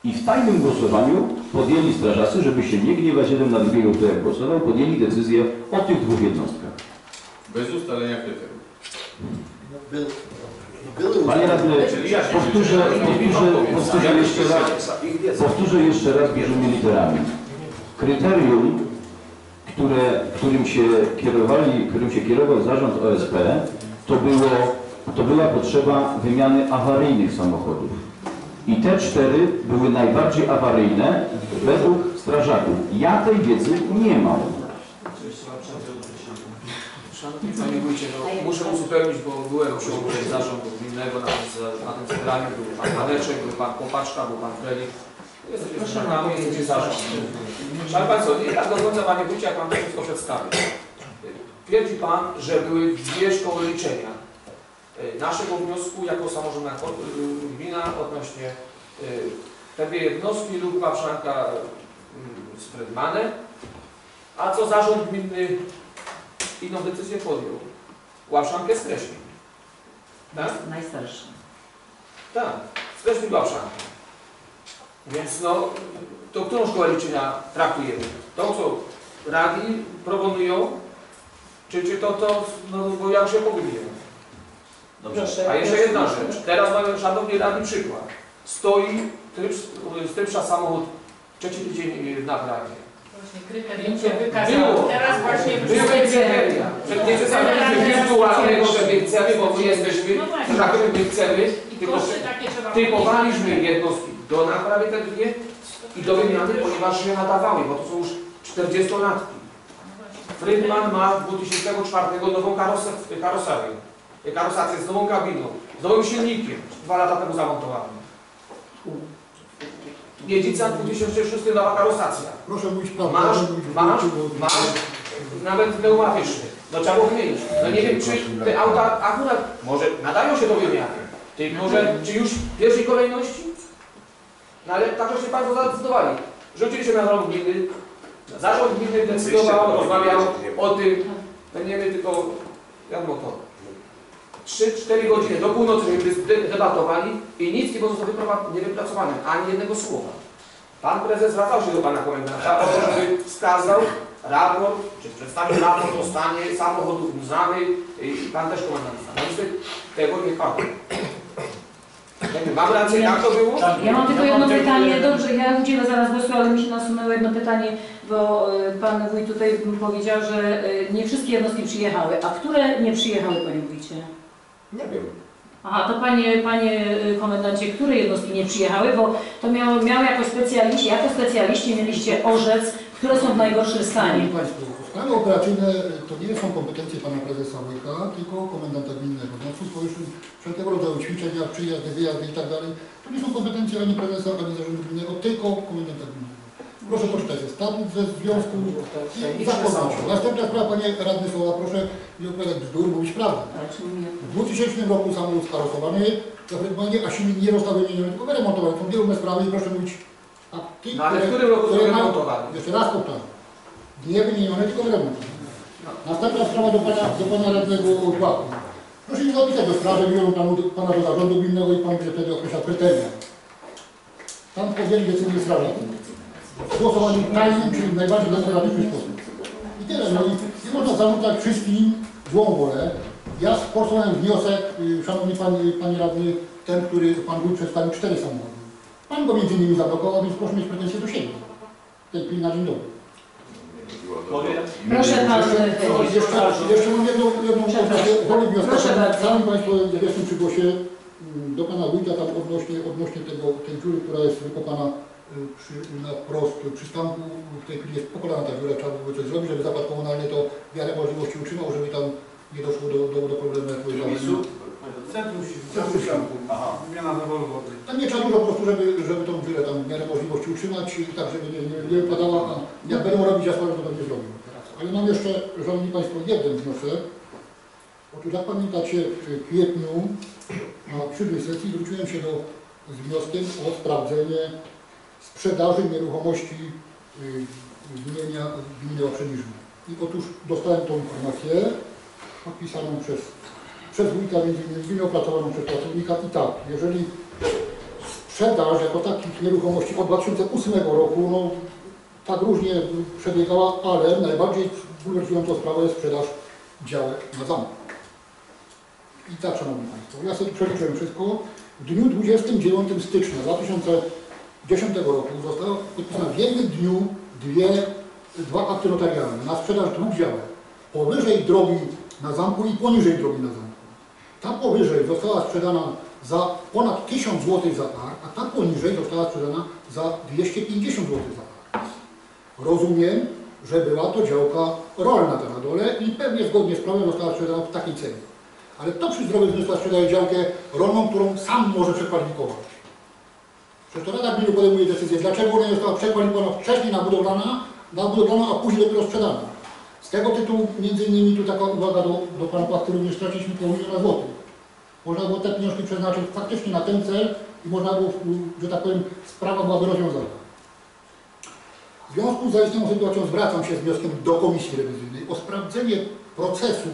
I w tajnym głosowaniu podjęli strażacy, żeby się nie gniewać jeden na drugiego, kto jak głosował, podjęli decyzję o tych dwóch jednostkach. Bez ustalenia były Panie radny, powtórzę, powtórzę, powtórzę jeszcze raz, powtórzę jeszcze raz dużymi literami. Kryterium, które, którym się kierowali, którym się kierował zarząd OSP, to, było, to była potrzeba wymiany awaryjnych samochodów. I te cztery były najbardziej awaryjne według strażaków. Ja tej wiedzy nie mam. Szanowni Panie Wójcie, no, muszę uzupełnić, bo byłem przy zarządu gminnego na na tym zebraniu. Był Pan Haneczek, był Pan Popaczka, był Pan Frelik. Jesteśmy członkami, jesteśmy zarząd. Szanowni Państwo, nie tak do końca Panie Wójcie, jak Pan to wszystko przedstawił. Twierdzi Pan, że były dwie szkoły liczenia. Y, Naszego wniosku jako samorządna y, gmina odnośnie y, te dwie jednostki lub Waprzanka y, z Fredmanem, a co zarząd gminny inną decyzję podjął. Łapszankę skreślił. Tak? Najstarszy. Tak, skreślił łapszankę. Więc no, to którą szkołę liczenia traktujemy? To, co radni proponują, czy, czy to, to, no bo jak się pogubiłem. Proszę. A jeszcze jedna rzecz. Teraz mamy szanowni radni przykład. Stoi tryb, z trybsza samochód trzeci tydzień na prawie. Właśnie kryterium się wykazało. Było. Teraz właśnie Były kryteria. Nie przedstawiliśmy wirtualnego, że my chcemy, bo my jesteśmy, No tak my chcemy, I tylko takie trzeba typowaliśmy jednostki do naprawy te dwie i do wymiany, ponieważ się nadawały, bo to są już 40-latki. Frydman ma z 2004 nową karosę- karoserię, karosację z nową kabiną, z nowym silnikiem, dwa lata temu zamontowanym. Miedzica 2006 nowa karosacja. Proszę mówić prawdę. Masz, masz, masz nawet pneumatyczny. No trzeba było wymienić. No nie wiem, czy te auta akurat może nadają się do wymiany. Tylko, że czy już w pierwszej kolejności? No ale tak żeście Państwo zadecydowali. Rzucili się na zarząd gminy. Zarząd gminy decydował, rozmawiał o tym. No nie wiem, tylko wiadomo to. 3-4 godziny do północy de- debatowali i nic nie zostało wypracowane, ani jednego słowa. Pan prezes zwracał się do pana komendanta o to, żeby wskazał raport, czy przedstawił raport o stanie samochodów znanych i pan też komendant zna. No niestety tego nie padło. Mam rację, jak to było? Ja mam tylko jedno pytanie, dobrze, ja udzielę zaraz głosu, ale mi się nasunęło jedno pytanie, bo y, Pan Wójt tutaj powiedział, że y, nie wszystkie jednostki przyjechały, a które nie przyjechały, Panie Wójcie? Nie wiem. Aha, to Panie, panie y, Komendancie, które jednostki nie przyjechały, bo to miało, miało jako specjaliści, jako specjaliści mieliście orzec, które są w najgorszym stanie. Państwo, plany operacyjne to nie są kompetencje Pana Prezesa Wojka, tylko Komendanta Gminnego. W związku z powyższym wszelkiego rodzaju ćwiczenia, przyjazdy, wyjazdy i tak dalej, to nie są kompetencje ani prezesa, ani zarządu gminnego, tylko Komendanta Gminnego. Proszę poczytać statut ze związku i zapoznać się. Następna sprawa, Panie Radny Soła, proszę nie opowiadać bzdur, mówić prawdę. W 2000 roku samolot skarosowany, zafrygowany, a silnik nie został wymieniony, tylko wyremontowany. Są wiele sprawy i proszę mówić fakty, No ale w którym roku które mają-? Jeszcze raz powtarzam. Nie wymienione, tylko wyremontowane. Następna sprawa do Pana, do pana Radnego Kłaku. Proszę nie zapisać do sprawy, biorą panu, Pana do zarządu gminnego i Pan będzie wtedy określał kryteria. Tam podjęli decyzję strażacy. Głosowali tajnym, czyli najbardziej demokratyczny sposób. I tyle. No i nie można zarzucać wszystkim złą wolę. Ja sformułowałem wniosek, y, szanowny pan, panie radny, ten, który pan wójt przedstawił cztery samochody. Pan go między innymi zablokował, więc proszę mieć pretensje do siebie. ten na dzień dobry. Proszę pan, Jeszcze, jeszcze mam jedną, jedną wolę bardzo. Jak jestem przy głosie mm, do Pana Wójta tam odnośnie, odnośnie tego, tej dziury, która jest wykopana y, przy, na prost przystanku. W tej chwili jest pokonana ta dziura, trzeba byłoby coś zrobić, żeby zakład komunalny to w miarę możliwości utrzymał, żeby tam nie doszło do, do, do problemu? Centrum, Centrum Świątku. Aha, zmiana zawodu wody. Tam nie trzeba dużo po prostu, żeby, żeby tą dziurę tam w miarę możliwości utrzymać i tak, żeby nie, nie, nie wypadała, a jak będą robić asfalt, to będzie zrobił. Ale mam jeszcze, Szanowni Państwo, jeden wniosek. Otóż jak pamiętacie, w kwietniu na przyszłej sesji zwróciłem się do, z wnioskiem o sprawdzenie sprzedaży nieruchomości y, gmienia, gminy Łaprzeniżne. I otóż dostałem tą informację podpisaną przez, przez wójta, między innymi opracowaną przez pracownika i tak, jeżeli sprzedaż jako takich nieruchomości od 2008 roku, no tak różnie przebiegała, ale najbardziej bulwersującą sprawą jest sprzedaż działek na zamku. I tak, Szanowni Państwo, ja sobie przeliczyłem wszystko. W dniu 29 stycznia 2010 roku zostało podpisane w jednym dniu dwie, dwa akty notarialne na sprzedaż dwóch działek. Powyżej drogi na zamku i poniżej drogi na zamku. Ta powyżej została sprzedana za ponad 1000 zł za par, a ta poniżej została sprzedana za 250 zł za par. Rozumiem, że była to działka rolna ta na dole i pewnie zgodnie z prawem została sprzedana w takiej cenie. Ale to przy zdrowych zmysłach sprzedaje działkę rolną, którą sam może przekwalifikować. Przecież to Rada Gminy podejmuje decyzję, dlaczego ona została przekwalifikowana wcześniej na budowlana, na budowlaną, a później dopiero sprzedana. Z tego tytułu między innymi tu taka uwaga do, do Pana Płachty, również straciliśmy pół miliona złotych. Można było te pieniążki przeznaczyć faktycznie na ten cel i można było, że tak powiem, sprawa byłaby rozwiązana. W związku z zaistniałą sytuacją zwracam się z wnioskiem do Komisji Rewizyjnej o sprawdzenie procesu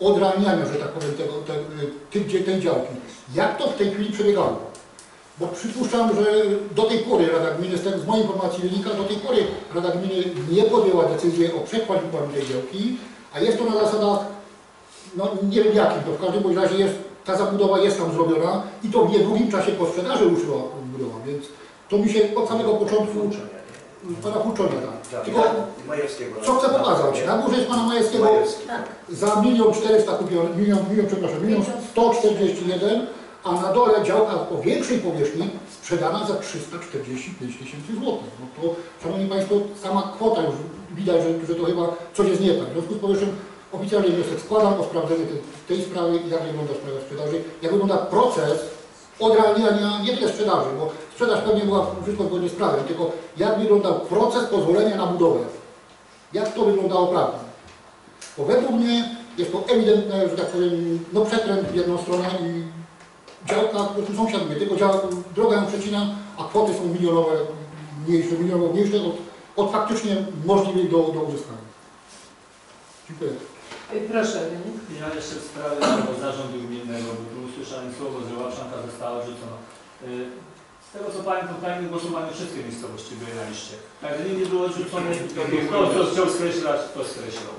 odrealniania, że tak powiem, tego, te, tych, tej działki. Jak to w tej chwili przebiegało? Bo przypuszczam, że do tej pory Rada Gminy, z, tego, z mojej informacji wynika, do tej pory Rada Gminy nie podjęła decyzji o przekwalifikowaniu tej działki, a jest to na zasadach, no nie wiem jakich, to w każdym bądź razie jest, ta zabudowa jest tam zrobiona i to w niedługim czasie po sprzedaży ruszyła budowa, więc to mi się od samego początku pana Huczonia tak. Tylko Majewskiego. co chcę pokazać? Na górze jest pana Majewskiego Majewski. za milion 400 kupiony, milion, milion, przepraszam, milion 141, a na dole działka o większej powierzchni sprzedana za 345 tysięcy złotych. No to, Szanowni Państwo, sama kwota już widać, że, że to chyba coś jest nie tak. W związku z powyższym oficjalnie wniosek składam o sprawdzenie tej, tej sprawy, jak wygląda sprawa sprzedaży, jak wygląda proces odrealniania nie tyle sprzedaży, bo sprzedaż pewnie była wszystko zgodnie z prawem, tylko jak wyglądał proces pozwolenia na budowę. Jak to wyglądało prawnie. Bo według mnie jest to ewidentne, że tak powiem, no przekręt w jedną stronę i działka, po prostu sąsiad mnie, tylko działa, droga ją przecina, a kwoty są milionowe, mniejsze, milionowo mniejsze od, od faktycznie możliwych do, do uzyskania. Dziękuję. Proszę. Ja jeszcze w sprawie tego zarządu gminnego, bo tu usłyszałem słowo, że Łapszanka została odrzucona. Y, Z tego co pamiętam, w tajnym głosowaniu wszystkie miejscowości były na liście. Także nie było odrzucone, to kto co chciał skreślać, to skreślał.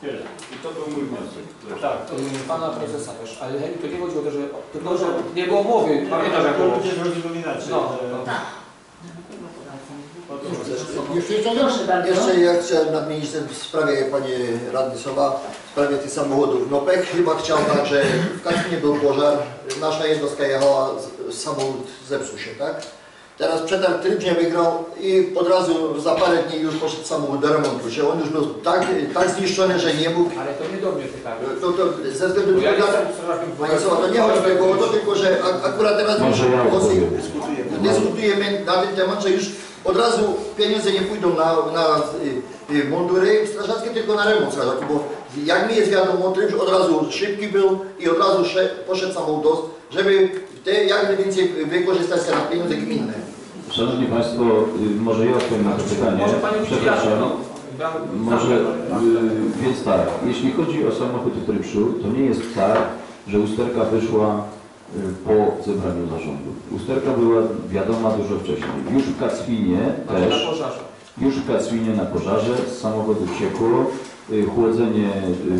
Tyle. I to był mój wniosek. Tak. Y, Pana prezesa też, ale to nie chodziło o to, że, tylko, że nie było mowy, pamiętasz jak to było? ludzie zrozumieli inaczej. No, że- no. Jeszcze, jeszcze, Proszę bardzo. Jeszcze ja chciałem nadmienić w sprawie Panie Radny Sowa, w sprawie tych samochodów. No PEK chyba chciał tak, że w Katynie był pożar, nasza jednostka jechała, samochód zepsuł się, tak? Teraz przetarg trybnie wygrał i od razu za parę dni już poszedł samochód do remontu, że on już był tak, tak zniszczony, że nie mógł. Ale to nie do mnie pytanie. To, to ze względu na ja nie to, Panie nie chodzi o to, tylko że ak- akurat teraz Może ja odpowiem. dyskutujemy na ten temat, że już od razu pieniądze nie pójdą na, na y, y, mundury strażackie, tylko na remont strażaków, bo jak mi jest wiadomo, tryb od razu szybki był i od razu sze, poszedł samochód, żeby te jak najwięcej wykorzystać te pieniądze gminne. Szanowni Państwo, y, może ja odpowiem na to pytanie. Może Pani Przepraszam. jasno. Może, y, więc tak, jeśli chodzi o samochód Trypszu, to nie jest tak, że usterka wyszła y, po zebraniu zarządu. Usterka była wiadoma dużo wcześniej. Już w Kacwinie na też, pożarze. już w Kacwinie na pożarze z samochodu ciekło y, chłodzenie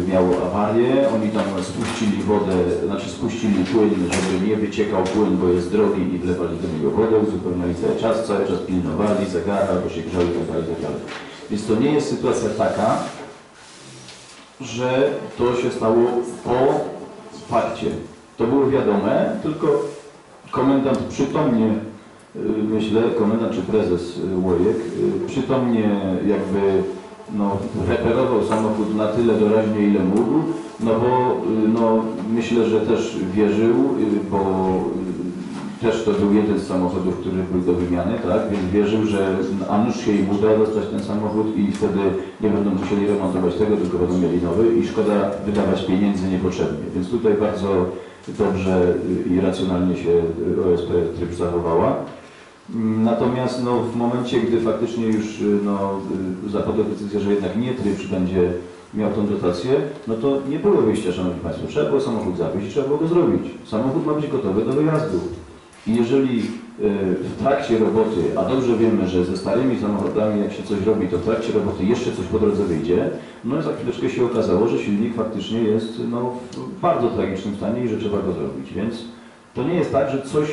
y, miało awarię, oni tam spuścili wodę, znaczy spuścili płyn, żeby nie wyciekał płyn, bo jest drogi i wlewali do niego wodę, uzupełniali cały czas, cały czas pilnowali zegara, bo się grzały tak dalej, tak dalej. Więc to nie jest sytuacja taka, że to się stało po fakcie. To było wiadome, tylko komendant przytomnie, y, myślę, komendant czy prezes y, Łojek, y, przytomnie jakby no, reperował samochód na tyle doraźnie, ile mógł, no bo y, no, myślę, że też wierzył, y, bo y, też to był jeden z samochodów, który był do wymiany, tak, więc wierzył, że a nuż się im uda dostać ten samochód i wtedy nie będą musieli remontować tego, tylko będą mieli nowy i szkoda wydawać pieniędzy niepotrzebnie. Więc tutaj bardzo dobrze i racjonalnie się OSP tryb zachowała. Mm, Natomiast no, w momencie, gdy faktycznie już y, no, y, zapadła decyzja, że jednak nie tryb będzie miał tą dotację, no to nie było wyjścia, Szanowni Państwo. Trzeba było samochód zawieźć, trzeba było go zrobić. Samochód ma być gotowy do wyjazdu. I jeżeli y, w trakcie roboty, a dobrze wiemy, że ze starymi samochodami jak się coś robi, to w trakcie roboty jeszcze coś po drodze wyjdzie, no i za chwileczkę się okazało, że silnik faktycznie jest no, w bardzo tragicznym stanie i że trzeba go zrobić. Więc to nie jest tak, że coś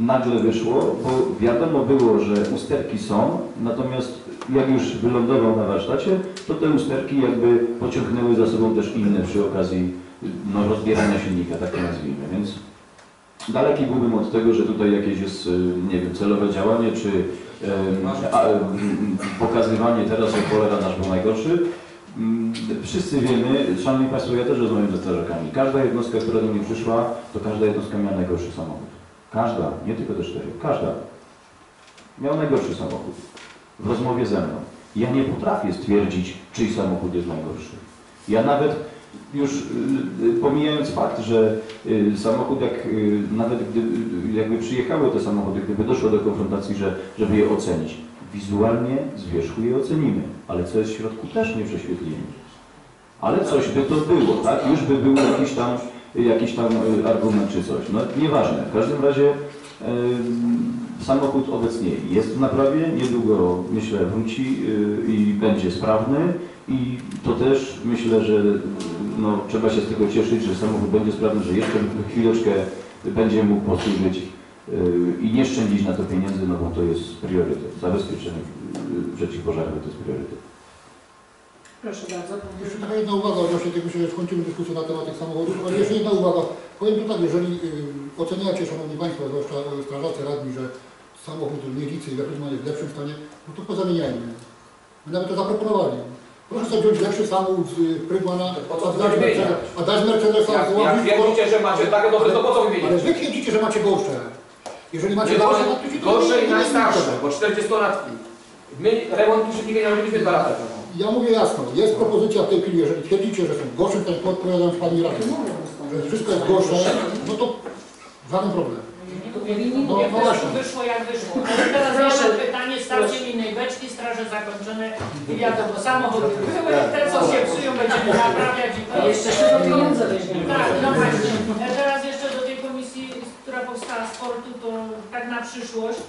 nagle wyszło, bo wiadomo było, że usterki są, natomiast jak już wylądował na warsztacie, to te usterki jakby pociągnęły za sobą też inne przy okazji no, rozbierania silnika, tak to nazwijmy. Więc daleki byłbym od tego, że tutaj jakieś jest, y, nie wiem, celowe działanie, czy a, pokazywanie teraz, że cholera nasz był najgorszy. Mm, Wszyscy wiemy, Szanowni Państwo, ja też rozmawiam ze strażakami. Każda jednostka, która do mnie przyszła, to każda jednostka miała najgorszy samochód. Każda, nie tylko te cztery, każda. Miał najgorszy samochód. W rozmowie ze mną. Ja nie potrafię stwierdzić, czyj samochód jest najgorszy. Ja nawet już y, y, pomijając fakt, że y, samochód, jak nawet gdy, y, jakby przyjechały te samochody, gdyby doszło do konfrontacji, że, żeby je ocenić, wizualnie z wierzchu je ocenimy, ale co jest w środku też nie prześwietlimy. Ale coś by to było, tak? Już by był jakiś tam, jakiś tam y, argument czy coś. No nieważne. W każdym razie y, samochód obecnie jest w naprawie, niedługo myślę wróci y, i będzie sprawny i to też myślę, że no, trzeba się z tego cieszyć, że samochód będzie sprawny, że jeszcze chwileczkę będzie mógł posłużyć i nie szczędzić na to pieniędzy, no bo to jest priorytet. Zabezpieczenie przeciwpożarowe to jest priorytet. Proszę bardzo. Jeszcze taka jedna uwaga, odnośnie tego, że skończymy dyskusję na temat tych samochodów, ale jeszcze jedna uwaga. Powiem tu tak, jeżeli y, oceniacie, Szanowni Państwo, zwłaszcza y, strażacy radni, że samochód Niedzicy i Lepryzman jest w lepszym stanie, no to pozamieniajmy. My nawet to zaproponowali. Proszę sobie wziąć lepszy samochód z y, Po co a dać? Mercedesa, a dać Mercedesa Jak, złożyć, jak twierdzicie, że macie takie dobre, to po co Ale wymienić? wy twierdzicie, że macie gorsze. Jeżeli macie Nie gorsze, to gorsze i nie najstarsze, bo 40-latki. My remontu silnika nie robiliśmy dwa lata temu. Ja mówię jasno, jest propozycja w tej chwili, jeżeli twierdzicie, że są gorsze, to odpowiadam z Pani Radą, że wszystko jest gorsze, no to żaden problem. No, Mówię, no wyszło, właśnie. wyszło jak wyszło. Ale teraz Proszę. ja mam pytanie, stawcie mi innej beczki, straże zakończone i wiadomo, samochody były, te co się psują będziemy naprawiać i jeszcze z tego pieniądze weźmiemy. Tak, no właśnie. E, Teraz jeszcze do tej komisji, która powstała sportu, to tak na przyszłość.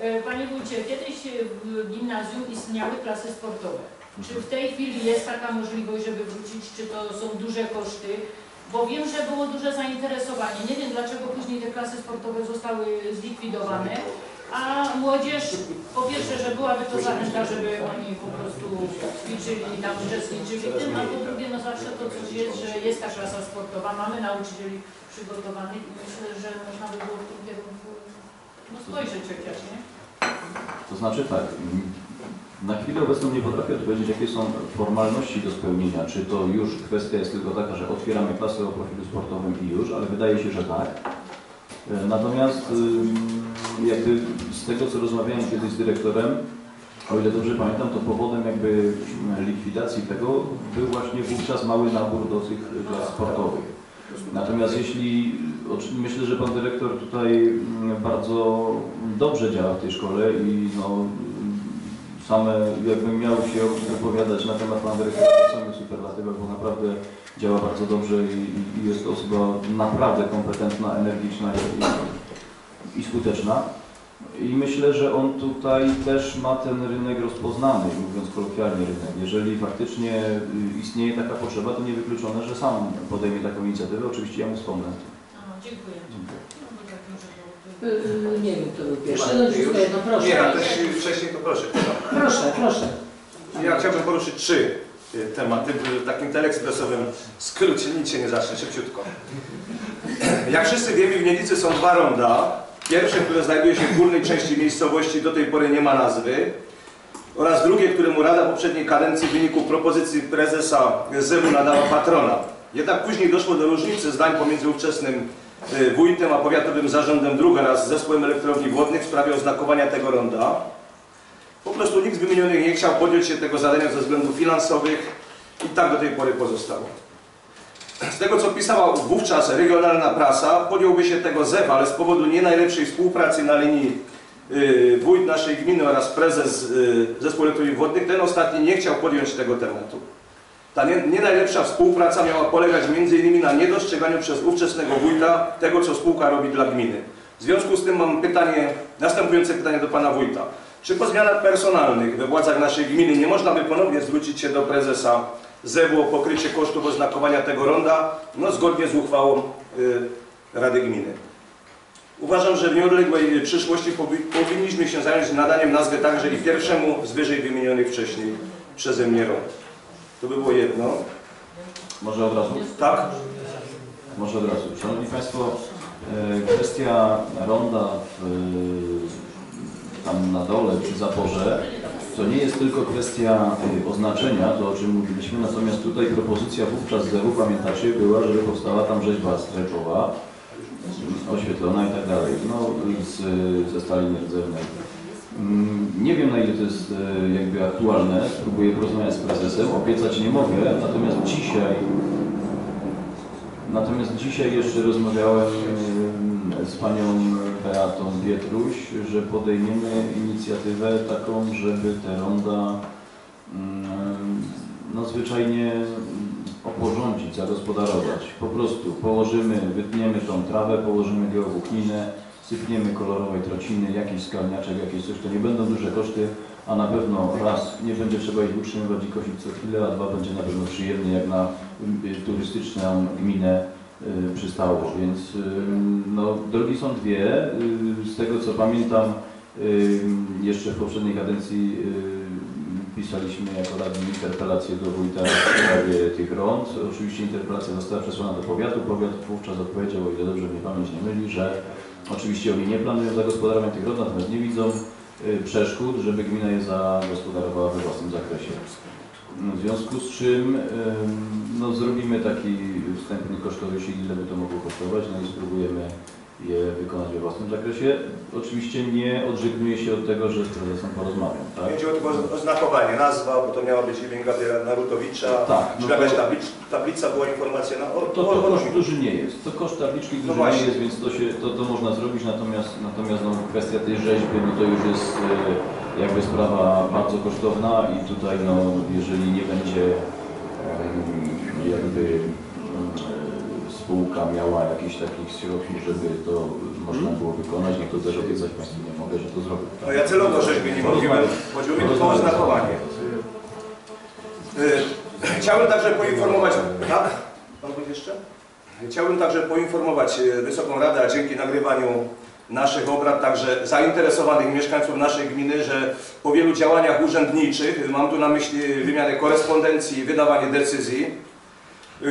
E, Panie Wójcie, kiedyś w gimnazjum istniały klasy sportowe. Czy w tej chwili jest taka możliwość, żeby wrócić, czy to są duże koszty? Bo wiem, że było duże zainteresowanie. Nie wiem dlaczego później te klasy sportowe zostały zlikwidowane, a młodzież po pierwsze, że byłaby to zachęta, żeby oni po prostu ćwiczyli tam uczestniczyli w tym, a po drugie no zawsze to coś jest, że jest ta klasa sportowa, mamy nauczycieli przygotowanych i myślę, że można by było w tym kierunku no, spojrzeć chociaż, nie? To znaczy tak, na chwilę obecną nie potrafię odpowiedzieć, jakie są formalności do spełnienia. Czy to już kwestia jest tylko taka, że otwieramy klasę o profilu sportowym i już, ale wydaje się, że tak. E, Natomiast jakby z tego, co rozmawiałem kiedyś z dyrektorem, o ile dobrze pamiętam, to powodem jakby likwidacji tego był właśnie wówczas mały nabór do tych klas sportowych. Natomiast jeśli, myślę, że Pan Dyrektor tutaj bardzo dobrze działa w tej szkole i no, same jakbym miał się wypowiadać na temat Dyrektora w samych superlatywach, bo naprawdę działa bardzo dobrze i, i- jest to osoba naprawdę kompetentna, energiczna i, i skuteczna. I myślę, że on tutaj też ma ten rynek rozpoznany, mówiąc kolokwialnie rynek. Jeżeli faktycznie istnieje taka potrzeba, to niewykluczone, że sam podejmie taką inicjatywę. Oczywiście ja mu wspomnę. Dziękuję. Dziękuję. No, bo tak może było- Y, Nie wiem, kto był pierwszy. No jedno, proszę. Nie, ja też wcześniej to proszę. Proszę, proszę. Ja chciałbym poruszyć trzy y, tematy w takim telekspresowym skrócie, nic się nie zacznie, szybciutko. Jak wszyscy wiemy, w Niedicy są dwa ronda. Pierwsze, które znajduje się w górnej części miejscowości, do tej pory nie ma nazwy. Oraz drugie, któremu Rada poprzedniej kadencji w wyniku propozycji prezesa ZEW nadała patrona. Jednak później doszło do różnicy zdań pomiędzy ówczesnym wójtem a powiatowym zarządem dróg oraz zespołem elektrowni wodnych w sprawie oznakowania tego ronda. Po prostu nikt z wymienionych nie chciał podjąć się tego zadania ze względów finansowych i tak do tej pory pozostało. Z tego co pisała wówczas regionalna prasa, podjąłby się tego ZEW, ale z powodu nie najlepszej współpracy na linii y, wójt naszej gminy oraz prezes y, zespołu elektrowni wodnych, ten ostatni nie chciał podjąć tego tematu. Ta nie, nie najlepsza współpraca miała polegać m.in. na niedostrzeganiu przez ówczesnego wójta tego, co spółka robi dla gminy. W związku z tym mam pytanie, następujące pytanie do pana wójta. Czy po zmianach personalnych we władzach naszej gminy nie można by ponownie zwrócić się do prezesa ZEW o pokrycie kosztów oznakowania tego ronda, no zgodnie z uchwałą y, Rady Gminy? Uważam, że w nieodległej przyszłości powi- powinniśmy się zająć nadaniem nazwy także i pierwszemu z wyżej wymienionych wcześniej przeze mnie rond. To by było jedno. Może od razu? Tak? Może od razu. Szanowni Państwo, e, kwestia ronda w, e, tam na dole przy zaporze to nie jest tylko kwestia e, oznaczenia, to o czym mówiliśmy, natomiast tutaj propozycja wówczas zeru, pamiętacie, była, żeby powstała tam rzeźba streczowa, oświetlona i tak dalej, no z, ze stali nierdzewnej. Mm, Nie wiem na ile to jest e, jakby aktualne, spróbuję porozmawiać z prezesem, obiecać nie mogę, natomiast dzisiaj Natomiast dzisiaj jeszcze rozmawiałem em, z panią Beatą Pietruś, że podejmiemy inicjatywę taką, żeby te ronda mm, no, zwyczajnie oporządzić, zagospodarować. Po prostu położymy, wytniemy tą trawę, położymy geowłókninę, sypniemy kolorowej trociny, jakiś skalniaczek, jakieś coś, to nie będą duże koszty, a na pewno raz, nie będzie trzeba ich utrzymywać i kosić co chwilę, a dwa, będzie na pewno przyjemnie, jak na y, turystyczną gminę y, przystało. Więc y, no, drogi są dwie. Y, Z tego co pamiętam, y, jeszcze w poprzedniej kadencji y, pisaliśmy jako radni interpelację do wójta w sprawie tych rąd. Oczywiście interpelacja została przesłana do powiatu. Powiat wówczas odpowiedział, o ile dobrze mnie pamięć nie myli, że oczywiście oni nie planują zagospodarowania tych rąd, natomiast nie widzą y, przeszkód, żeby gmina je zagospodarowała we własnym zakresie. W związku z czym ym, no, zrobimy taki wstępny kosztorysi, ile by to mogło kosztować, no i spróbujemy je wykonać we własnym zakresie. Oczywiście nie odżegnuję się od tego, że z prezesem porozmawiam. Tak? Nie chodziło tylko o oznakowanie, nazwa, bo to miała być imienka Narutowicza, Tak, czy no jakaś tablic, tablica była informacja na... O, To, to o, koszt duży nie jest. To koszt tabliczki No duży nie właśnie. jest, więc to, się, to, to można zrobić, natomiast, natomiast no, kwestia tej rzeźby, no to już jest e, jakby sprawa bardzo kosztowna i tutaj no, jeżeli nie będzie em, jakby spółka miała jakichś takich środków, żeby to można było wykonać, no to też obiecać Państwu nie mogę, że to zrobię. No ja celowo rzeźby nie mówiłem, chodziło mi o oznakowanie. Y, Chciałbym także poinformować... Tak? Pan jeszcze? Chciałbym także poinformować y, Wysoką Radę, a dzięki nagrywaniu naszych obrad, także zainteresowanych mieszkańców naszej gminy, że po wielu działaniach urzędniczych, mam tu na myśli wymianę korespondencji i wydawanie decyzji,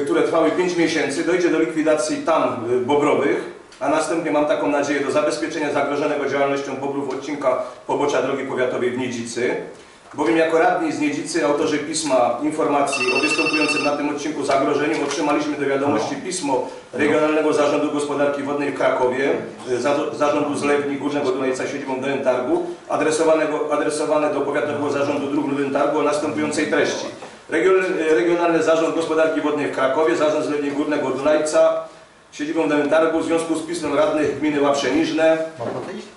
które trwały 5 miesięcy, dojdzie do likwidacji tam y, bobrowych, a następnie mam taką nadzieję do zabezpieczenia zagrożonego działalnością bobrów odcinka pobocza drogi powiatowej w Niedzicy. Bowiem jako radni z Niedzicy, autorzy pisma informacji o występującym na tym odcinku zagrożeniu otrzymaliśmy do wiadomości pismo Regionalnego Zarządu Gospodarki Wodnej w Krakowie, y, za- Zarządu Zlewni Górnego Dunajca siedzibą Nowym Targu, adresowane do Powiatowego Zarządu Dróg Nowym Targu o następującej treści. Y, Regionalny Zarząd Gospodarki Wodnej w Krakowie, Zarząd Zlewni Górnego Dunajca, siedzibą w Nowym Targu w związku z pismem radnych gminy Łaprzeniżne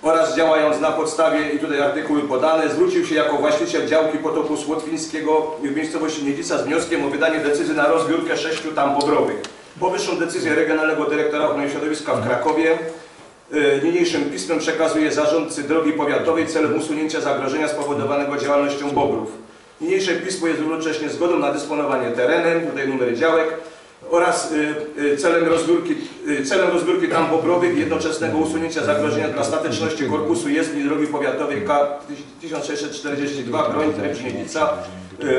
oraz działając na podstawie, i tutaj artykuły podane, zwrócił się jako właściciel działki potoku Słotwińskiego w miejscowości Niedzica z wnioskiem o wydanie decyzji na rozbiórkę sześciu tam bobrowych. Powyższą decyzję Regionalnego Dyrektora Ochrony Środowiska w Krakowie e, niniejszym pismem przekazuje zarządcy drogi powiatowej celem usunięcia zagrożenia spowodowanego działalnością bobrów. Niniejsze pismo jest równocześnie zgodą na dysponowanie terenem, tutaj numery działek, oraz y, y, celem rozbiórki, y, celem rozbiórki tam bobrowych i jednoczesnego usunięcia zagrożenia dla stateczności korpusu jezdni drogi powiatowej K 1642 Broń Trebrzniewica,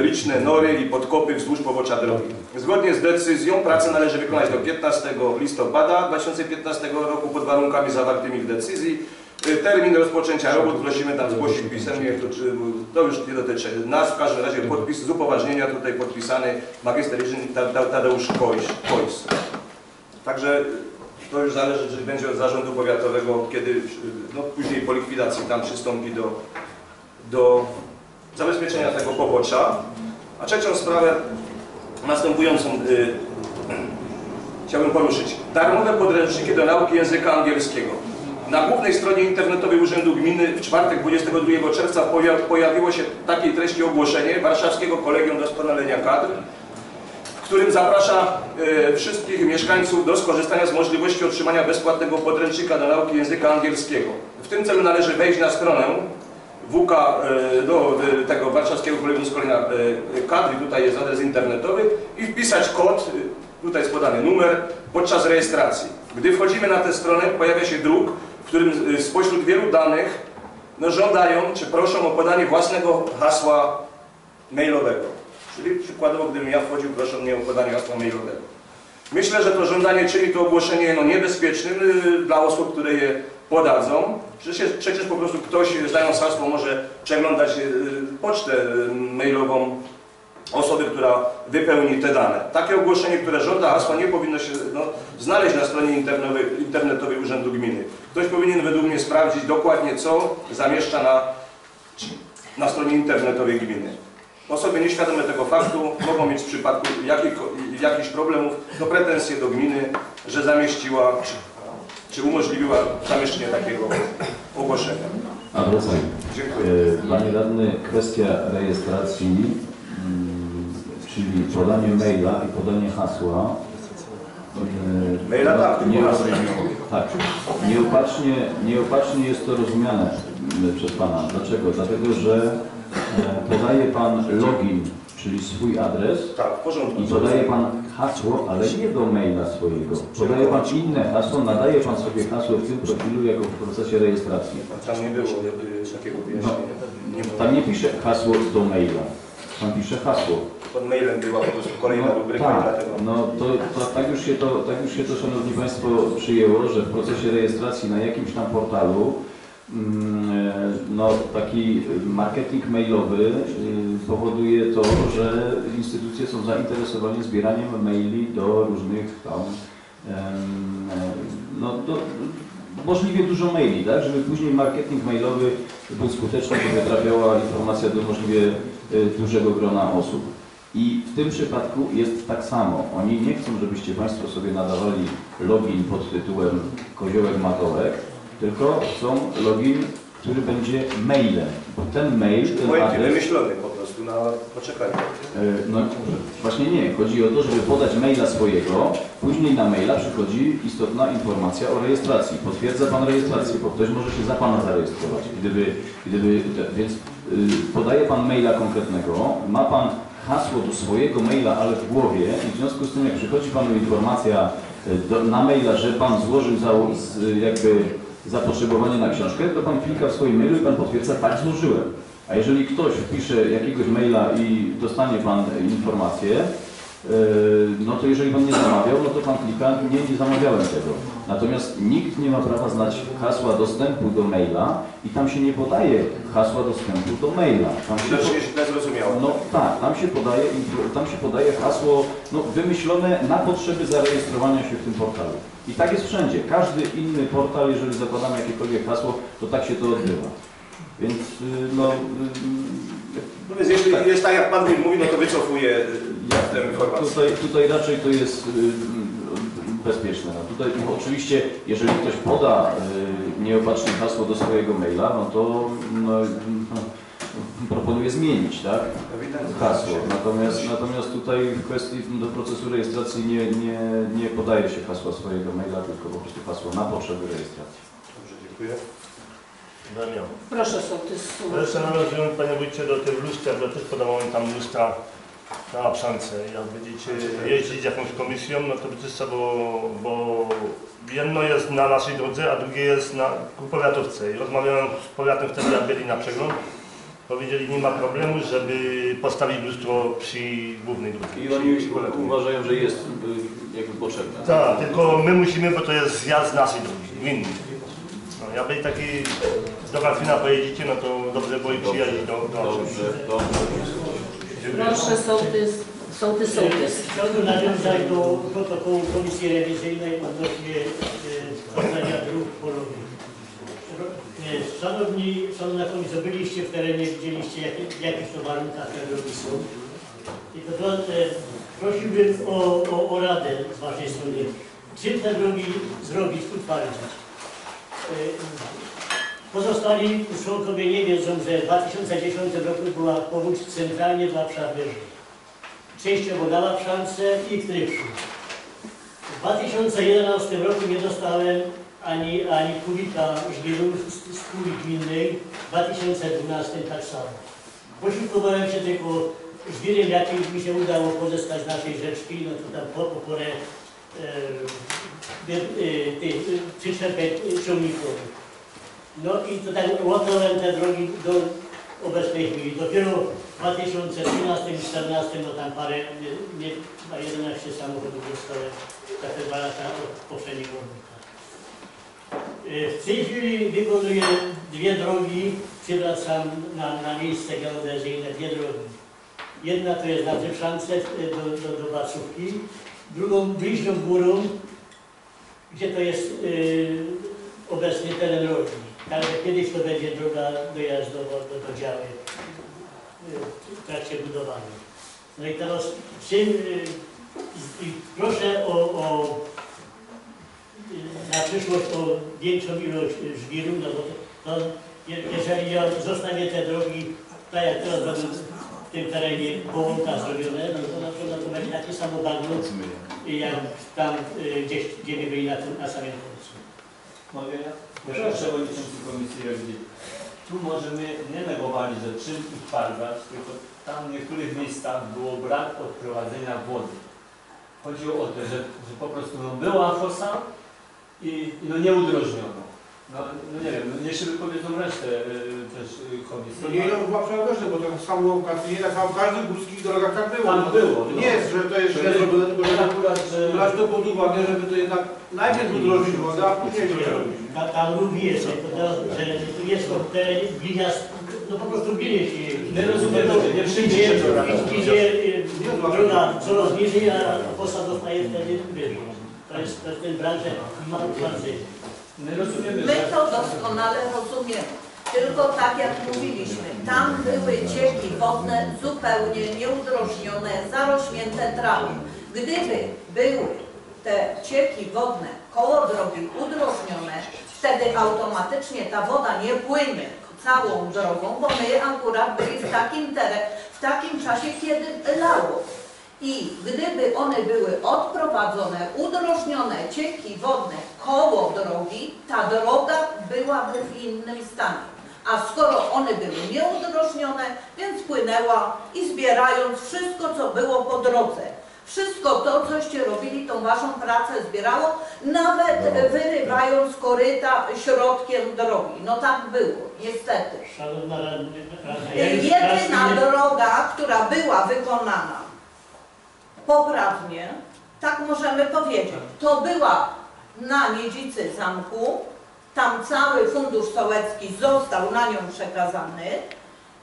liczne nory i podkopy wzdłuż pobocza drogi. Zgodnie z decyzją pracę należy wykonać do 15 listopada 2015 roku pod warunkami zawartymi w decyzji. Y, Termin rozpoczęcia robót prosimy tam zgłosić pisemnie, to, czy- to już nie dotyczy nas, w każdym razie podpis z upoważnienia tutaj podpisany magister Tadeusz Kojś. Kojs. Także to już zależy, czy będzie od zarządu powiatowego, kiedy y, no, później po likwidacji tam przystąpi do, do zabezpieczenia tego pobocza. A trzecią sprawę następującą y, chciałbym poruszyć. Darmowe podręczniki do nauki języka angielskiego. Na głównej stronie internetowej Urzędu Gminy w czwartek 22 czerwca poja- pojawiło się takiej treści ogłoszenie Warszawskiego Kolegium Doskonalenia Kadr, w którym zaprasza e, wszystkich mieszkańców do skorzystania z możliwości otrzymania bezpłatnego podręcznika do nauki języka angielskiego. W tym celu należy wejść na stronę WK e, do tego Warszawskiego Kolegium Doskonalenia e, Kadr, i tutaj jest adres internetowy, i wpisać kod, tutaj jest podany numer, podczas rejestracji. Gdy wchodzimy na tę stronę, pojawia się druk, w którym y, spośród wielu danych no, żądają czy proszą o podanie własnego hasła mailowego. Czyli przykładowo, gdybym ja wchodził, proszę mnie o podanie hasła mailowego. Myślę, że to żądanie czyni to ogłoszenie no, niebezpiecznym y, dla osób, które je podadzą. Przecież, przecież po prostu ktoś, y, znając hasło, może przeglądać y, pocztę y, mailową osoby, która wypełni te dane. Takie ogłoszenie, które żąda hasła, nie powinno się no, znaleźć na stronie internetowej Urzędu Gminy. Ktoś powinien według mnie sprawdzić dokładnie, co zamieszcza na, na stronie internetowej gminy. Osoby nieświadome tego faktu mogą mieć w przypadku jakich, jakichś problemów no, pretensje do gminy, że zamieściła czy, umożliwiła zamieszczenie takiego ogłoszenia. A wracajmy. Dziękuję. E, Panie Radny, kwestia rejestracji, mm, czyli podanie maila i podanie hasła. e, Maila tak, nie, tak. Nieopatrznie, nieopatrznie jest to rozumiane mm, przez Pana. Dlaczego? Dlatego, że e, podaje Pan login, czyli swój adres Tak, w porządku. i podaje Pan hasło, ale nie do maila swojego. Podaje Pan inne hasło, nadaje Pan sobie hasło w tym profilu jako w procesie rejestracji. Tam nie było takiego wyjaśnienia. Nie było. Tam nie pisze hasło do maila. Tam pisze hasło. Pod mailem była po prostu kolejna rubryka i tak, dlatego. no to, to tak, już się to, tak już się to, Szanowni Państwo, przyjęło, że w procesie rejestracji na jakimś tam portalu mm, no, taki marketing mailowy y, powoduje to, że instytucje są zainteresowane zbieraniem maili do różnych tam no, do, możliwie dużo maili, tak, żeby później marketing mailowy był skuteczny, żeby trafiała informacja do możliwie y, dużego grona osób. I w tym przypadku jest tak samo. Oni nie chcą, żebyście Państwo sobie nadawali login pod tytułem Koziołek Matołek, tylko chcą login, który będzie mailem. Bo ten mail, ten adres... wymyślony po prostu na poczekaniu. E, No właśnie nie, chodzi o to, żeby podać maila swojego, później na maila przychodzi istotna informacja o rejestracji. Potwierdza Pan rejestrację, bo ktoś może się za Pana zarejestrować. Gdyby, gdyby, więc y, podaje Pan maila konkretnego, ma Pan hasło do swojego maila, ale w głowie i w związku z tym jak przychodzi Panu informacja y, do, na maila, że Pan złożył za, y, jakby zapotrzebowanie na książkę, to Pan klika w swoim mailu i Pan potwierdza, tak złożyłem. A jeżeli ktoś wpisze jakiegoś maila i dostanie Pan informację, no to jeżeli Pan nie zamawiał, no to Pan klika, nie, nie zamawiałem tego. Natomiast nikt nie ma prawa znać hasła dostępu do maila i tam się nie podaje hasła dostępu do maila. Tam się Widocznie źle zrozumiałem. no tak, tam się podaje, tam się podaje hasło no, wymyślone na potrzeby zarejestrowania się w tym portalu. I tak jest wszędzie. Każdy inny portal, jeżeli zakładamy jakiekolwiek hasło, to tak się to odbywa. Więc y, no... y, No więc jeśli jest tak jak Pan mówi, no to wycofuję y, tę informację. Tutaj, tutaj raczej to jest bezpieczne. No tutaj no, oczywiście, jeżeli ktoś poda nieopatrznie hasło do swojego maila, no to no, proponuje zmienić, tak? Hasło. Natomiast, natomiast tutaj w kwestii do procesu rejestracji nie, nie, nie podaje się hasła swojego maila, tylko po prostu hasło na potrzeby rejestracji. Dziękuję. Damian. Proszę sołtys. Zresztą nawiązując Panie Wójcie do tych luster, bo też podawałem tam lustra na Apszance. Jak będziecie jeździć jakąś komisją, no to by trzeba, bo, bo jedno jest na naszej drodze, a drugie jest na ku powiatówce. I rozmawiałem z powiatem wtedy, jak byli na przegląd. Powiedzieli, nie ma problemu, żeby postawić lustro przy głównej drodze. I oni uważają, że jest y, jakby potrzebne. Tak, tylko my musimy, bo to jest zjazd naszej drogi, gminnej. No, ja by taki do Garfina pojedziecie, no to dobrze było i przyjeździć do, do Dobrze, dobrze. Proszę sołtys, sołtys, sołtys. Chciałbym nawiązać do protokołu Komisji Rewizyjnej odnośnie e, poznania dróg polowych. E, Szanowni, Szanowna Komisjo, byliście w terenie, widzieliście jakich to warunkach te drogi są. I to, to e, prosiłbym o, o, o radę z Waszej strony. Czym te drogi zrobić, utwardzić? Pozostali członkowie nie wiedzą, że w 2010 roku była powódź centralnie dla obszar wyżej. Częściowo w szance i w Trypszu. W 2011 roku nie dostałem ani, ani kulika żwirów z, z kuli gminnej, w 2012 tak samo. Posiłkowałem się tylko żwirem, jaki mi się udało pozyskać z naszej rzeczki, no to tam po, porę e, e, e, tych, e, przyczepek e, ciągnikowych. No i to tak łatałem te drogi do obecnej chwili. Dopiero w 2013-2014 no tam parę, nie, chyba 11 samochodów dostałem za te dwa lata od poprzedniego rolnika. Y, W tej chwili wykonuję dwie drogi, przywracam na, na miejsce geodezyjne dwie drogi. Jedna to jest na Brzeszance do, do, do Bacówki, drugą bliźnią górą, gdzie to jest y, obecny teren rolny. Także kiedyś to będzie droga dojazdowa do, do działy y, w trakcie budowania. No i teraz czym, y, i proszę o, o y, na przyszłość o większą ilość żwiru, no bo to, to, je- jeżeli ja zostawię te drogi, tak jak teraz będą w tym terenie połąka zrobione, no to na przykład to będzie takie samo bagno, jak tam gdzieś, gdzie my byli na, tym, na samym końcu. Mogę ja? Jako przewodniczący Komisji Rewizyjnej. Tu możemy nie negowali, że czym utwardzać, tylko tam w niektórych miejscach było brak odprowadzenia wody. Chodziło o to, że, że po prostu no, była fosa i, i no nie udrożniono. No, no nie wiem, no niech się wypowiedzą resztę y, też y, komisji. To nie no, była prawda, bo to samo Łąkacynie, tak samo w każdych górskich drogach tak było. Tam No, było, no. nie jest, że to jest źle nie- zrobione, tylko to żeby akurat, że- brać to pod uwagę, żeby to jednak najpierw udrożyć wodę, a później to zrobić. Ta, tam jest, teraz, że tu jest to te linia, no po prostu ginie się. Nie rozumiem, że nie wszędzie się to robi. Idzie y, droga coraz niżej, a posa dostaje wtedy wyżej. To jest, to jest ten brak, że ma utwardzenie. My rozumiemy, My to doskonale rozumiemy. Tylko tak jak mówiliśmy, tam były cieki wodne zupełnie nieudrożnione, zarośnięte trawą. Gdyby były te cieki wodne koło drogi udrożnione, wtedy automatycznie ta woda nie płynie całą drogą, bo my akurat byli w takim teren, w takim czasie, kiedy lało. I gdyby one były odprowadzone, udrożnione cieki wodne koło drogi, ta droga byłaby w innym stanie. A skoro one były nieudrożnione, więc płynęła i zbierając wszystko, co było po drodze. Wszystko to, coście robili, tą waszą pracę zbierało, nawet wyrywając koryta środkiem drogi. No tak było, niestety. Szanowna radna, Jedyna droga, która była wykonana poprawnie, tak możemy powiedzieć, to była na Miedzicy Zamku, tam cały fundusz sołecki został na nią przekazany.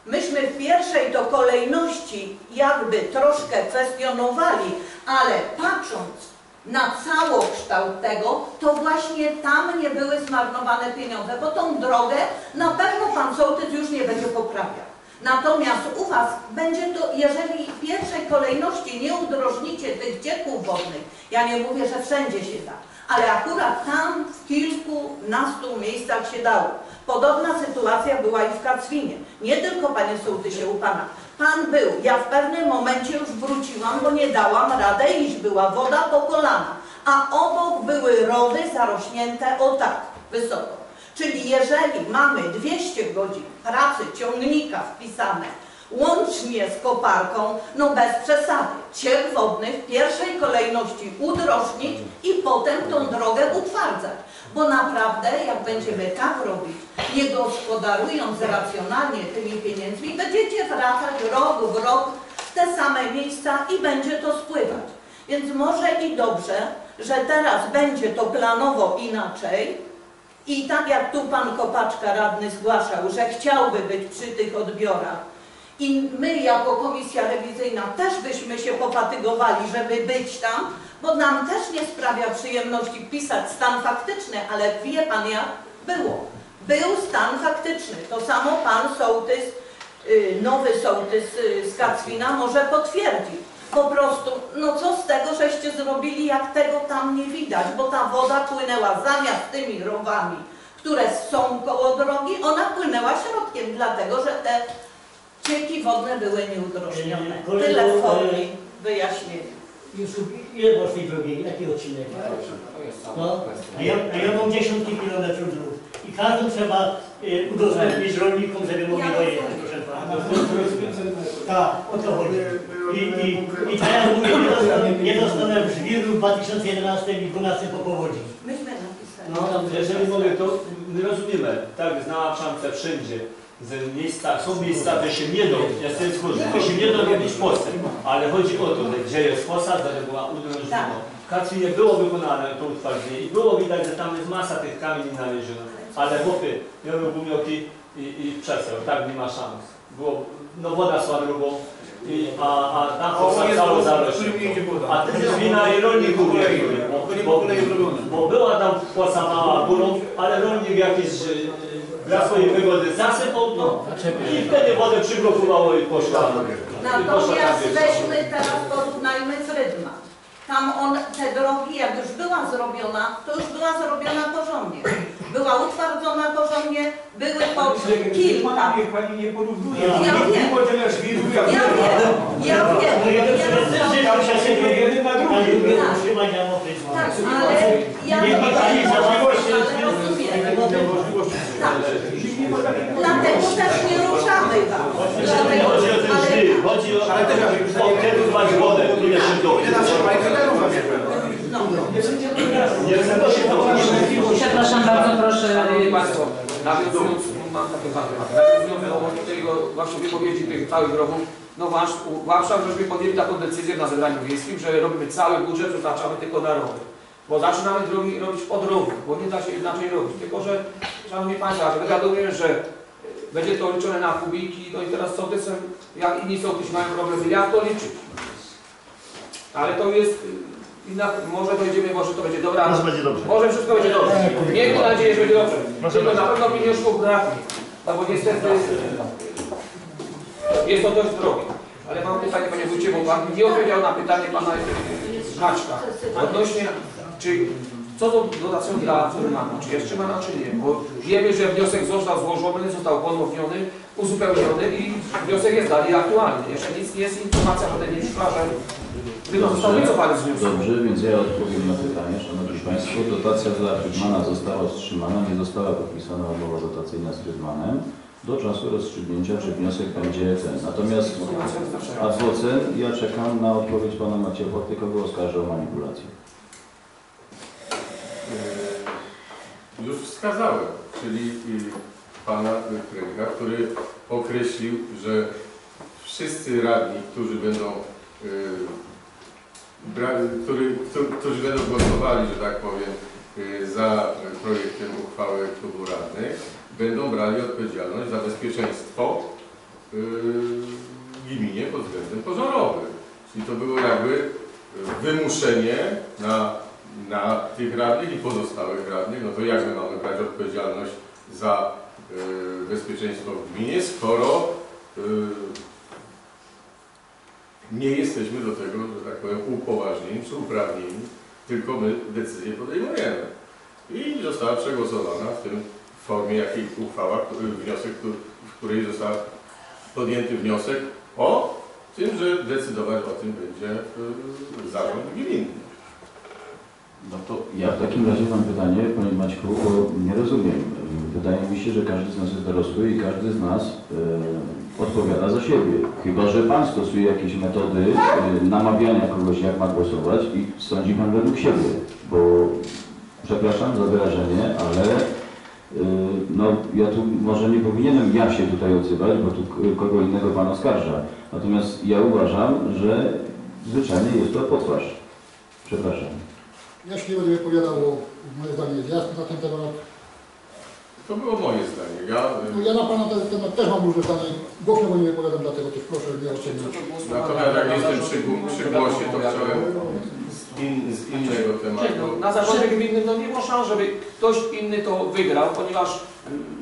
Myśmy w pierwszej to kolejności jakby troszkę kwestionowali, ale patrząc na całokształt tego, to właśnie tam nie były zmarnowane pieniądze, bo tą drogę na pewno pan sołtys już nie będzie poprawiał. Natomiast u Was będzie to, jeżeli w pierwszej kolejności nie udrożnicie tych dzieków wodnych, ja nie mówię, że wszędzie się da, ale akurat tam w kilkunastu miejscach się dało. Podobna sytuacja była i w Kacwinie. Nie tylko, panie sołtysie, u Pana. Pan był, ja w pewnym momencie już wróciłam, bo nie dałam radę iść, była woda po kolana, a obok były rowy zarośnięte o tak, wysoko. Czyli jeżeli mamy 200 godzin pracy ciągnika wpisane łącznie z koparką, no bez przesady, ciek wodny w pierwszej kolejności udrożnić i potem tą drogę utwardzać. Bo naprawdę, jak będziemy tak robić, nie gospodarując racjonalnie tymi pieniędzmi, będziecie wracać rok w rok w te same miejsca i będzie to spływać. Więc może i dobrze, że teraz będzie to planowo inaczej i tak jak tu pan Kopaczka radny zgłaszał, że chciałby być przy tych odbiorach i my jako komisja rewizyjna też byśmy się popatygowali, żeby być tam, bo nam też nie sprawia przyjemności pisać stan faktyczny, ale wie pan jak było. Był stan faktyczny. To samo pan sołtys, y, nowy sołtys y, z Kacwina może potwierdzić. Po prostu, no co z tego, żeście zrobili, jak tego tam nie widać, bo ta woda płynęła zamiast tymi rowami, które są koło drogi, ona płynęła środkiem, dlatego że te cieki wodne były nieudrożnione. Kolego, Tyle w formie wyjaśnienia. Już ile tej drogie? Jaki odcinek? No, a ja, a ja mam dziesiątki kilometrów dróg. I każdą trzeba y, udostępnić rolnikom, żeby mogli dojechać. Tak, o to chodzi. I, i, i tak jak mówię, nie dostanę, nie dostanę w żwiru w 2011 i 2012 po powodzi. Myśmy napisali. No, jeżeli mogę, to my rozumiemy, tak, znała szanse wszędzie, że miejsca, są miejsca, gdzie się nie da, ja jestem zgodny, gdzie się nie da robić postęp, ale chodzi o to, że gdzie jest posad, że była udrożniona. W Kaczynie było wykonane to utwardzenie i było widać, że tam jest masa tych kamieni należonych, ale chłopy, miały gumioki i, i przeseł, tak nie ma szans. Było, no woda szła drugą, i, a, a tam posa cało zarośnie. A ty jest wina i rolników bo, bo, bo była tam posa mała górą, ale rolnik jakiś e, dla swojej wygody zasypał to i wtedy wodę przyblokowało i poszła. Natomiast weźmy teraz porównajmy Frydman. Tam on, te drogi, jak już była zrobiona, to już była zrobiona porządnie. Była utwardzona porządnie, były po kilka. Niech pani nie porównuje. Ja wiem. Ja Ja wiem, ja wiem. Ja wiem. Tak. ale ja Nie takiej możliwości. ale. Tak. Dlatego też nie ruszamy wam. Nie Dlatego, chodzi o ten ale żwir, chodzi o, o kierować wodę, ile się doi. no. Nie chcę to się Przepraszam bardzo, proszę. y, Państwo, nawiązując, mam takie pytanie, nawiązując do tego właśnie wypowiedzi tych całych grobów, no uważam, żeśmy podjęli taką decyzję na zebraniu wiejskim, że robimy cały budżet, przeznaczamy tylko na rowy. Bo zaczynamy drogi robić od rowu, bo nie da się inaczej robić. Tylko, że, Szanowni Państwo, wygaduję, że y, będzie to liczone na kubiki, no i teraz sołtysem, jak inni sołtysi mają problemy, jak to liczyć? Ale to jest y, inna, może dojdziemy, może to będzie dobra. Może będzie dobrze. Może wszystko będzie dobrze. Miejmy nadzieję, że będzie dobrze. Może Tylko na pewno pieniążków braknie. No bo niestety jest to dość drogie. Ale mam pytanie, panie wójcie, bo pan nie odpowiedział na pytanie pana Maćka. Odnośnie, czy co do dotacją dla Furmana, czy jeszcze ma czy nie? Bo wiemy, że wniosek został złożony, został ponowniony, uzupełniony i wniosek jest dalej aktualny. Jeszcze nic nie jest informacja, że nie przyszła, że gdyby został wycofany z wniosku. Dobrze, więc ja odpowiem na pytanie, Szanowni Państwo. Dotacja dla Frydmana została wstrzymana, nie została podpisana umowa dotacyjna z Frydmanem do czasu rozstrzygnięcia, czy wniosek będzie ten. Natomiast ad vocem ja czekam na odpowiedź Pana Macieja Płatyka, bo oskarżę o manipulację. Yy, Już wskazałem, czyli pana Kręga, który określił, że wszyscy radni, którzy będą bra- który, którzy, będą głosowali, że tak powiem, yy, za projektem uchwały klubu radnych, będą brali odpowiedzialność za bezpieczeństwo gminie pod względem pożarowym. Czyli to było jakby wymuszenie na, na tych radnych i pozostałych radnych, no to jak my mamy brać odpowiedzialność za yy, bezpieczeństwo w gminie, skoro yy, nie jesteśmy do tego, że tak powiem, upoważnieni czy uprawnieni, tylko my decyzję podejmujemy. I została przegłosowana w tym formie, jakiej uchwała, który- wniosek, który- w której został podjęty wniosek o tym, że decydować o tym będzie y, zarząd gminy. No to ja w takim razie mam pytanie, Panie Maćku, bo nie rozumiem. Wydaje mi się, że każdy z nas jest dorosły i każdy z nas e, odpowiada za siebie. Chyba, że Pan stosuje jakieś metody e, namawiania kogoś, jak ma głosować i sądzi Pan według siebie, bo przepraszam za wyrażenie, ale e, no, ja tu może nie powinienem ja się tutaj odzywać, bo tu kogo innego Pan oskarża. Natomiast ja uważam, że zwyczajnie jest to potwarz. Przepraszam. Ja się nie będę wypowiadał, bo moje zdanie jest jasne na ten temat. To było moje zdanie. Ja, No, ja na Pana ten temat też mam różne zdanie. Głośno go nie wypowiadam, dlatego też proszę mnie ocenić. Natomiast jak jestem przy, przy głosie, to chciałem z, in, z innego tematu. Na zarządzie gminnym no nie ma szans, żeby ktoś inny to wygrał, ponieważ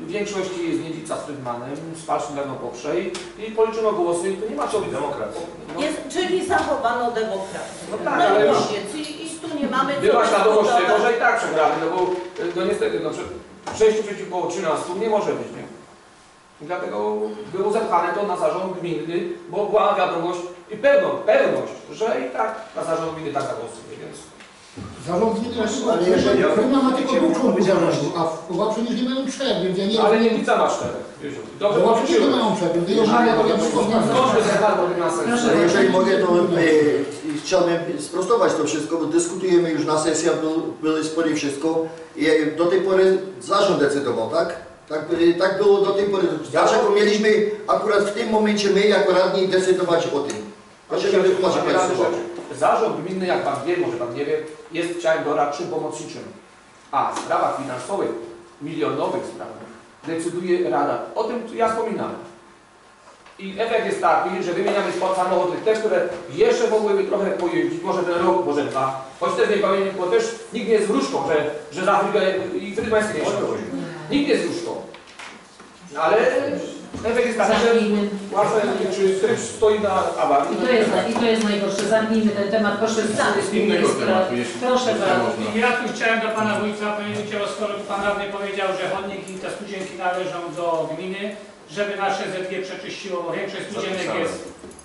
w większości jest Niedica z Frydmanem, Spalszyn dawno poprze i, policzono głosy i to nie ma co... Demokracja. No, Jest, czyli zachowano demokrację. No tak, no ale i już- koniec. I, I tu nie mamy co była świadomość dyskutować. że i tak przegramy, no bo y, no niestety no, prze- 6 przeciwko 13 nie może być, nie? I dlatego było zepchane to na zarząd gminy, bo była wiadomość i pewność, pewność, że i tak na zarząd gminy tak zagłosuje, więc... Zarząd nie Ale jeżeli- Firma ma tylko dwóch członków zarządu, a w Łaprzy nie mają trzech, więc ja nie Ale. Niedica ma czterech. Dobrze nie mają trzech, więc ja Ewardą nie sensu. Ale jeżeli mogę, to e, chciałbym sprostować to wszystko, bo dyskutujemy już na sesjach, był, były spory i wszystko. I e, do tej pory zarząd decydował, tak? Tak, tak było do tej pory. Dlaczego mieliśmy akurat w tym momencie my jako radni decydować o tym? Proszę mi wytłumaczyć radny, Zarząd gminny, jak Pan wie, może Pan nie wie, jest ciałem doradczym, pomocniczym. A w sprawach finansowych, milionowych sprawach, decyduje Rada. O tym ja wspominałem. I efekt jest taki, że wymieniamy samochody te, które jeszcze mogłyby trochę pojeździć, może ten rok, może dwa. Choć też nie pamiętam, bo też nikt nie jest wróżką, że, że za Afrykę i Frytmańskie nie przychodzi. Nikt nie jest wróżką. Ale efekt jest taki, że łatwo czy tryb stoi na awarii. I to jest, i to jest najgorsze. Zamknijmy ten temat. Proszę Z innego tematu, jeśli Proszę jeśli bardzo. można. Ja tu chciałem do Pana Wójta powiedzieć, bo skoro Pan Radny powiedział, że chodniki i te studzienki należą do gminy, żeby nasze ZG przeczyściło, bo większość studzienek jest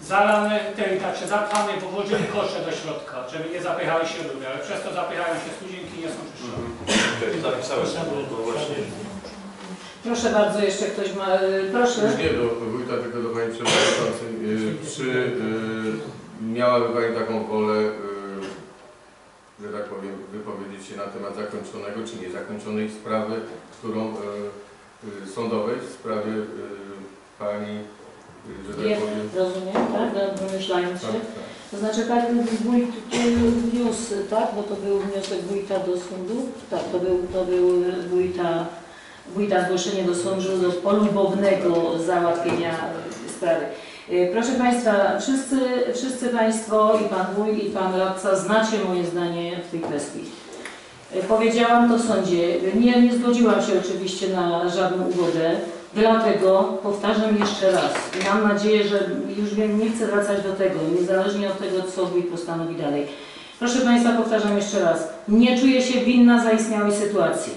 zalane, te tak się zapchane, bo włożyli kosze do środka, żeby nie zapychały się ludzie, ale przez to zapychają się studzienki i nie są czyszczone. Zapisałem, bo właśnie Proszę bardzo, jeszcze ktoś ma... y, Proszę. Już nie do wójta, tylko do Pani Przewodniczącej. Y, Czy y, miałaby Pani taką wolę, y, że tak powiem, wypowiedzieć się na temat zakończonego czy niezakończonej sprawy, którą y, y, sądowej w sprawie Pani, że Ja tak powiem... rozumiem, tak? Domyślając się. Tak, tak. To znaczy tak, wójt wniósł, tak? Bo to był wniosek wójta do sądu. Tak, to był, to był wójta, wójta zgłoszenie do sądu do polubownego załatwienia sprawy. Y, Proszę Państwa, wszyscy, wszyscy Państwo i Pan Wójt i Pan Radca znacie moje zdanie w tej kwestii. Y, Powiedziałam to sądzie. Nie, nie zgodziłam się oczywiście na żadną ugodę. Dlatego powtarzam jeszcze raz i mam nadzieję, że już wiem, nie chcę wracać do tego, niezależnie od tego, co wójt postanowi dalej. Proszę Państwa, powtarzam jeszcze raz, nie czuję się winna zaistniałej sytuacji.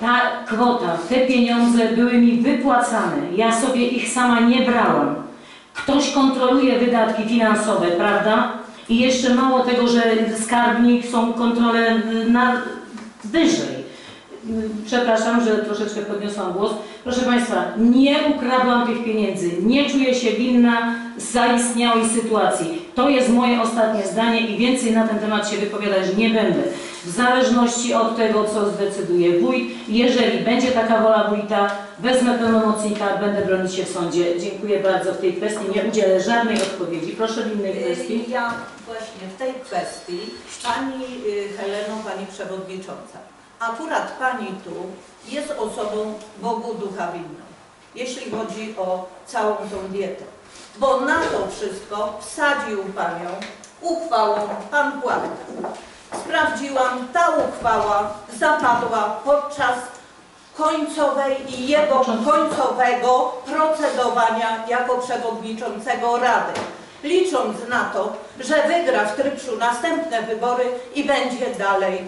Ta kwota, te pieniądze były mi wypłacane, ja sobie ich sama nie brałam. Ktoś kontroluje wydatki finansowe, prawda? I jeszcze mało tego, że skarbnik są kontrole na wyżej. Przepraszam, że troszeczkę podniosłam głos. Proszę Państwa, nie ukradłam tych pieniędzy. Nie czuję się winna zaistniałej sytuacji. To jest moje ostatnie zdanie i więcej na ten temat się wypowiadać nie będę. W zależności od tego, co zdecyduje wójt, jeżeli będzie taka wola wójta, wezmę pełnomocnika, będę bronić się w sądzie. Dziękuję bardzo w tej kwestii. Nie udzielę żadnej odpowiedzi. Proszę w innej kwestii. Ja właśnie w tej kwestii, Pani y, Heleno, Pani Przewodnicząca, akurat Pani tu jest osobą Bogu Ducha winną, jeśli chodzi o całą tą dietę. Bo na to wszystko wsadził Panią uchwałą Pan Płachta. Sprawdziłam, ta uchwała zapadła podczas końcowej i jego końcowego procedowania jako przewodniczącego Rady. Licząc na to, że wygra w Trypszu następne wybory i będzie dalej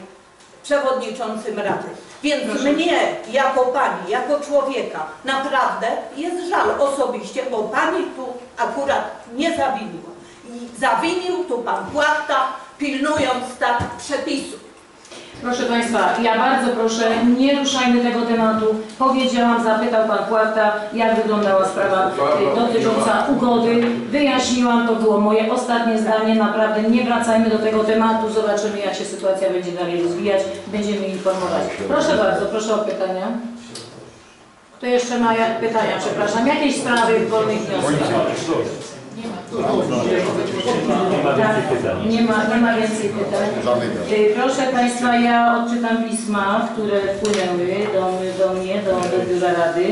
przewodniczącym Rady. Więc mnie, jako pani, jako człowieka, naprawdę jest żal osobiście, bo pani tu akurat nie zawiniła. I zawinił tu pan Płachta, pilnując tak przepisów. Proszę Państwa, ja bardzo proszę, nie ruszajmy tego tematu. Powiedziałam, zapytał Pan Płata, jak wyglądała sprawa y, dotycząca ugody. Wyjaśniłam, to było moje ostatnie zdanie. Naprawdę nie wracajmy do tego tematu. Zobaczymy, jak się sytuacja będzie dalej rozwijać. Będziemy informować. Proszę bardzo, proszę o pytania. Kto jeszcze ma pytania, przepraszam? Jakieś sprawy w wolnych wnioskach? Nie ma, nie ma więcej pytań. Y, Proszę Państwa, ja odczytam pisma, które wpłynęły do, do mnie, do, do Biura Rady.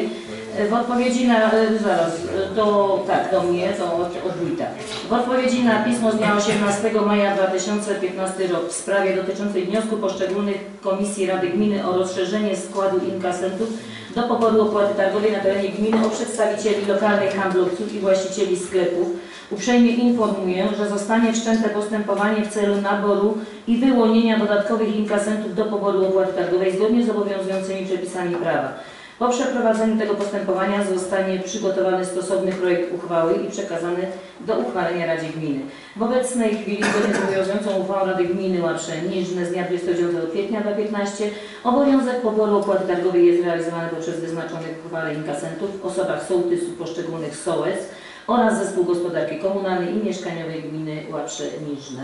Y, W odpowiedzi na, y, zaraz, do, tak, do mnie, to od, od wójta. W odpowiedzi na pismo z dnia 18 maja 2015 rok w sprawie dotyczącej wniosku poszczególnych komisji Rady Gminy o rozszerzenie składu inkasentów do poboru opłaty targowej na terenie gminy o przedstawicieli lokalnych handlowców i właścicieli sklepów. Uprzejmie informuję, że zostanie wszczęte postępowanie w celu naboru i wyłonienia dodatkowych inkasentów do poboru opłaty targowej zgodnie z obowiązującymi przepisami prawa. Po przeprowadzeniu tego postępowania zostanie przygotowany stosowny projekt uchwały i przekazany do uchwalenia Radzie Gminy. W obecnej chwili, zgodnie z obowiązującą uchwałą Rady Gminy Łaprze Niżne z dnia 29 kwietnia 2015, obowiązek poboru opłaty targowej jest realizowany poprzez wyznaczonych w uchwale inkasentów w osobach sołtysów poszczególnych sołec oraz Zespół Gospodarki Komunalnej i Mieszkaniowej Gminy Łaprze Niżne.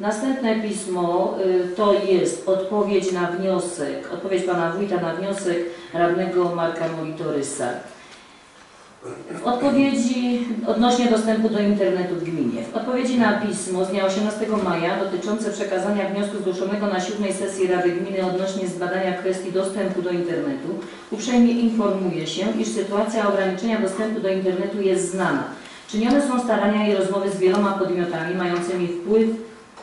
Następne pismo y, to jest odpowiedź na wniosek, odpowiedź Pana Wójta na wniosek radnego Marka Monitorysa. W odpowiedzi odnośnie dostępu do internetu w gminie. W odpowiedzi na pismo z dnia 18 maja dotyczące przekazania wniosku zgłoszonego na siódmej sesji Rady Gminy odnośnie zbadania kwestii dostępu do internetu uprzejmie informuje się, iż sytuacja ograniczenia dostępu do internetu jest znana. Czynione są starania i rozmowy z wieloma podmiotami mającymi wpływ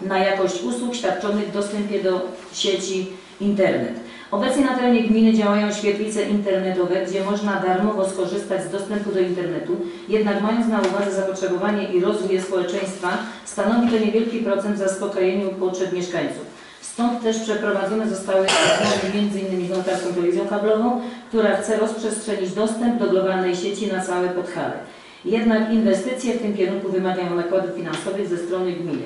na jakość usług świadczonych w dostępie do sieci internet. Obecnie na terenie gminy działają świetlice internetowe, gdzie można darmowo skorzystać z dostępu do internetu, jednak mając na uwadze zapotrzebowanie i rozwój społeczeństwa, stanowi to niewielki procent zaspokojeniu potrzeb mieszkańców. Stąd też przeprowadzone zostały rozmowy m.in. z notarską telewizją kablową, która chce rozprzestrzenić dostęp do globalnej sieci na całe Podhale. Jednak inwestycje w tym kierunku wymagają nakładów finansowych ze strony gminy.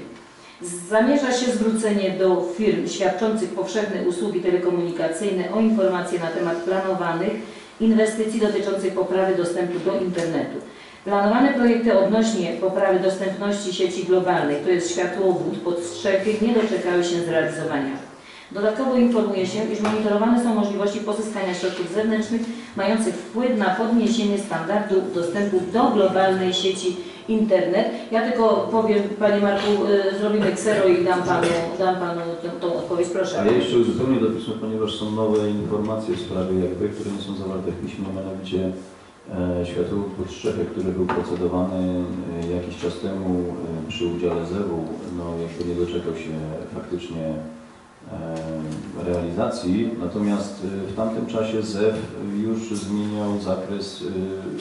Zamierza się zwrócenie do firm świadczących powszechne usługi telekomunikacyjne o informacje na temat planowanych inwestycji dotyczących poprawy dostępu do internetu. Planowane projekty odnośnie poprawy dostępności sieci globalnej, to jest światłowód pod strzechy, nie doczekały się zrealizowania. Dodatkowo informuje się, iż monitorowane są możliwości pozyskania środków zewnętrznych mających wpływ na podniesienie standardu dostępu do globalnej sieci internet. Ja tylko powiem, Panie Marku, y, zrobimy ksero i dam Panu, dam panu tą, tą odpowiedź. Proszę. Ja jeszcze uzupełnię do pisma, ponieważ są nowe informacje w sprawie jakby, które nie są zawarte w piśmie, mianowicie e, światłowód pod strzechy, który był procedowany e, jakiś czas temu e, przy udziale ZEW, no jakby nie doczekał się faktycznie realizacji, natomiast e, w tamtym czasie ZEW już zmieniał zakres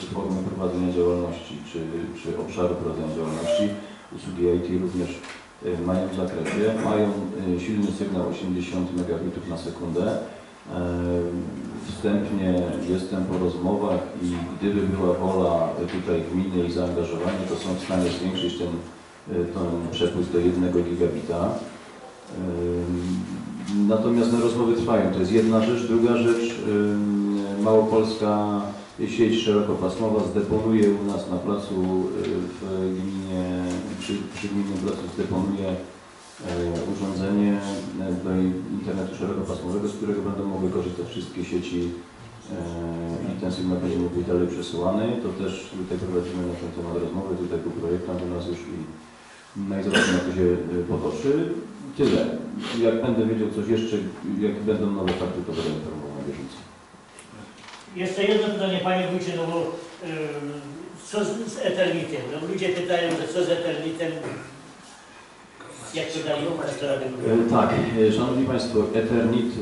e, formy prowadzenia działalności, czy, czy obszaru prowadzenia działalności. Usługi IT również e, mają w zakresie, mają e, silny sygnał 80 megabitów na sekundę. E, Wstępnie jestem po rozmowach i gdyby była wola tutaj gminy i zaangażowanie, to są w stanie zwiększyć ten, e, ten przepływ do 1 gigabita. Natomiast no, rozmowy trwają. To jest jedna rzecz. Druga rzecz, Małopolska sieć szerokopasmowa zdeponuje u nas na placu y, w gminie, przy, przy gminnym placu zdeponuje e, urządzenie e, do internetu szerokopasmowego, z którego będą mogły korzystać wszystkie sieci i ten sygnał będzie mógł być dalej przesyłany. To też tutaj prowadzimy na ten temat rozmowy, tutaj był projekt nas już i no zobaczymy jak to się y, potoczy. Tyle. Jak będę wiedział coś jeszcze, jak będą nowe fakty, to będę informował na bieżąco. Jeszcze jedno pytanie Panie Wójcie, no bo co z, z Eternitem? No, ludzie pytają, że co z Eternitem? Jak to dalej rady E, Tak, e, Szanowni Państwo, Eternit,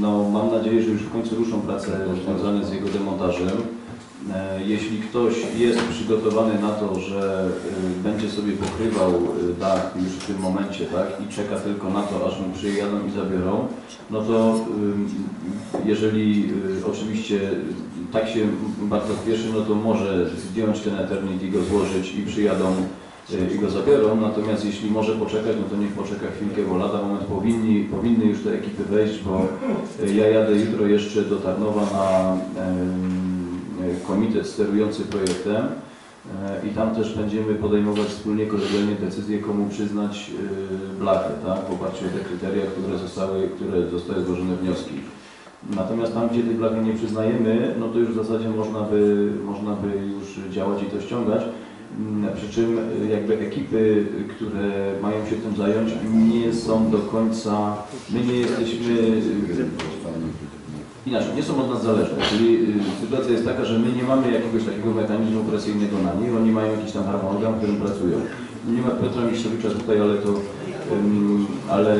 no mam nadzieję, że już w końcu ruszą prace związane z jego demontażem. E, Jeśli ktoś jest przygotowany na to, że y, będzie sobie pokrywał y, dach już w tym momencie, tak, i czeka tylko na to, aż mu przyjadą i zabiorą, no to jeżeli oczywiście tak się bardzo spieszy, no to może zdjąć ten Eternit i go złożyć i przyjadą i go zabiorą, natomiast jeśli może poczekać, no to niech poczeka chwilkę, bo lada moment powinni, powinny już te ekipy wejść, bo ja jadę jutro jeszcze do Tarnowa na komitet sterujący projektem e, i tam też będziemy podejmować wspólnie kolegialnie decyzję, komu przyznać y, blachę, tak, w oparciu o te kryteria, które zostały, które zostały złożone wnioski. Natomiast tam, gdzie tej blachy nie przyznajemy, no to już w zasadzie można by, można by już działać i to ściągać. Mm, Przy czym jakby ekipy, które mają się tym zająć, nie są do końca, my nie jesteśmy, inaczej, nie są od nas zależne. Czyli y, sytuacja jest taka, że my nie mamy jakiegoś takiego mechanizmu presyjnego na nich, oni mają jakiś tam harmonogram, w którym pracują. Nie ma Piotra Miszewicza tutaj, ale to ale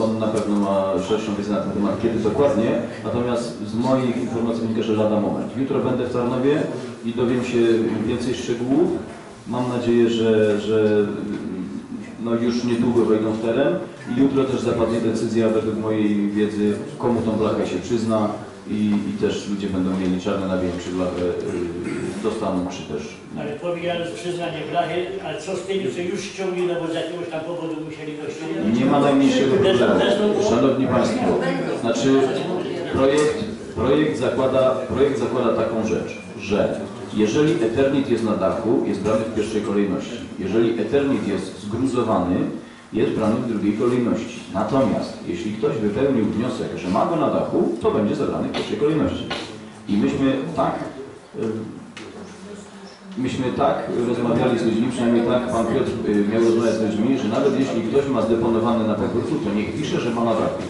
on na pewno ma szerszą wiedzę na ten temat, kiedy dokładnie. Natomiast z moich informacji wynika, że lada moment. Jutro będę w Tarnowie i dowiem się więcej szczegółów. Mam nadzieję, że, że no już niedługo wejdą w teren. I jutro też zapadnie decyzja według mojej wiedzy, komu tą blachę się przyzna i, i też ludzie będą mieli czarne na białym, czy blachę y, dostaną, czy też Ale pomijając przyznanie blachy, ale co z tymi, co już ściągli, no bo z jakiegoś tam powodu musieli to ściągnąć? Nie ma najmniejszego problemu. Szanowni Państwo, znaczy projekt, projekt, zakłada, projekt zakłada taką rzecz, że jeżeli Eternit jest na dachu, jest brany w pierwszej kolejności. Jeżeli Eternit jest zgruzowany, jest brany w drugiej kolejności. Natomiast jeśli ktoś wypełnił wniosek, że ma go na dachu, to będzie zabrany w pierwszej kolejności. I myśmy tak Myśmy tak rozmawiali z ludźmi, przynajmniej tak Pan Piotr y, miał rozmawiać z ludźmi, że nawet jeśli ktoś ma zdeponowany na pokórku, to niech pisze, że ma na dachu.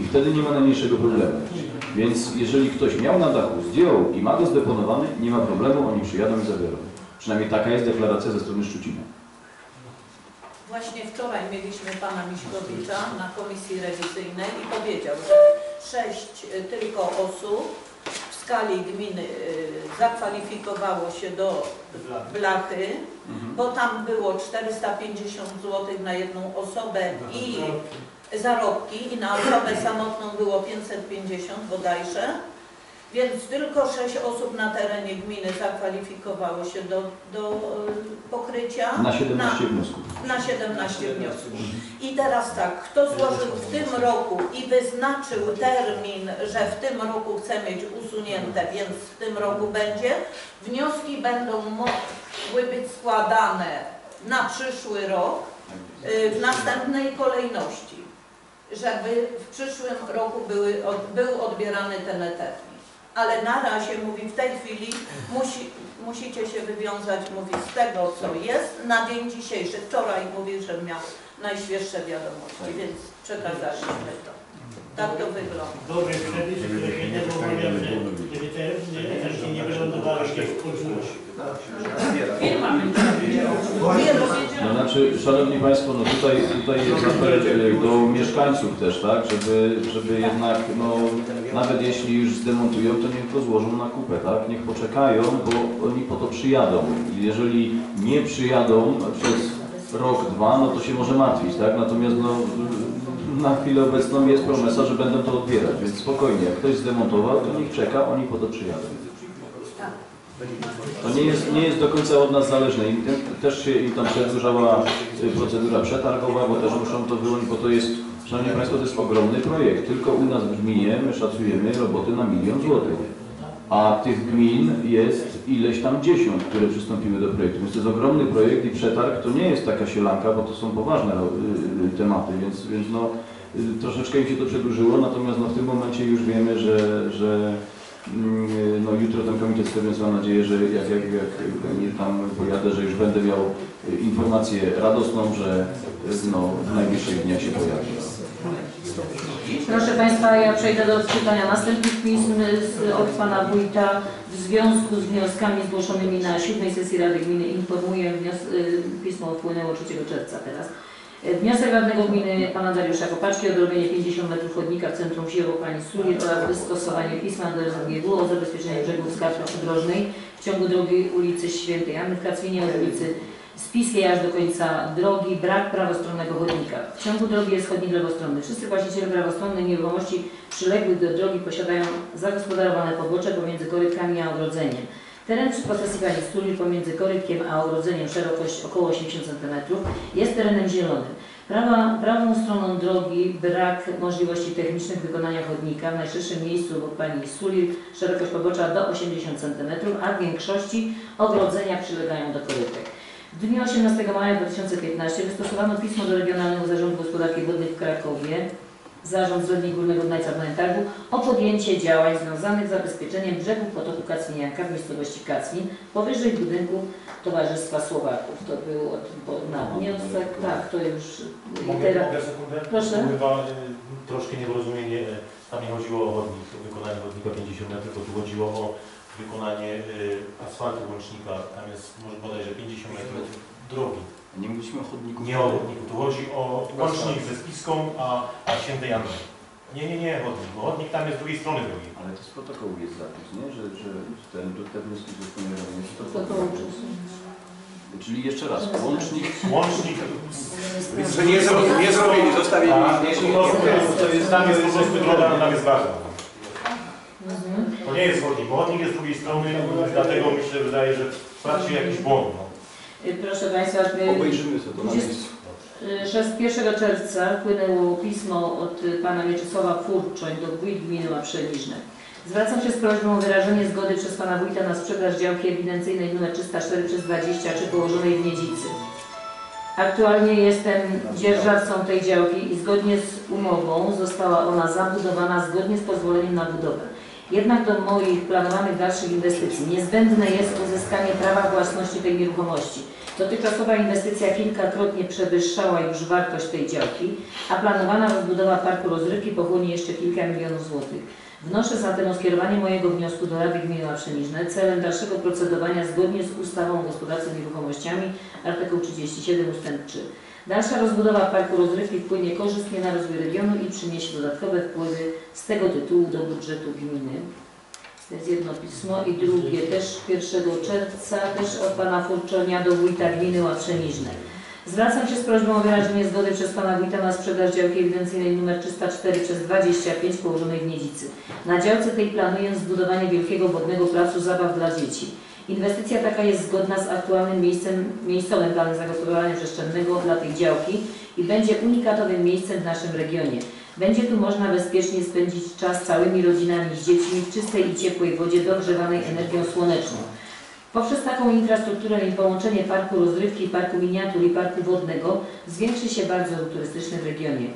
I wtedy nie ma najmniejszego problemu. Więc jeżeli ktoś miał na dachu, zdjął i ma go zdeponowany, nie ma problemu, oni przyjadą i zabiorą. Przynajmniej taka jest deklaracja ze strony Szczucina. Właśnie wczoraj mieliśmy pana Miśkowicza na komisji rewizyjnej i powiedział, że sześć y, tylko osób w skali gminy y, zakwalifikowało się do blachy, bo tam było 450 zł na jedną osobę i zarobki i na osobę samotną było 550 bodajże. Więc tylko 6 osób na terenie gminy zakwalifikowało się do, do y, pokrycia. Na 17 wniosków. Na 17 wniosków. I teraz tak, kto złożył w tym roku i wyznaczył termin, że w tym roku chce mieć usunięte, więc w tym roku będzie, wnioski będą mogły być składane na przyszły rok y, w następnej kolejności, żeby w przyszłym roku były, od, był odbierany ten termin. Ale na razie, mówi, w tej chwili musi, musicie się wywiązać, mówi, z tego, co jest na dzień dzisiejszy. Wczoraj mówił, że miał najświeższe wiadomości, więc przekazaliśmy to. Tak to wygląda. Dobry przepis, który się nie te nie wylądowały gdzieś w podróż. Firma będzie. No znaczy, Szanowni Państwo, no tutaj, tutaj jest apel do mieszkańców też, tak, żeby, żeby jednak, no, nawet jeśli już zdemontują, to niech to złożą na kupę, tak, niech poczekają, bo oni po to przyjadą. Jeżeli nie przyjadą przez rok, dwa, no to się może martwić, tak, natomiast no, na chwilę obecną jest promesa, że będą to odbierać, więc spokojnie, jak ktoś zdemontował, to niech czeka, oni po to przyjadą. To nie jest, nie jest do końca od nas zależne. Te- też się im tam przedłużała y, procedura przetargowa, bo też muszą to wyłonić, bo to jest, Szanowni Państwo, to jest ogromny projekt. Tylko u nas w gminie my szacujemy roboty na milion złotych. A tych gmin jest ileś tam dziesiąt, które przystąpiły do projektu. Więc to jest ogromny projekt i przetarg to nie jest taka sielanka, bo to są poważne y, y, tematy, więc, więc no, troszeczkę im się to przedłużyło, natomiast no, w tym momencie już wiemy, że, że No jutro ten komitet sterujący mam nadzieję, że jak, jak, jak tam pojadę, że już będę miał y, informację radosną, że y, no, w najbliższych dniach się pojawi. Proszę Państwa, ja przejdę do odczytania następnych pism z, od Pana Wójta. W związku z wnioskami zgłoszonymi na siódmej sesji Rady Gminy informuję, wnios, y, pismo wpłynęło 3 czerwca teraz. Wniosek radnego gminy Pana Dariusza Kopaczki o dorobienie 50 metrów chodnika w centrum wsi Pani Suli oraz wystosowanie pisma do SGW o zabezpieczeniu brzegów skarpy przydrożnej w ciągu drogi ulicy Świętej Anny w Kacwinie od ulicy Spiskiej aż do końca drogi, brak prawostronnego chodnika. W ciągu drogi jest chodnik lewostronny. Wszyscy właściciele prawostronnej nieruchomości przyległych do drogi posiadają zagospodarowane pobocze pomiędzy korytkami a ogrodzeniem. Teren przy posesji pani Suli pomiędzy korytkiem a ogrodzeniem szerokość około 80 cm jest terenem zielonym. Prawa, prawą stroną drogi brak możliwości technicznych wykonania chodnika. W najszerszym miejscu od pani Suli szerokość pobocza do 80 cm, a w większości ogrodzenia przylegają do korytek. W dniu 18 maja 2015 wystosowano pismo do Regionalnego Zarządu Gospodarki Wodnej w Krakowie, Zarząd Zlewni Górnego Dunajca w Targu o podjęcie działań związanych z zabezpieczeniem brzegów potoku Kacwinianka w miejscowości Kacwin powyżej budynku Towarzystwa Słowaków. To było od, bo, na wniosek, tak, to już Mogę, teraz. mogę sekundę? Proszę. Chyba y, troszkę nieporozumienie. y, Tam nie chodziło o chodnik, o wykonanie chodnika 50 metrów, tylko tu chodziło o wykonanie y, asfaltu łącznika. Tam jest może bodajże 50 metrów drogi. Nie mówiliśmy o chodniku. Nie o chodniku, tu chodzi o łącznik ze spiską, a, a świętej Anny. Nie, nie, nie chodnik, bo chodnik tam jest z drugiej strony drogi. Ale to z protokołu jest zapis, nie? Że, że ten, te wnioski zostaną robione. Czy to Protokół. Czyli jeszcze raz, łącznik. Łącznik. Że nie, zrobili, nie zrobili, zostawili. Tak, nie, to, to jest, tam jest po prostu droga, tam jest bardzo. Mhm. To nie jest chodnik, bo chodnik jest z drugiej strony, dlatego myślę, wydaje, że się jakiś błąd. Proszę Państwa, Obejrzymy sobie to na 20 miejscu. y, 6 czerwca wpłynęło pismo od pana Mieczysława Furczoń do wójt gminy Łaprzeniżne. Zwracam się z prośbą o wyrażenie zgody przez pana wójta na sprzedaż działki ewidencyjnej nr 304 przez 23 położonej w Niedzicy. Aktualnie jestem dzierżawcą tej działki i zgodnie z umową została ona zabudowana zgodnie z pozwoleniem na budowę. Jednak do moich planowanych dalszych inwestycji niezbędne jest uzyskanie prawa własności tej nieruchomości. Dotychczasowa inwestycja kilkakrotnie przewyższała już wartość tej działki, a planowana rozbudowa parku rozrywki pochłonie jeszcze kilka milionów złotych. Wnoszę zatem o skierowanie mojego wniosku do Rady Gminy Łaprzeniżne celem dalszego procedowania zgodnie z ustawą o gospodarce nieruchomościami artykuł 37 ust. 3. Dalsza rozbudowa parku rozrywki wpłynie korzystnie na rozwój regionu i przyniesie dodatkowe wpływy z tego tytułu do budżetu gminy. To jest jedno pismo i drugie też 1 czerwca, też od pana Furczonia do wójta gminy Łaprzeniżne. Zwracam się z prośbą o wyrażenie zgody przez pana wójta na sprzedaż działki ewidencyjnej nr 304 przez 25 położonej w Niedzicy. Na działce tej planuję zbudowanie wielkiego wodnego placu zabaw dla dzieci. Inwestycja taka jest zgodna z aktualnym miejscem, miejscowym planem zagospodarowania przestrzennego dla tej działki i będzie unikatowym miejscem w naszym regionie. Będzie tu można bezpiecznie spędzić czas całymi rodzinami z dziećmi w czystej i ciepłej wodzie dogrzewanej energią słoneczną. Poprzez taką infrastrukturę i połączenie parku rozrywki, parku miniatur i parku wodnego zwiększy się bardzo ruch turystyczny w regionie.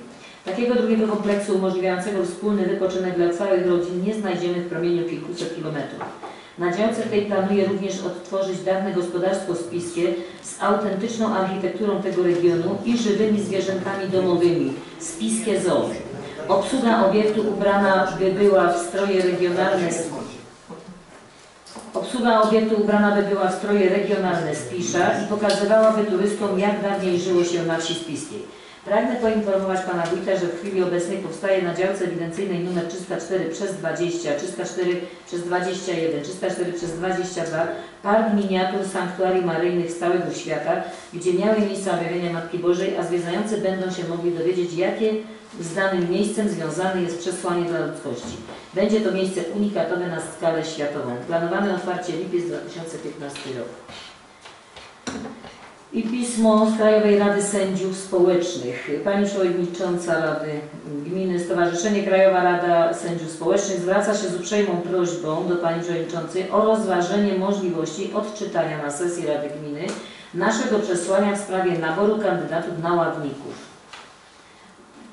Takiego drugiego kompleksu umożliwiającego wspólny wypoczynek dla całych rodzin nie znajdziemy w promieniu kilkuset kilometrów. Na działce tej planuję również odtworzyć dawne gospodarstwo spiskie z autentyczną architekturą tego regionu i żywymi zwierzętami domowymi, spiskie zoo. Obsługa obiektu ubrana by była w stroje regionalne Obsługa obiektu ubrana by była w stroje regionalne Spisza i pokazywałaby turystom, jak dawniej żyło się na wsi Spiskiej. Pragnę poinformować Pana Wójta, że w chwili obecnej powstaje na działce ewidencyjnej nr 304 przez 20, 304 przez 21, 304 przez 22 park miniatur sanktuarii maryjnych z całego świata, gdzie miały miejsce objawienia Matki Bożej, a zwiedzający będą się mogli dowiedzieć, jakie z danym miejscem związane jest przesłanie dla ludzkości. Będzie to miejsce unikatowe na skalę światową. Planowane otwarcie lipiec 2015 rok. I pismo z Krajowej Rady Sędziów Społecznych. Pani Przewodnicząca Rady Gminy Stowarzyszenie Krajowa Rada Sędziów Społecznych zwraca się z uprzejmą prośbą do Pani Przewodniczącej o rozważenie możliwości odczytania na sesji Rady Gminy naszego przesłania w sprawie naboru kandydatów na ławników.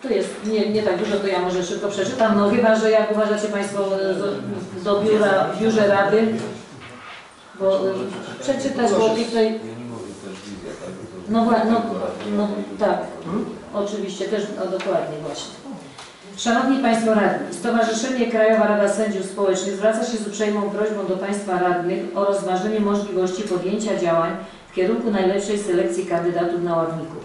To jest nie, nie tak dużo, to ja może szybko przeczytam, no chyba, że jak uważacie Państwo do, do biura, w biurze Rady, bo y, przeczytać, bo tutaj no, wła- no, no tak, oczywiście, też no, dokładnie właśnie. Szanowni Państwo Radni, Stowarzyszenie Krajowa Rada Sędziów Społecznych zwraca się z uprzejmą prośbą do Państwa Radnych o rozważenie możliwości podjęcia działań w kierunku najlepszej selekcji kandydatów na ławników.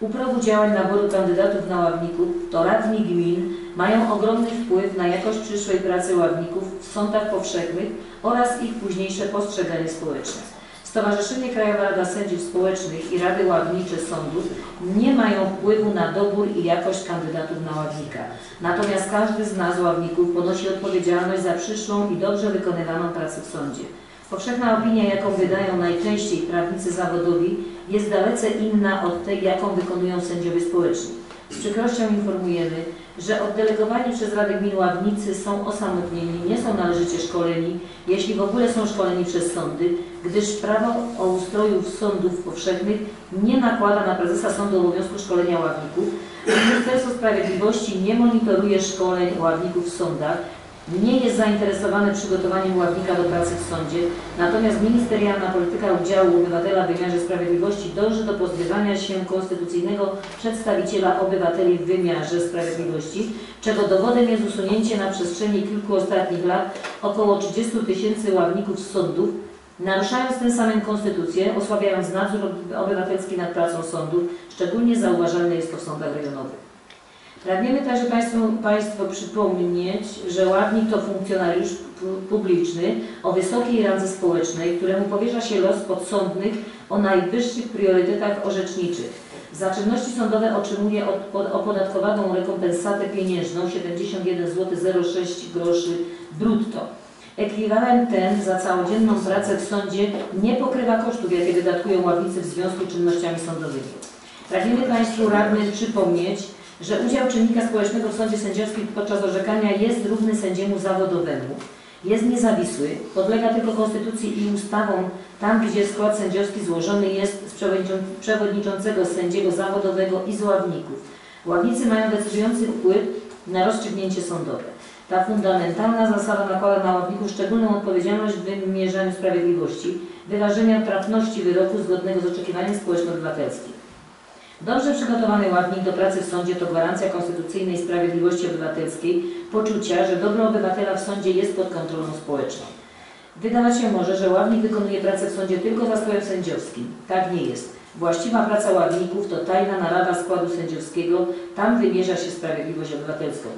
U progu działań naboru kandydatów na ławników to radni gmin mają ogromny wpływ na jakość przyszłej pracy ławników w sądach powszechnych oraz ich późniejsze postrzeganie społeczne. Stowarzyszenie Krajowa Rada Sędziów Społecznych i Rady Ławnicze Sądów nie mają wpływu na dobór i jakość kandydatów na ławnika. Natomiast każdy z nas, ławników, ponosi odpowiedzialność za przyszłą i dobrze wykonywaną pracę w sądzie. Powszechna opinia, jaką wydają najczęściej prawnicy zawodowi, jest dalece inna od tej, jaką wykonują sędziowie społeczni. Z przykrością informujemy, że oddelegowani przez Radę Gmin ławnicy są osamotnieni, nie są należycie szkoleni, jeśli w ogóle są szkoleni przez sądy, gdyż prawo o ustroju sądów powszechnych nie nakłada na prezesa sądu obowiązku szkolenia ławników, Ministerstwo Sprawiedliwości nie monitoruje szkoleń ławników w sądach, nie jest zainteresowane przygotowaniem ławnika do pracy w sądzie, natomiast ministerialna polityka udziału obywatela w wymiarze sprawiedliwości dąży do pozbywania się konstytucyjnego przedstawiciela obywateli w wymiarze sprawiedliwości, czego dowodem jest usunięcie na przestrzeni kilku ostatnich lat około 30 tysięcy ławników z sądów, naruszając tym samym konstytucję, osłabiając nadzór obywatelski nad pracą sądów, szczególnie zauważalne jest to w sądach rejonowych. Pragniemy także Państwu, Państwu przypomnieć, że ławnik to funkcjonariusz pu- publiczny o wysokiej randze społecznej, któremu powierza się los podsądnych o najwyższych priorytetach orzeczniczych. Za czynności sądowe otrzymuje od- pod- opodatkowaną rekompensatę pieniężną 71 zł 06 groszy brutto. Ekwiwalent ten za całodzienną pracę w sądzie nie pokrywa kosztów, jakie wydatkują ławnicy w związku z czynnościami sądowymi. Pragniemy Państwu radnym przypomnieć, że udział czynnika społecznego w sądzie sędziowskim podczas orzekania jest równy sędziemu zawodowemu, jest niezawisły, podlega tylko konstytucji i ustawom tam, gdzie skład sędziowski złożony jest z przewodniczą- przewodniczącego sędziego zawodowego i z ławników. Ławnicy mają decydujący wpływ na rozstrzygnięcie sądowe. Ta fundamentalna zasada nakłada na ławników szczególną odpowiedzialność w wymierzaniu sprawiedliwości, wyrażenia trafności wyroku zgodnego z oczekiwaniem społeczno-obywatelskim. Dobrze przygotowany ławnik do pracy w sądzie to gwarancja konstytucyjnej sprawiedliwości obywatelskiej, poczucia, że dobro obywatela w sądzie jest pod kontrolą społeczną. Wydawać się może, że ławnik wykonuje pracę w sądzie tylko za stołem sędziowskim. Tak nie jest. Właściwa praca ławników to tajna narada składu sędziowskiego, tam wymierza się sprawiedliwość obywatelską.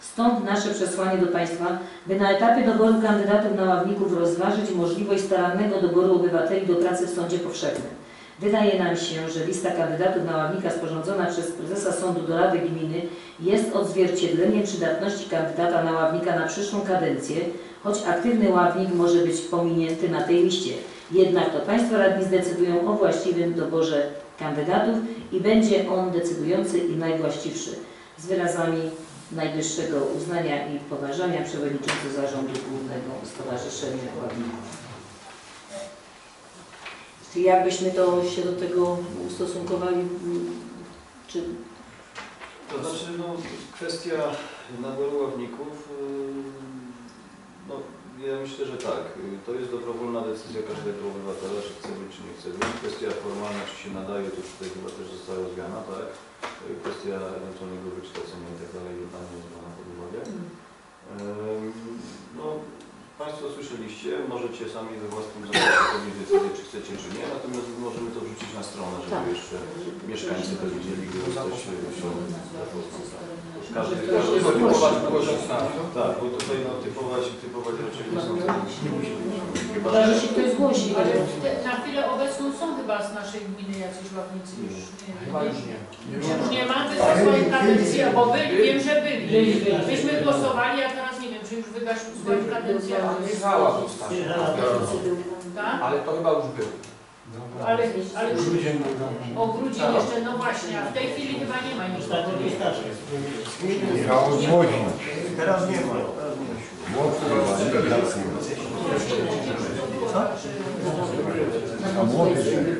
Stąd nasze przesłanie do Państwa, by na etapie doboru kandydatów na ławników rozważyć możliwość starannego doboru obywateli do pracy w sądzie powszechnym. Wydaje nam się, że lista kandydatów na ławnika sporządzona przez prezesa sądu do Rady Gminy jest odzwierciedleniem przydatności kandydata na ławnika na przyszłą kadencję, choć aktywny ławnik może być pominięty na tej liście. Jednak to Państwo radni zdecydują o właściwym doborze kandydatów i będzie on decydujący i najwłaściwszy. Z wyrazami najwyższego uznania i poważania Przewodniczący Zarządu Głównego Stowarzyszenia Ławników. Jakbyśmy to się do tego ustosunkowali? Czy To znaczy, no, kwestia naboru ławników, yy, no, ja myślę, że tak. To jest dobrowolna decyzja każdego obywatela, czy chce być, czy nie chce być. Kwestia formalna, czy się nadaje, to tutaj chyba też została rozwiana, tak? Yy, Kwestia ewentualnego wykształcenia i tak dalej, tam nie jest brana pod uwagę. Yy, No, Państwo słyszeliście, możecie sami we własnym zakresie podjąć decyzję, czy chcecie, czy nie, natomiast możemy to wrzucić na stronę, żeby Tak. jeszcze mieszkańcy to widzieli, gdyby ktoś się zapoznał. Każdy, się typować, zgłosi. tak, bo tutaj no, typować, typować raczej nie są nie musi być. Chyba, że się ktoś zgłosi. Ale na chwilę obecną są chyba z naszej gminy jacyś ławnicy już. Nie, Chyba już nie. Już nie ma, tylko swoich kadencji, bo byli, wiem, że byli. Myśmy głosowali, a teraz nie wiem, czy już wygasił swoją kadencję. Jechała została. Tak? Ale to chyba już był. Ale, ale już o grudzień jeszcze, no właśnie, a w tej chwili chyba nie ma nic. Miało złodzić. Teraz nie ma.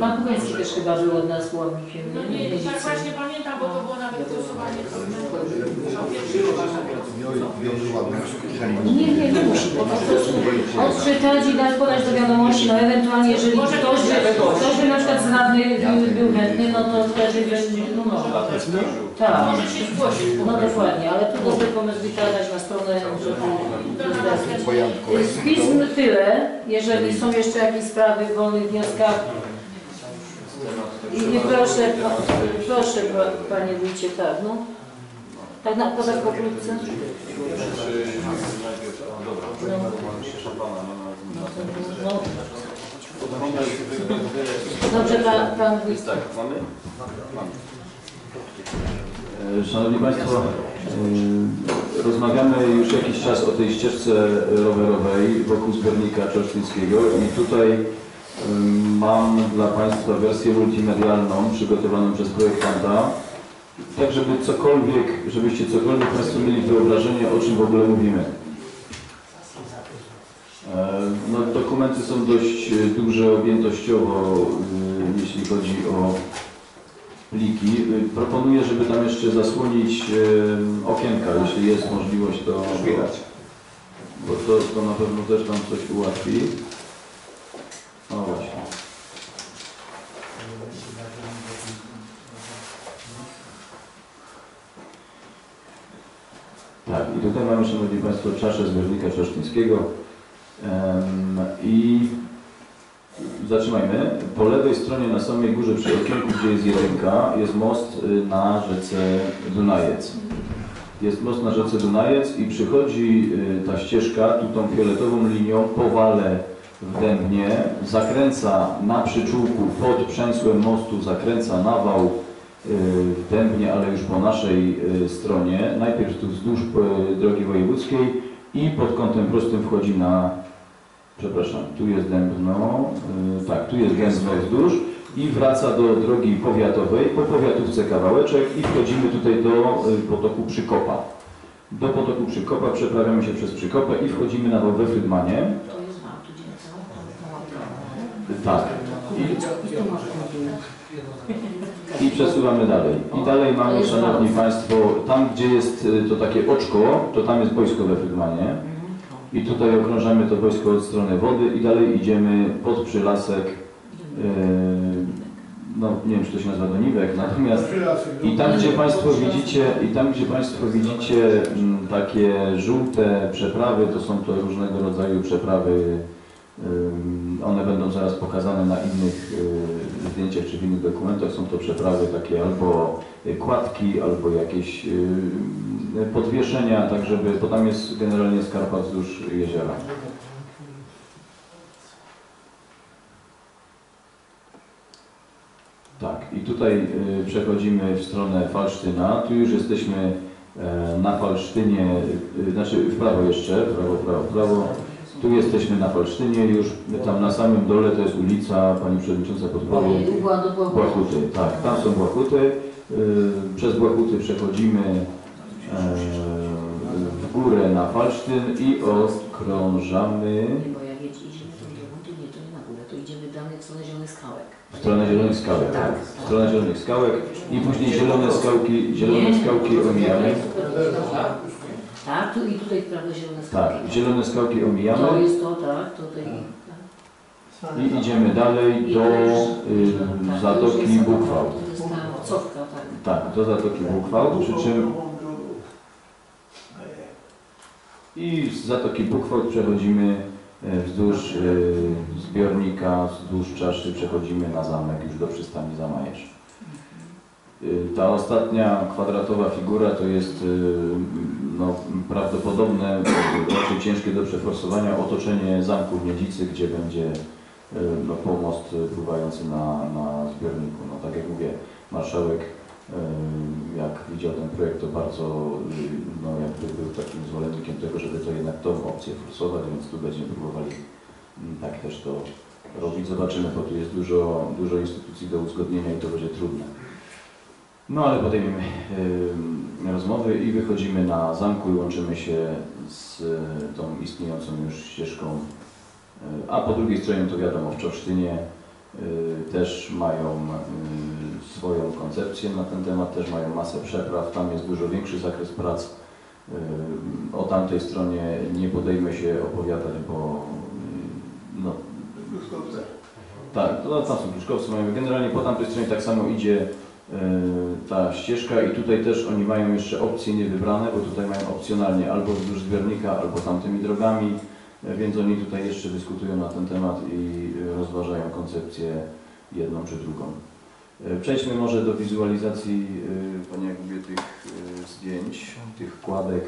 Pan Pugański też chyba był od nas ławnikiem. No nie, nie, tak właśnie pamiętam, bo to było nawet głosowanie. Nie, nie, nie musi po prostu odczytać i dać podać do wiadomości, no ewentualnie jeżeli Może ktoś ktoś- ktoś by na przykład z radnych by- był chętny, no to wtedy będzie, no może. Tak, Może się zgłosić. no dokładnie, ale tu dobry pomysł dać na stronę, żeby z pism tyle, jeżeli są jeszcze jakieś sprawy w wolnych wnioskach. I, i proszę, pa- proszę pa- panie wójcie, tak, no. Tak na podać pokrótce. Czy najpierw, no. Dobrze, pan, pan wójt. Tak, mamy? Mamy. E, Szanowni Państwo, Yy, Rozmawiamy już jakiś czas o tej ścieżce rowerowej wokół zbiornika czerwczyńskiego i tutaj ym, mam dla Państwa wersję multimedialną przygotowaną przez projektanta, tak żeby cokolwiek, żebyście cokolwiek Państwo mieli wyobrażenie, o czym w ogóle mówimy. E, No, dokumenty są dość e, duże objętościowo, jeśli chodzi o pliki. Proponuję, żeby tam jeszcze zasłonić okienka, jeśli jest możliwość, to... Bo to, to na pewno też Wam coś ułatwi. No właśnie. Tak, i tutaj mamy, Szanowni Państwo, czaszę zbiornika czesztyńskiego. Em, I zatrzymajmy. Po lewej stronie na samej górze przy okienku, gdzie jest jedynka, jest most y, na rzece Dunajec. Jest most na rzece Dunajec i przychodzi y, ta ścieżka tu tą fioletową linią po wale w Dębnie, zakręca na przyczółku pod przęsłem mostu, zakręca na wał y, w Dębnie, ale już po naszej stronie. Najpierw tu wzdłuż drogi wojewódzkiej i pod kątem prostym wchodzi na, przepraszam, tu jest Dębno, y, tak, tu jest Dębno wzdłuż i wraca do drogi powiatowej, po powiatówce kawałeczek i wchodzimy tutaj do y, potoku Przykopa. Do potoku Przykopa przeprawiamy się przez Przykopę i wchodzimy na we Frydmanie. Tak. I, I przesuwamy dalej. I dalej mamy, Szanowni Państwo, tam gdzie jest y, to takie oczko, to tam jest wojsko we Frydmanie. I tutaj okrążamy to wojsko od strony wody i dalej idziemy pod przylasek, yy, no nie wiem czy to się nazywa Doniwek, natomiast i tam gdzie Państwo widzicie, i tam gdzie Państwo widzicie mm, takie żółte przeprawy, to są to różnego rodzaju przeprawy, one będą zaraz pokazane na innych y, zdjęciach czy w innych dokumentach, są to przeprawy takie albo kładki, albo jakieś y, podwieszenia, tak żeby, bo tam jest generalnie skarpa wzdłuż jeziora. Tak, i tutaj y, przechodzimy w stronę Falsztyna. Tu już jesteśmy e, na Falsztynie, znaczy w prawo jeszcze, w prawo, w prawo, w prawo. Tu jesteśmy na Falsztynie, już tam na samym dole to jest ulica, Pani Przewodnicząca podpowie, Błachuty. Tak, tam są Błachuty. Y, Przez Błachuty przechodzimy e, w górę na Falsztyn i okrążamy Bo jak jedzie- idziemy tą drogą, to nie, to nie na górę, to idziemy dalej w stronę Zielonych Skałek. w stronę Zielonych Skałek. Tak. W stronę Zielonych Skałek i później Zielone Skałki, Zielone Skałki omijamy. Tak, tu i tutaj w prawo Zielone Skałki. Tak, Zielone Skałki To omijamy jest to, tak, tutaj. i idziemy dalej do y, Zatoki Buchwał. To jest ta cofka, tak. Tak, do Zatoki Buchwał, przy czym i z Zatoki Buchwał przechodzimy e, wzdłuż e, zbiornika, wzdłuż czaszy przechodzimy na zamek, już do przystani Zamajesz. Y, Ta ostatnia kwadratowa figura to jest y, no, prawdopodobne, y, raczej ciężkie do przeforsowania otoczenie zamku w Miedzicy, gdzie będzie y, no, pomost y, pływający na, na zbiorniku. No, tak jak mówię, marszałek y, jak widział ten projekt, to bardzo y, no, jakby był takim zwolennikiem tego, żeby to jednak tą opcję forsować, więc tu będziemy próbowali mm, tak też to robić. Zobaczymy, bo tu jest dużo, dużo instytucji do uzgodnienia i to będzie trudne. No ale podejmiemy y, rozmowy i wychodzimy na zamku i łączymy się z y, tą istniejącą już ścieżką. Y, a po drugiej stronie to wiadomo, w Czorsztynie y, też mają y, swoją koncepcję na ten temat, też mają masę przepraw, tam jest dużo większy zakres prac. O tamtej stronie nie podejmę się opowiadać, bo no, tak, to tam są Pruszkowcy, generalnie po tamtej stronie tak samo idzie e, ta ścieżka i tutaj też oni mają jeszcze opcje niewybrane, bo tutaj mają opcjonalnie albo wzdłuż zbiornika, albo tamtymi drogami, e, więc oni tutaj jeszcze dyskutują na ten temat i e, rozważają koncepcję jedną czy drugą. E, Przejdźmy może do wizualizacji, e, Panie Jakubie, tych e, zdjęć, tych kładek.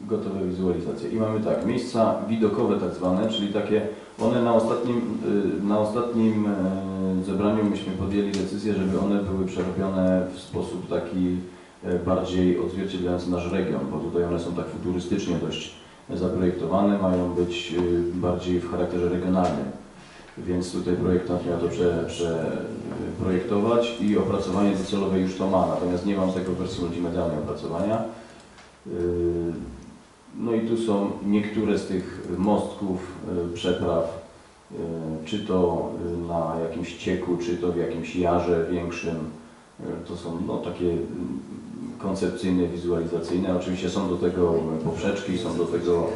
Gotowe wizualizacje. I mamy tak, miejsca widokowe tak zwane, czyli takie, one na ostatnim, y, na ostatnim e, zebraniu myśmy podjęli decyzję, żeby one były przerobione w sposób taki e, bardziej odzwierciedlający nasz region, bo tutaj one są tak futurystycznie dość zaprojektowane, mają być y, bardziej w charakterze regionalnym. Więc tutaj projektant miał to prze, przeprojektować i opracowanie docelowe już to ma, natomiast nie mam tego w wersji multimedialnej opracowania. Yy, No i tu są niektóre z tych mostków, yy, przepraw, yy, czy to yy, na jakimś cieku, czy to w jakimś jarze większym. To są no, takie mm, koncepcyjne, wizualizacyjne. Oczywiście są do tego poprzeczki, są do tego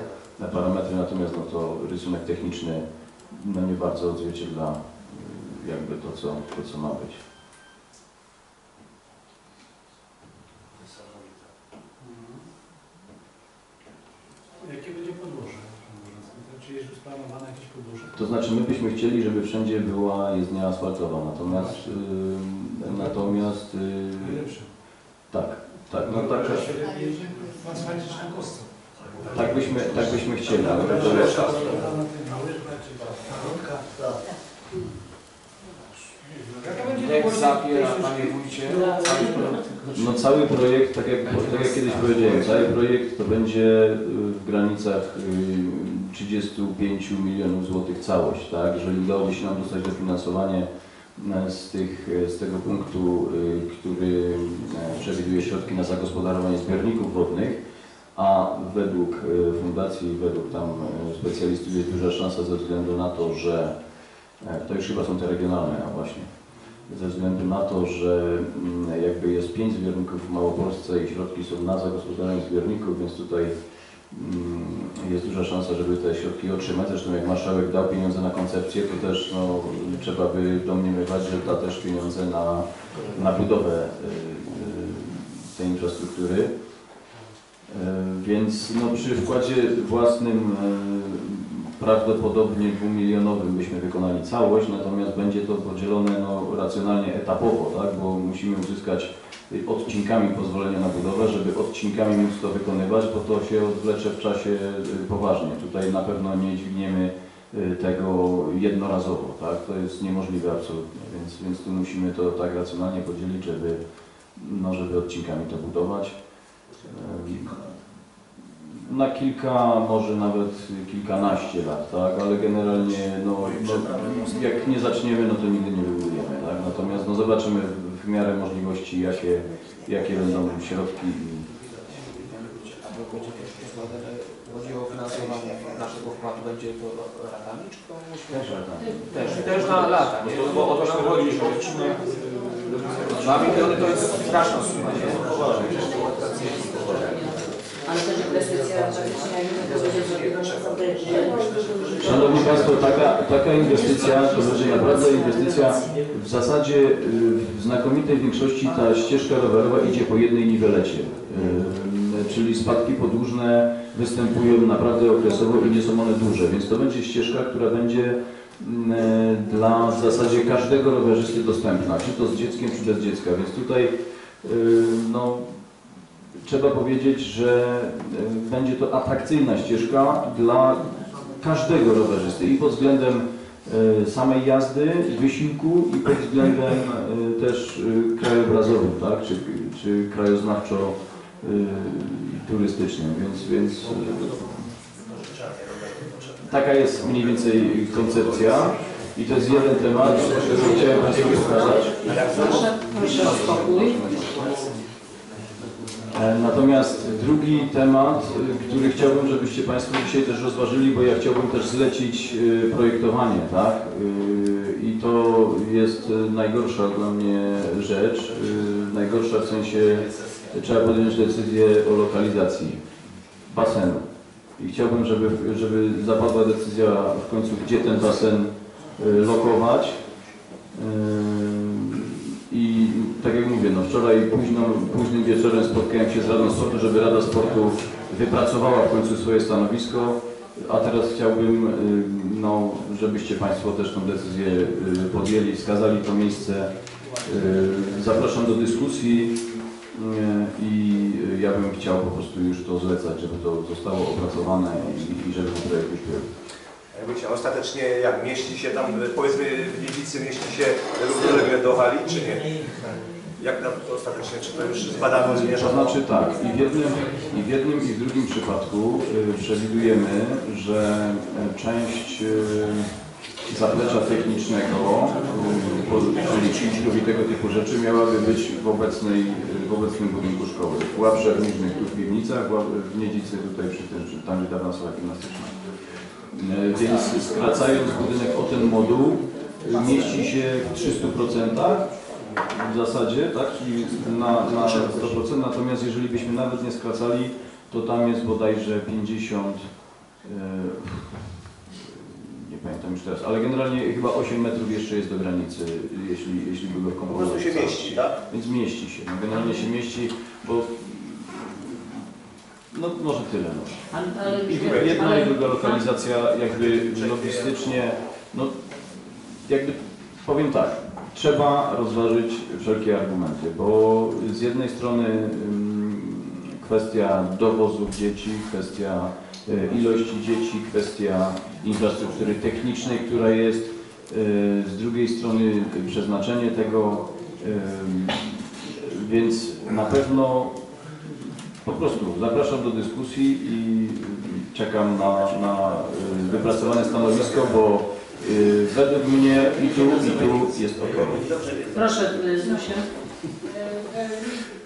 parametry, natomiast no, to rysunek techniczny no, nie bardzo odzwierciedla jakby to, co, to, co ma być. Jakie będzie podłoże? Czy jest już planowane jakieś podłoże? To znaczy my byśmy chcieli, żeby wszędzie była jezdnia asfaltowa, natomiast yy, natomiast yy, Najlepsze. tak, tak, no tak, Pan spędzisz na kostce. tak byśmy, tak byśmy chcieli, ale to jest, Jak zapiera, panie wójcie, cały projekt. no cały projekt, tak jak, tak jak kiedyś powiedziałem, cały projekt to będzie yy, w granicach yy, 35 milionów złotych całość, tak, jeżeli udałoby się nam dostać dofinansowanie e, z, tych, z tego punktu, y, który e, przewiduje środki na zagospodarowanie zbiorników wodnych, a według e, fundacji, według tam e, specjalistów jest duża szansa ze względu na to, że e, to już chyba są te regionalne, właśnie, ze względu na to, że mm, jakby jest pięć zbiorników w Małopolsce i środki są na zagospodarowanie zbiorników, więc tutaj mm, jest duża szansa, żeby te środki otrzymać. Zresztą jak marszałek dał pieniądze na koncepcję, to też no, trzeba by domniemywać, że da też pieniądze na, na budowę y, y, tej infrastruktury. E, Więc no, przy wkładzie własnym prawdopodobnie dwumilionowym byśmy wykonali całość, natomiast będzie to podzielone no, racjonalnie etapowo, tak? bo musimy uzyskać y, odcinkami pozwolenia na budowę, żeby odcinkami móc to wykonywać, bo to się odwlecze w czasie y, poważnie. Tutaj na pewno nie dźwigniemy y, tego jednorazowo, tak? to jest niemożliwe absolutnie, więc, więc tu musimy to tak racjonalnie podzielić, żeby, no, żeby odcinkami to budować. Na kilka, może nawet kilkanaście lat, tak, ale generalnie no, no, jak nie zaczniemy, no to nigdy nie wybudujemy, tak, natomiast no, zobaczymy w, miarę możliwości, jakie, jakie będą środki i Chodzi o finansowanie naszego wkładu, będzie to ratami, czy to. Też ratami. Też, też na lata, nie? No bo o to nam chodzi, że Dwa miliony to jest straszna suma, nie? Szanowni Państwo, taka, taka inwestycja to będzie naprawdę inwestycja. W zasadzie y, w znakomitej większości ta ścieżka rowerowa idzie po jednej niwelecie. Y, Czyli spadki podłużne występują naprawdę okresowo i nie są one duże, więc to będzie ścieżka, która będzie mm, e, dla w zasadzie każdego rowerzysty dostępna, czy to z dzieckiem, czy bez dziecka, więc tutaj y, no, trzeba powiedzieć, że y, będzie to atrakcyjna ścieżka dla każdego rowerzysty i pod względem y, samej jazdy, wysiłku i pod względem y, też krajobrazowym, tak, czy, czy krajoznawczo turystycznym, więc, więc taka jest mniej więcej koncepcja i to jest jeden temat, który chciałem Państwu pokazać. Proszę, proszę o spokój. E, Natomiast drugi temat, który chciałbym, żebyście Państwo dzisiaj też rozważyli, bo ja chciałbym też zlecić y, projektowanie, tak? Y, I to jest najgorsza dla mnie rzecz. Najgorsza w sensie trzeba podjąć decyzję o lokalizacji basenu. I chciałbym, żeby, żeby zapadła decyzja w końcu, gdzie ten basen lokować. Tak jak mówię, no wczoraj późno, późnym wieczorem spotkałem się z Radą Sportu, żeby Rada Sportu wypracowała w końcu swoje stanowisko, a teraz chciałbym, y, no, żebyście Państwo też tą decyzję y, podjęli, wskazali to miejsce. Y, Zapraszam do dyskusji. i ja bym chciał po prostu już to zlecać, żeby to zostało opracowane i, i żeby ten projekt był. Jakby ostatecznie, jak mieści się tam, powiedzmy w Liwicy mieści się równolegle do hali, czy nie? Jak tam to ostatecznie, czy to już zbadano, To zmierzono? znaczy tak, i w jednym, i w, jednym, i w drugim przypadku y, przewidujemy, że y, część y, zaplecza technicznego, y, czyli silników i tego typu rzeczy miałaby być w, obecnej, w obecnym budynku szkoły. W Żniżnych tu w piwnicach, w Niedzicy tutaj przy tym, przy- tam gdzie dawna sala gimnastyczna. Y, Więc skracając budynek o ten moduł, mieści się w 300% w zasadzie, tak, czyli na, na 100%, natomiast jeżeli byśmy nawet nie skracali, to tam jest bodajże 50, e, nie pamiętam już teraz, ale generalnie chyba 8 metrów jeszcze jest do granicy, jeśli, jeśli by go Po prostu się mieści, tak? Więc mieści się, no, generalnie się mieści, bo no może tyle. No. Ale- I jedna i druga lokalizacja jakby logistycznie, no jakby powiem tak, trzeba rozważyć wszelkie argumenty, bo z jednej strony ym, kwestia dowozów dzieci, kwestia y, ilości dzieci, kwestia infrastruktury technicznej, która jest, y, z drugiej strony przeznaczenie tego, ym, więc na pewno po prostu zapraszam do dyskusji i czekam na, na wypracowane stanowisko, bo y, według mnie i tu, i tu jest ok. Proszę, y, Zosiu. E,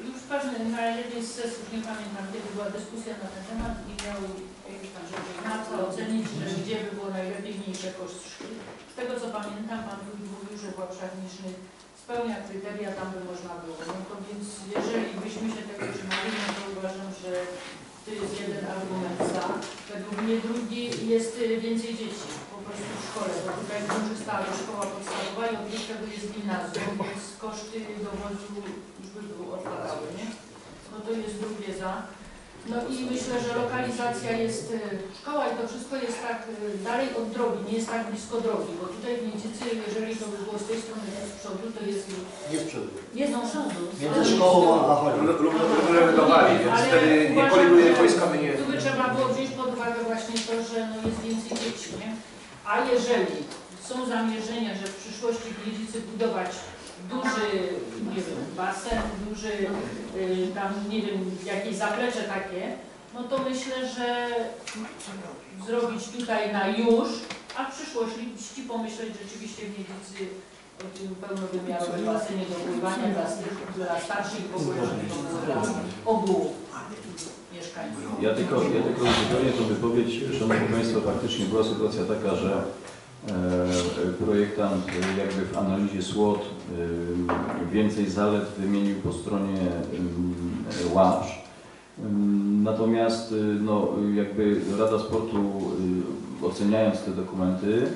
Już ważne, na jednej z sesji, już nie pamiętam, kiedy była dyskusja na ten temat i miał jakiś pan rzecznik ocenić, że gdzie by było najlepiej mniejsze koszty. Z tego co pamiętam, pan mówił, że Włocławek Niżny spełnia kryteria, tam by można było. No to więc jeżeli byśmy się tego trzymali, no to uważam, że to jest jeden argument za. Według mnie drugi jest y, więcej dzieci prostu w szkole, bo tutaj w Górze stała szkoła podstawowa i oprócz tego jest gimnazjum, więc koszty dowozu już by były odpadały, nie? No to jest drugie za. No i myślę, że lokalizacja jest, y, szkoła i to wszystko jest tak y, dalej od drogi, nie jest tak blisko drogi, bo tutaj w Niecicy, jeżeli to by było z tej strony z przodu, to jest... Nie z przodu. Nie z przodu. Między szkołą a do hali, więc Ale wtedy nie koliduje że wojskowy, nie... Tu by trzeba było wziąć pod uwagę właśnie to, że no jest więcej dzieci, nie? A jeżeli są zamierzenia, że w przyszłości w Gliwicy budować duży, nie wiem, basen, duży, y, tam, nie wiem, jakieś zaplecze takie, no to myślę, że zrobić tutaj na już, a w przyszłości pomyśleć rzeczywiście w Gliwicy o tym pełnowymiarowym basenie do pływania dla, dla starszych w ogóle, żeby to było ogółu. Ja tylko, ja tylko uzupełnię tą wypowiedź. Szanowni Państwo, faktycznie była sytuacja taka, że e, projektant e, jakby w analizie SWOT e, więcej zalet wymienił po stronie łaż. Natomiast no, jakby Rada Sportu oceniając te dokumenty,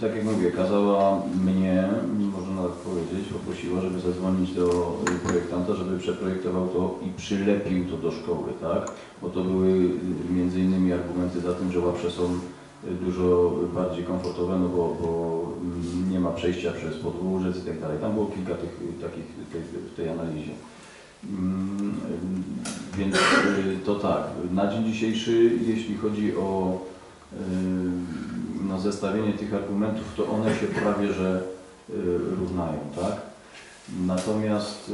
tak jak mówię, kazała mnie, można nawet powiedzieć, poprosiła, żeby zadzwonić do projektanta, żeby przeprojektował to i przylepił to do szkoły, tak? Bo to były y, między innymi argumenty za tym, że łaprze są y, dużo bardziej komfortowe, no bo, bo mm, nie ma przejścia przez podwórzec i tak dalej. Tam było kilka tych y, takich tej, w tej analizie. Mm, Więc to tak, na dzień dzisiejszy, jeśli chodzi o y, no, zestawienie tych argumentów, to one się prawie że y, równają, tak? Natomiast, y,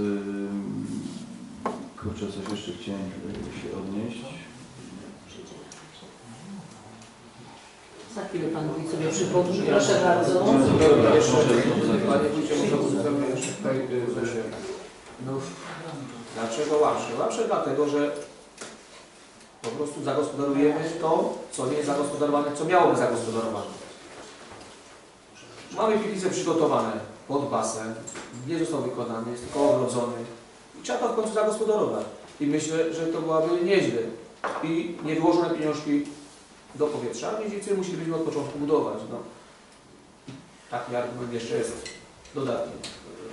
kurczę, coś jeszcze chciałem się odnieść. Za chwilę Pan Wójt sobie przypomni. Proszę bardzo. Jeszcze, Panie Wójcie, może uzupełnię jeszcze tutaj. No, dlaczego łapsze? Łapsze dlatego, że po prostu zagospodarujemy to, co nie jest zagospodarowane, co miało być zagospodarowane. Mamy piwnice przygotowane pod basen, nie został wykonany, jest tylko ogrodzony i trzeba to w końcu zagospodarować. I myślę, że to byłaby nieźle. I nie wyłożone pieniążki do powietrza, a dzieci musielibyśmy od początku budować. No. Taki argument jeszcze jest dodatni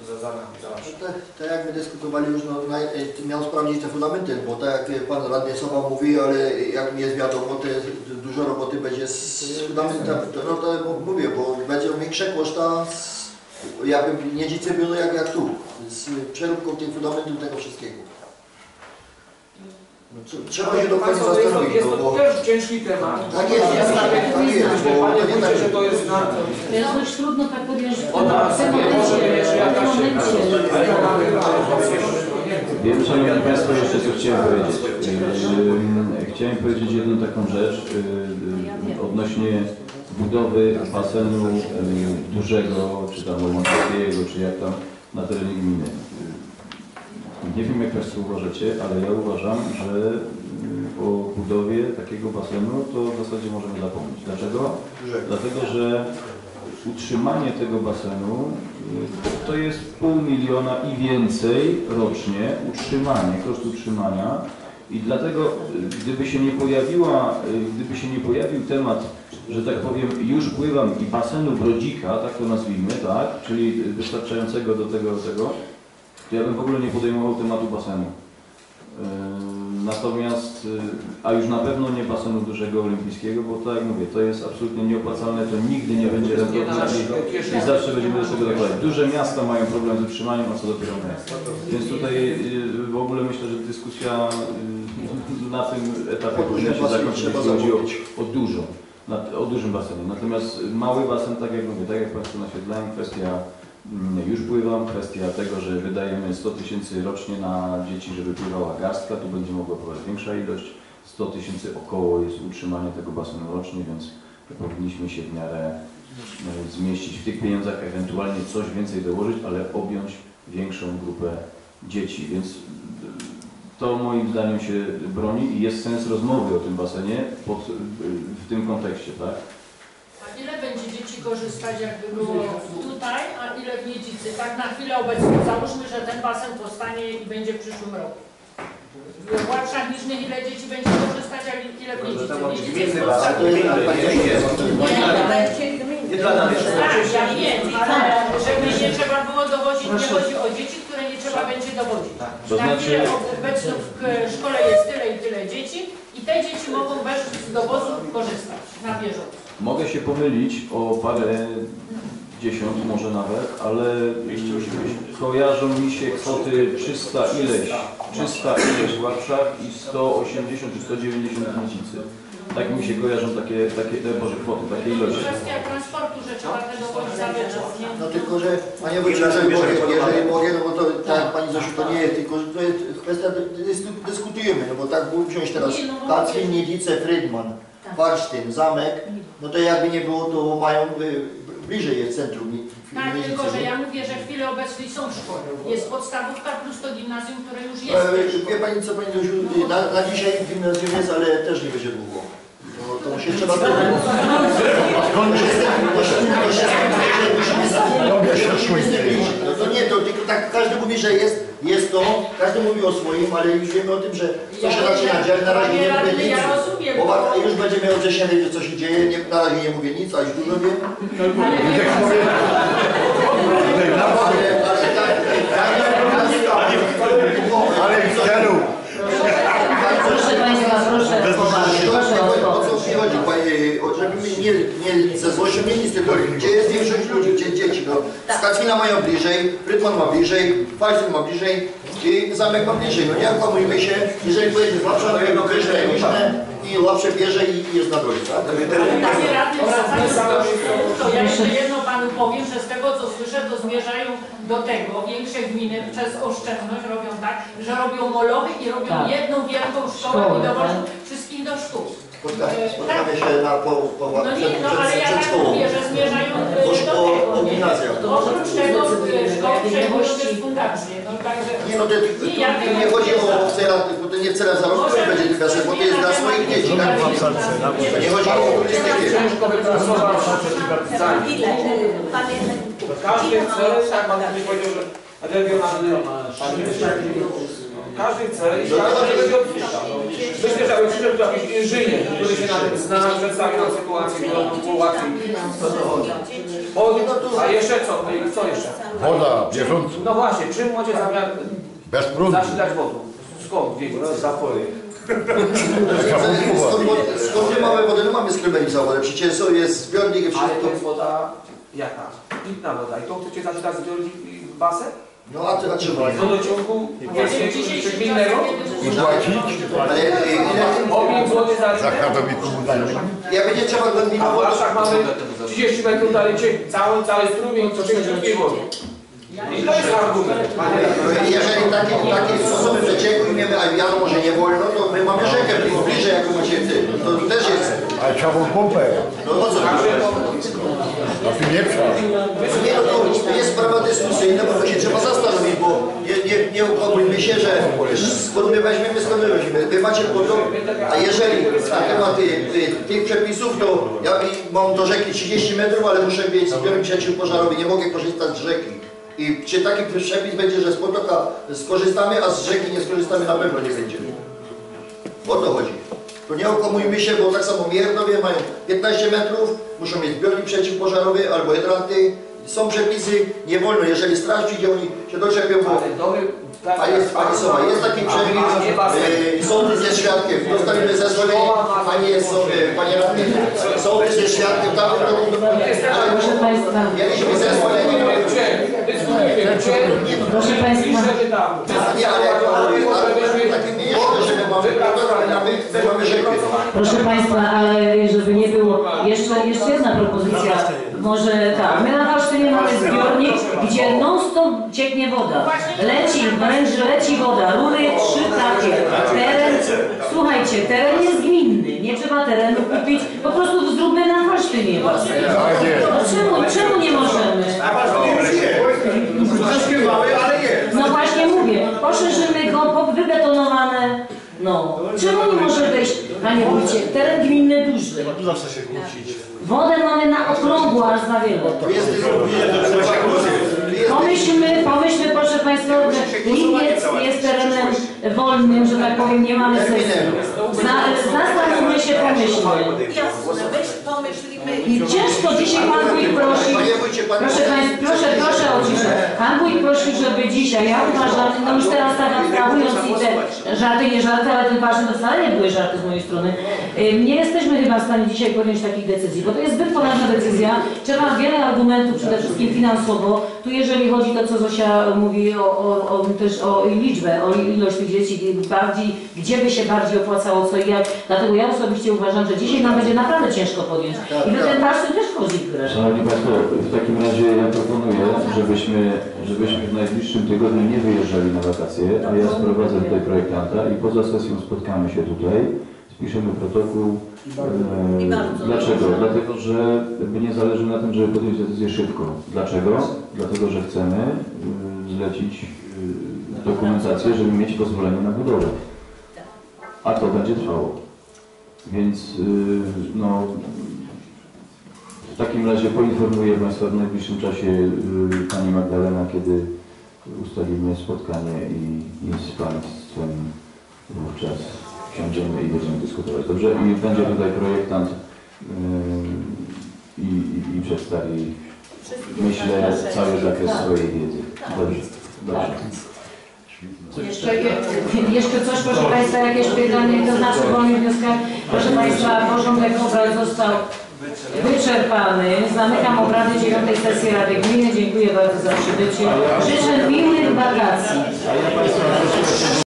za, za nami, za naszym. Tak, tak jak my dyskutowali już, no, naj, e, miał sprawdzić te fundamenty, bo tak jak Pan Radny Sowa mówi, ale jak mi jest wiadomo, to jest, dużo roboty będzie z fundamentami. To, no to mówię, bo będzie większe koszta, z, jakby Niedzicy było jak, jak tu, z przeróbką tych fundamentów tego wszystkiego. Trzeba się dokładnie Państwo, to jest, zastanowić, jest no to bo... też ciężki temat. Tak jest, tak jest, tak jest, bo Panie tak- że to jest na... To jest dość trudno tak podjąć w Od razu, tym nie może mieć momencie. jakaś... W tym momencie. Wiem, Szanowni Państwo, jeszcze co chciałem powiedzieć. Chciałem powiedzieć jedną taką rzecz y, y, odnośnie budowy basenu y, dużego, czy tam Montpellier'ego, czy jak tam na terenie gminy. Nie wiem jak Państwo uważacie, ale ja uważam, że y, o budowie takiego basenu to w zasadzie możemy zapomnieć. Dlaczego? Dlatego, że utrzymanie tego basenu y, to jest pół miliona i więcej rocznie utrzymanie, koszt utrzymania i dlatego y, gdyby się nie pojawiła, y, gdyby się nie pojawił temat, że tak powiem, już pływam i basenu Brodzika, tak to nazwijmy, tak, czyli wystarczającego do tego, tego, to ja bym w ogóle nie podejmował tematu basenu. Yy, Natomiast, yy, a już na pewno nie basenu dużego olimpijskiego, bo tak jak mówię, to jest absolutnie nieopłacalne, to nigdy nie będzie rentowne i, zawsze będziemy do tego dokładać. Duże miasta mają problem z utrzymaniem, a co dopiero my. Więc tutaj yy, w ogóle myślę, że dyskusja na tym etapie powinna się zakończyć, jeśli chodzi o, o o dużym basenie. Natomiast mały basen, tak jak mówię, tak jak Państwo naświetlają, kwestia Już pływam. Kwestia tego, że wydajemy 100 tysięcy rocznie na dzieci, żeby pływała garstka, tu będzie mogła pływać większa ilość. 100 tysięcy około jest utrzymanie tego basenu rocznie, więc powinniśmy się w miarę e, zmieścić w tych pieniądzach, ewentualnie coś więcej dołożyć, ale objąć większą grupę dzieci, więc e, to moim zdaniem się broni i jest sens rozmowy o tym basenie pod, w tym kontekście, tak? Ile będzie dzieci korzystać, jakby było tutaj, a ile w Miedzicy? Tak na chwilę obecną. Załóżmy, że ten basen powstanie i będzie w przyszłym roku. W Łatrzach Niżnych ile dzieci będzie korzystać, a ile w być Miedzicy gminny jest. Nie dla nas. Tak, ja wiem, ale żeby nie trzeba było dowozić, nie chodzi o dzieci, które nie trzeba będzie dowozić. To Na znaczy- chwilę obecną w szkole jest tyle i tyle dzieci i te dzieci mogą bez dowozu korzystać na bieżąco. Mogę się pomylić o parę dziesiąt może nawet, ale kojarzą mi się kwoty 300 ileś, 300 ileś w Warszach i 180 czy 190 w Miedzicy. Tak mi się kojarzą takie, takie e, Boże, kwoty, takie ilości. Kwestia transportu, że trzeba te dowozić za wieczór, nie? No tylko, że Panie Wójcie, jeżeli mogę, jeżeli mogę, no bo to tak Pani Zosiu, to nie jest tylko, że to jest kwestia, dys- dyskutujemy, no bo tak wziąć teraz Nie, no. Kacwin, Niedice, Frydman, Tak. Warsztyn, Zamek, no to jakby nie było, to mają, y, bliżej jest centrum Tak, tylko że ja mówię, że w chwili obecnej są szkoły. Jest podstawówka plus to gimnazjum, które już jest. E, Wie Pani co Pani Zosiu, na, na dzisiaj gimnazjum jest, ale też nie będzie długo. No, to się trzeba... To się- musimy zastanowić. No to nie, to tylko tak każdy mówi, że jest, jest to, każdy mówi o swoim, ale już wiemy o tym, że to się zaczyna dziać, na razie nie mówię nic. Bo wa- już będziemy od września wiedzieć co się dzieje, nie, na razie nie mówię nic, a już dużo wiem. Ale Janu! Proszę Państwa, proszę poważnie, proszę o O to. co mi chodzi, panie, o- żeby mi nie, nie ze złością nie nic, tylko gdzie jest większość ludzi, dzieci, no. Skacwina mają bliżej, Rytman ma bliżej, Falsyn ma bliżej i Zamek ma bliżej, no nie okłamujmy się, jeżeli pojedzie z Łapsza, to jedno wyżej niżne i Łapsze bierze i jest na drodze, tak? Panie radny, wracając do szkół, to ja jeszcze jedno Panu powiem, że z tego co słyszę, to zmierzają do tego, większe gminy przez oszczędność robią tak, że robią molochy i robią Tak. jedną wielką szkołę i dowożą tak. wszystkich do szkół. Spotkamy, E, spotkamy się na, po, po, No nie, no ale ja przed tak szkołą. mówię, że zmierzają e, Po do szko- tego, po nie? gimnazjach. Oprócz tego e, szkoły przejmują też fundacje, no także... Nie no, to, to, Nie, ja to nie chodzi o celach, bo to nie w celach zarobkowych będzie tylko, bo to jest dla swoich dzieci? To nie chodzi o turystykę. Ile? Panie Każdy chce, tak pan powiedział, że regionalny, każdy chce i każdy będzie odpisał. Myślę, że jak przyszedł tu jakiś inżynier, który się na tym zna, przedstawi nam sytuację, którą było łatwiej. O, a jeszcze co? Co jeszcze? Woda, bieżąca. No właśnie, czym macie zamiar Bez prądu. zasilać wodą? Skąd wiedzieć? Zapory. Skąd, skąd nie mamy wody? No mamy skrybenica, ale przecież to jest zbiornik i Ale wszystko. to jest woda jaka? Pitna woda. I to chcecie zasilać zbiornik i basen? No a, ty- a czemu nie? Wodociągu gminnego. I płacić? Ale y, ile? Obiekt wody za udają. Jak będzie trzeba A w Warszach mamy 30 metrów dalej ciek, cały, cały strumień ciężkiej wody. I to jest argument. jeżeli taki, taki sposób przecieku i wiemy, a wiadomo, że nie wolno, to my mamy rzekę bliżej, jak macie ty. To też jest. Ale trzeba było pompę. No o co A tu nie trzeba. Nie, no to jest sprawa dyskusyjna, bo to się trzeba zastanowić, bo nie, nie, nie ukłamujmy się, że skąd my weźmiemy, skąd my weźmiemy. Wy macie potop, a jeżeli na temat tych przepisów, to ja mam do rzeki 30 metrów, ale muszę mieć zbiornik przeciwpożarowy, nie mogę korzystać z rzeki. I czy taki przepis będzie, że z potoka skorzystamy, a z rzeki nie skorzystamy, na pewno nie będzie. O to chodzi. To nie okłamujmy się, bo tak samo Miernowie mają 15 metrów, muszą mieć zbiornik przeciwpożarowy albo hydranty. Są przepisy, nie wolno, jeżeli straż przyjdzie, oni się doczepią, bo... Ale dobry, tak, jest, pani Sowa, jest taki przepis, e, sądy ze świadkiem, dostaniemy zezwolenie, panie, so- e, panie radny, sądy ze świadkiem, tam, Proszę Państwa, mieliśmy zezwolenie, Proszę Państwa. nie, ale jak. Proszę Państwa, ale żeby nie było, jeszcze, jeszcze jedna propozycja. Może tak, my na Warsztynie mamy zbiornik, gdzie non stop cieknie woda. Leci, wręcz leci woda, rury trzy takie. Teren, słuchajcie, teren jest gminny, nie trzeba terenu kupić, po prostu zróbmy na Warsztynie basen. No czemu, czemu nie możemy? No właśnie mówię, poszerzymy go, wybetonowane. No, czemu nie może wejść, panie wójcie, teren gminny duży. Tu zawsze się kłócić. Wodę mamy na okrągło aż za wiele. Pomyślmy, pomyślmy proszę Państwa, że Liniec jest terenem wolnym, że tak powiem, nie mamy sesji. Za- Zastanówmy się, pomyślmy. Jasne, weź pomyślimy I ciężko dzisiaj Pan Wójt prosi, proszę Państwa, proszę, proszę o ciszę. Pan Wójt prosi, żeby dzisiaj, ja uważam, no już teraz tak abstrahując i te żarty, nie żarty, ale te ważne to wcale nie były żarty z mojej strony. Nie jesteśmy chyba w stanie dzisiaj podjąć takich decyzji, bo to jest zbyt poważna decyzja. Trzeba wiele argumentów, przede wszystkim finansowo. Tu jeżeli chodzi to, co Zosia mówi o, o, o, też o liczbę, o ilość tych dzieci, bardziej, gdzie by się bardziej opłacało co i jak. Dlatego ja osobiście uważam, że dzisiaj nam będzie naprawdę ciężko podjąć. I też. Szanowni Państwo, w takim razie ja proponuję, żebyśmy, żebyśmy w najbliższym tygodniu nie wyjeżdżali na wakacje, a ja sprowadzę tutaj projektanta i poza sesją spotkamy się tutaj, spiszemy protokół. I E, bardzo dlaczego? dobrze. Dlatego, że mnie nie zależy na tym, żeby podjąć decyzję szybko. Dlaczego? Dlatego, że chcemy y, zlecić y, dokumentację, żeby mieć pozwolenie na budowę. A to będzie trwało. Więc y, no, w takim razie poinformuję Państwa w najbliższym czasie y, Pani Magdalena, kiedy ustalimy spotkanie i, i z Państwem wówczas siądziemy i będziemy dyskutować. Dobrze? I będzie tutaj projektant y, i, i, i przedstawi, myślę, cały zakres swojej wiedzy. Dobrze. Dobrze. Jeszcze, je- jeszcze coś, proszę Państwa, jakieś pytanie, to znaczy w moim wnioskach, proszę Państwa, porządek obrad został wyczerpany. Zamykam obrady dziewiątej sesji Rady Gminy. Dziękuję bardzo za przybycie. Życzę miłych wakacji.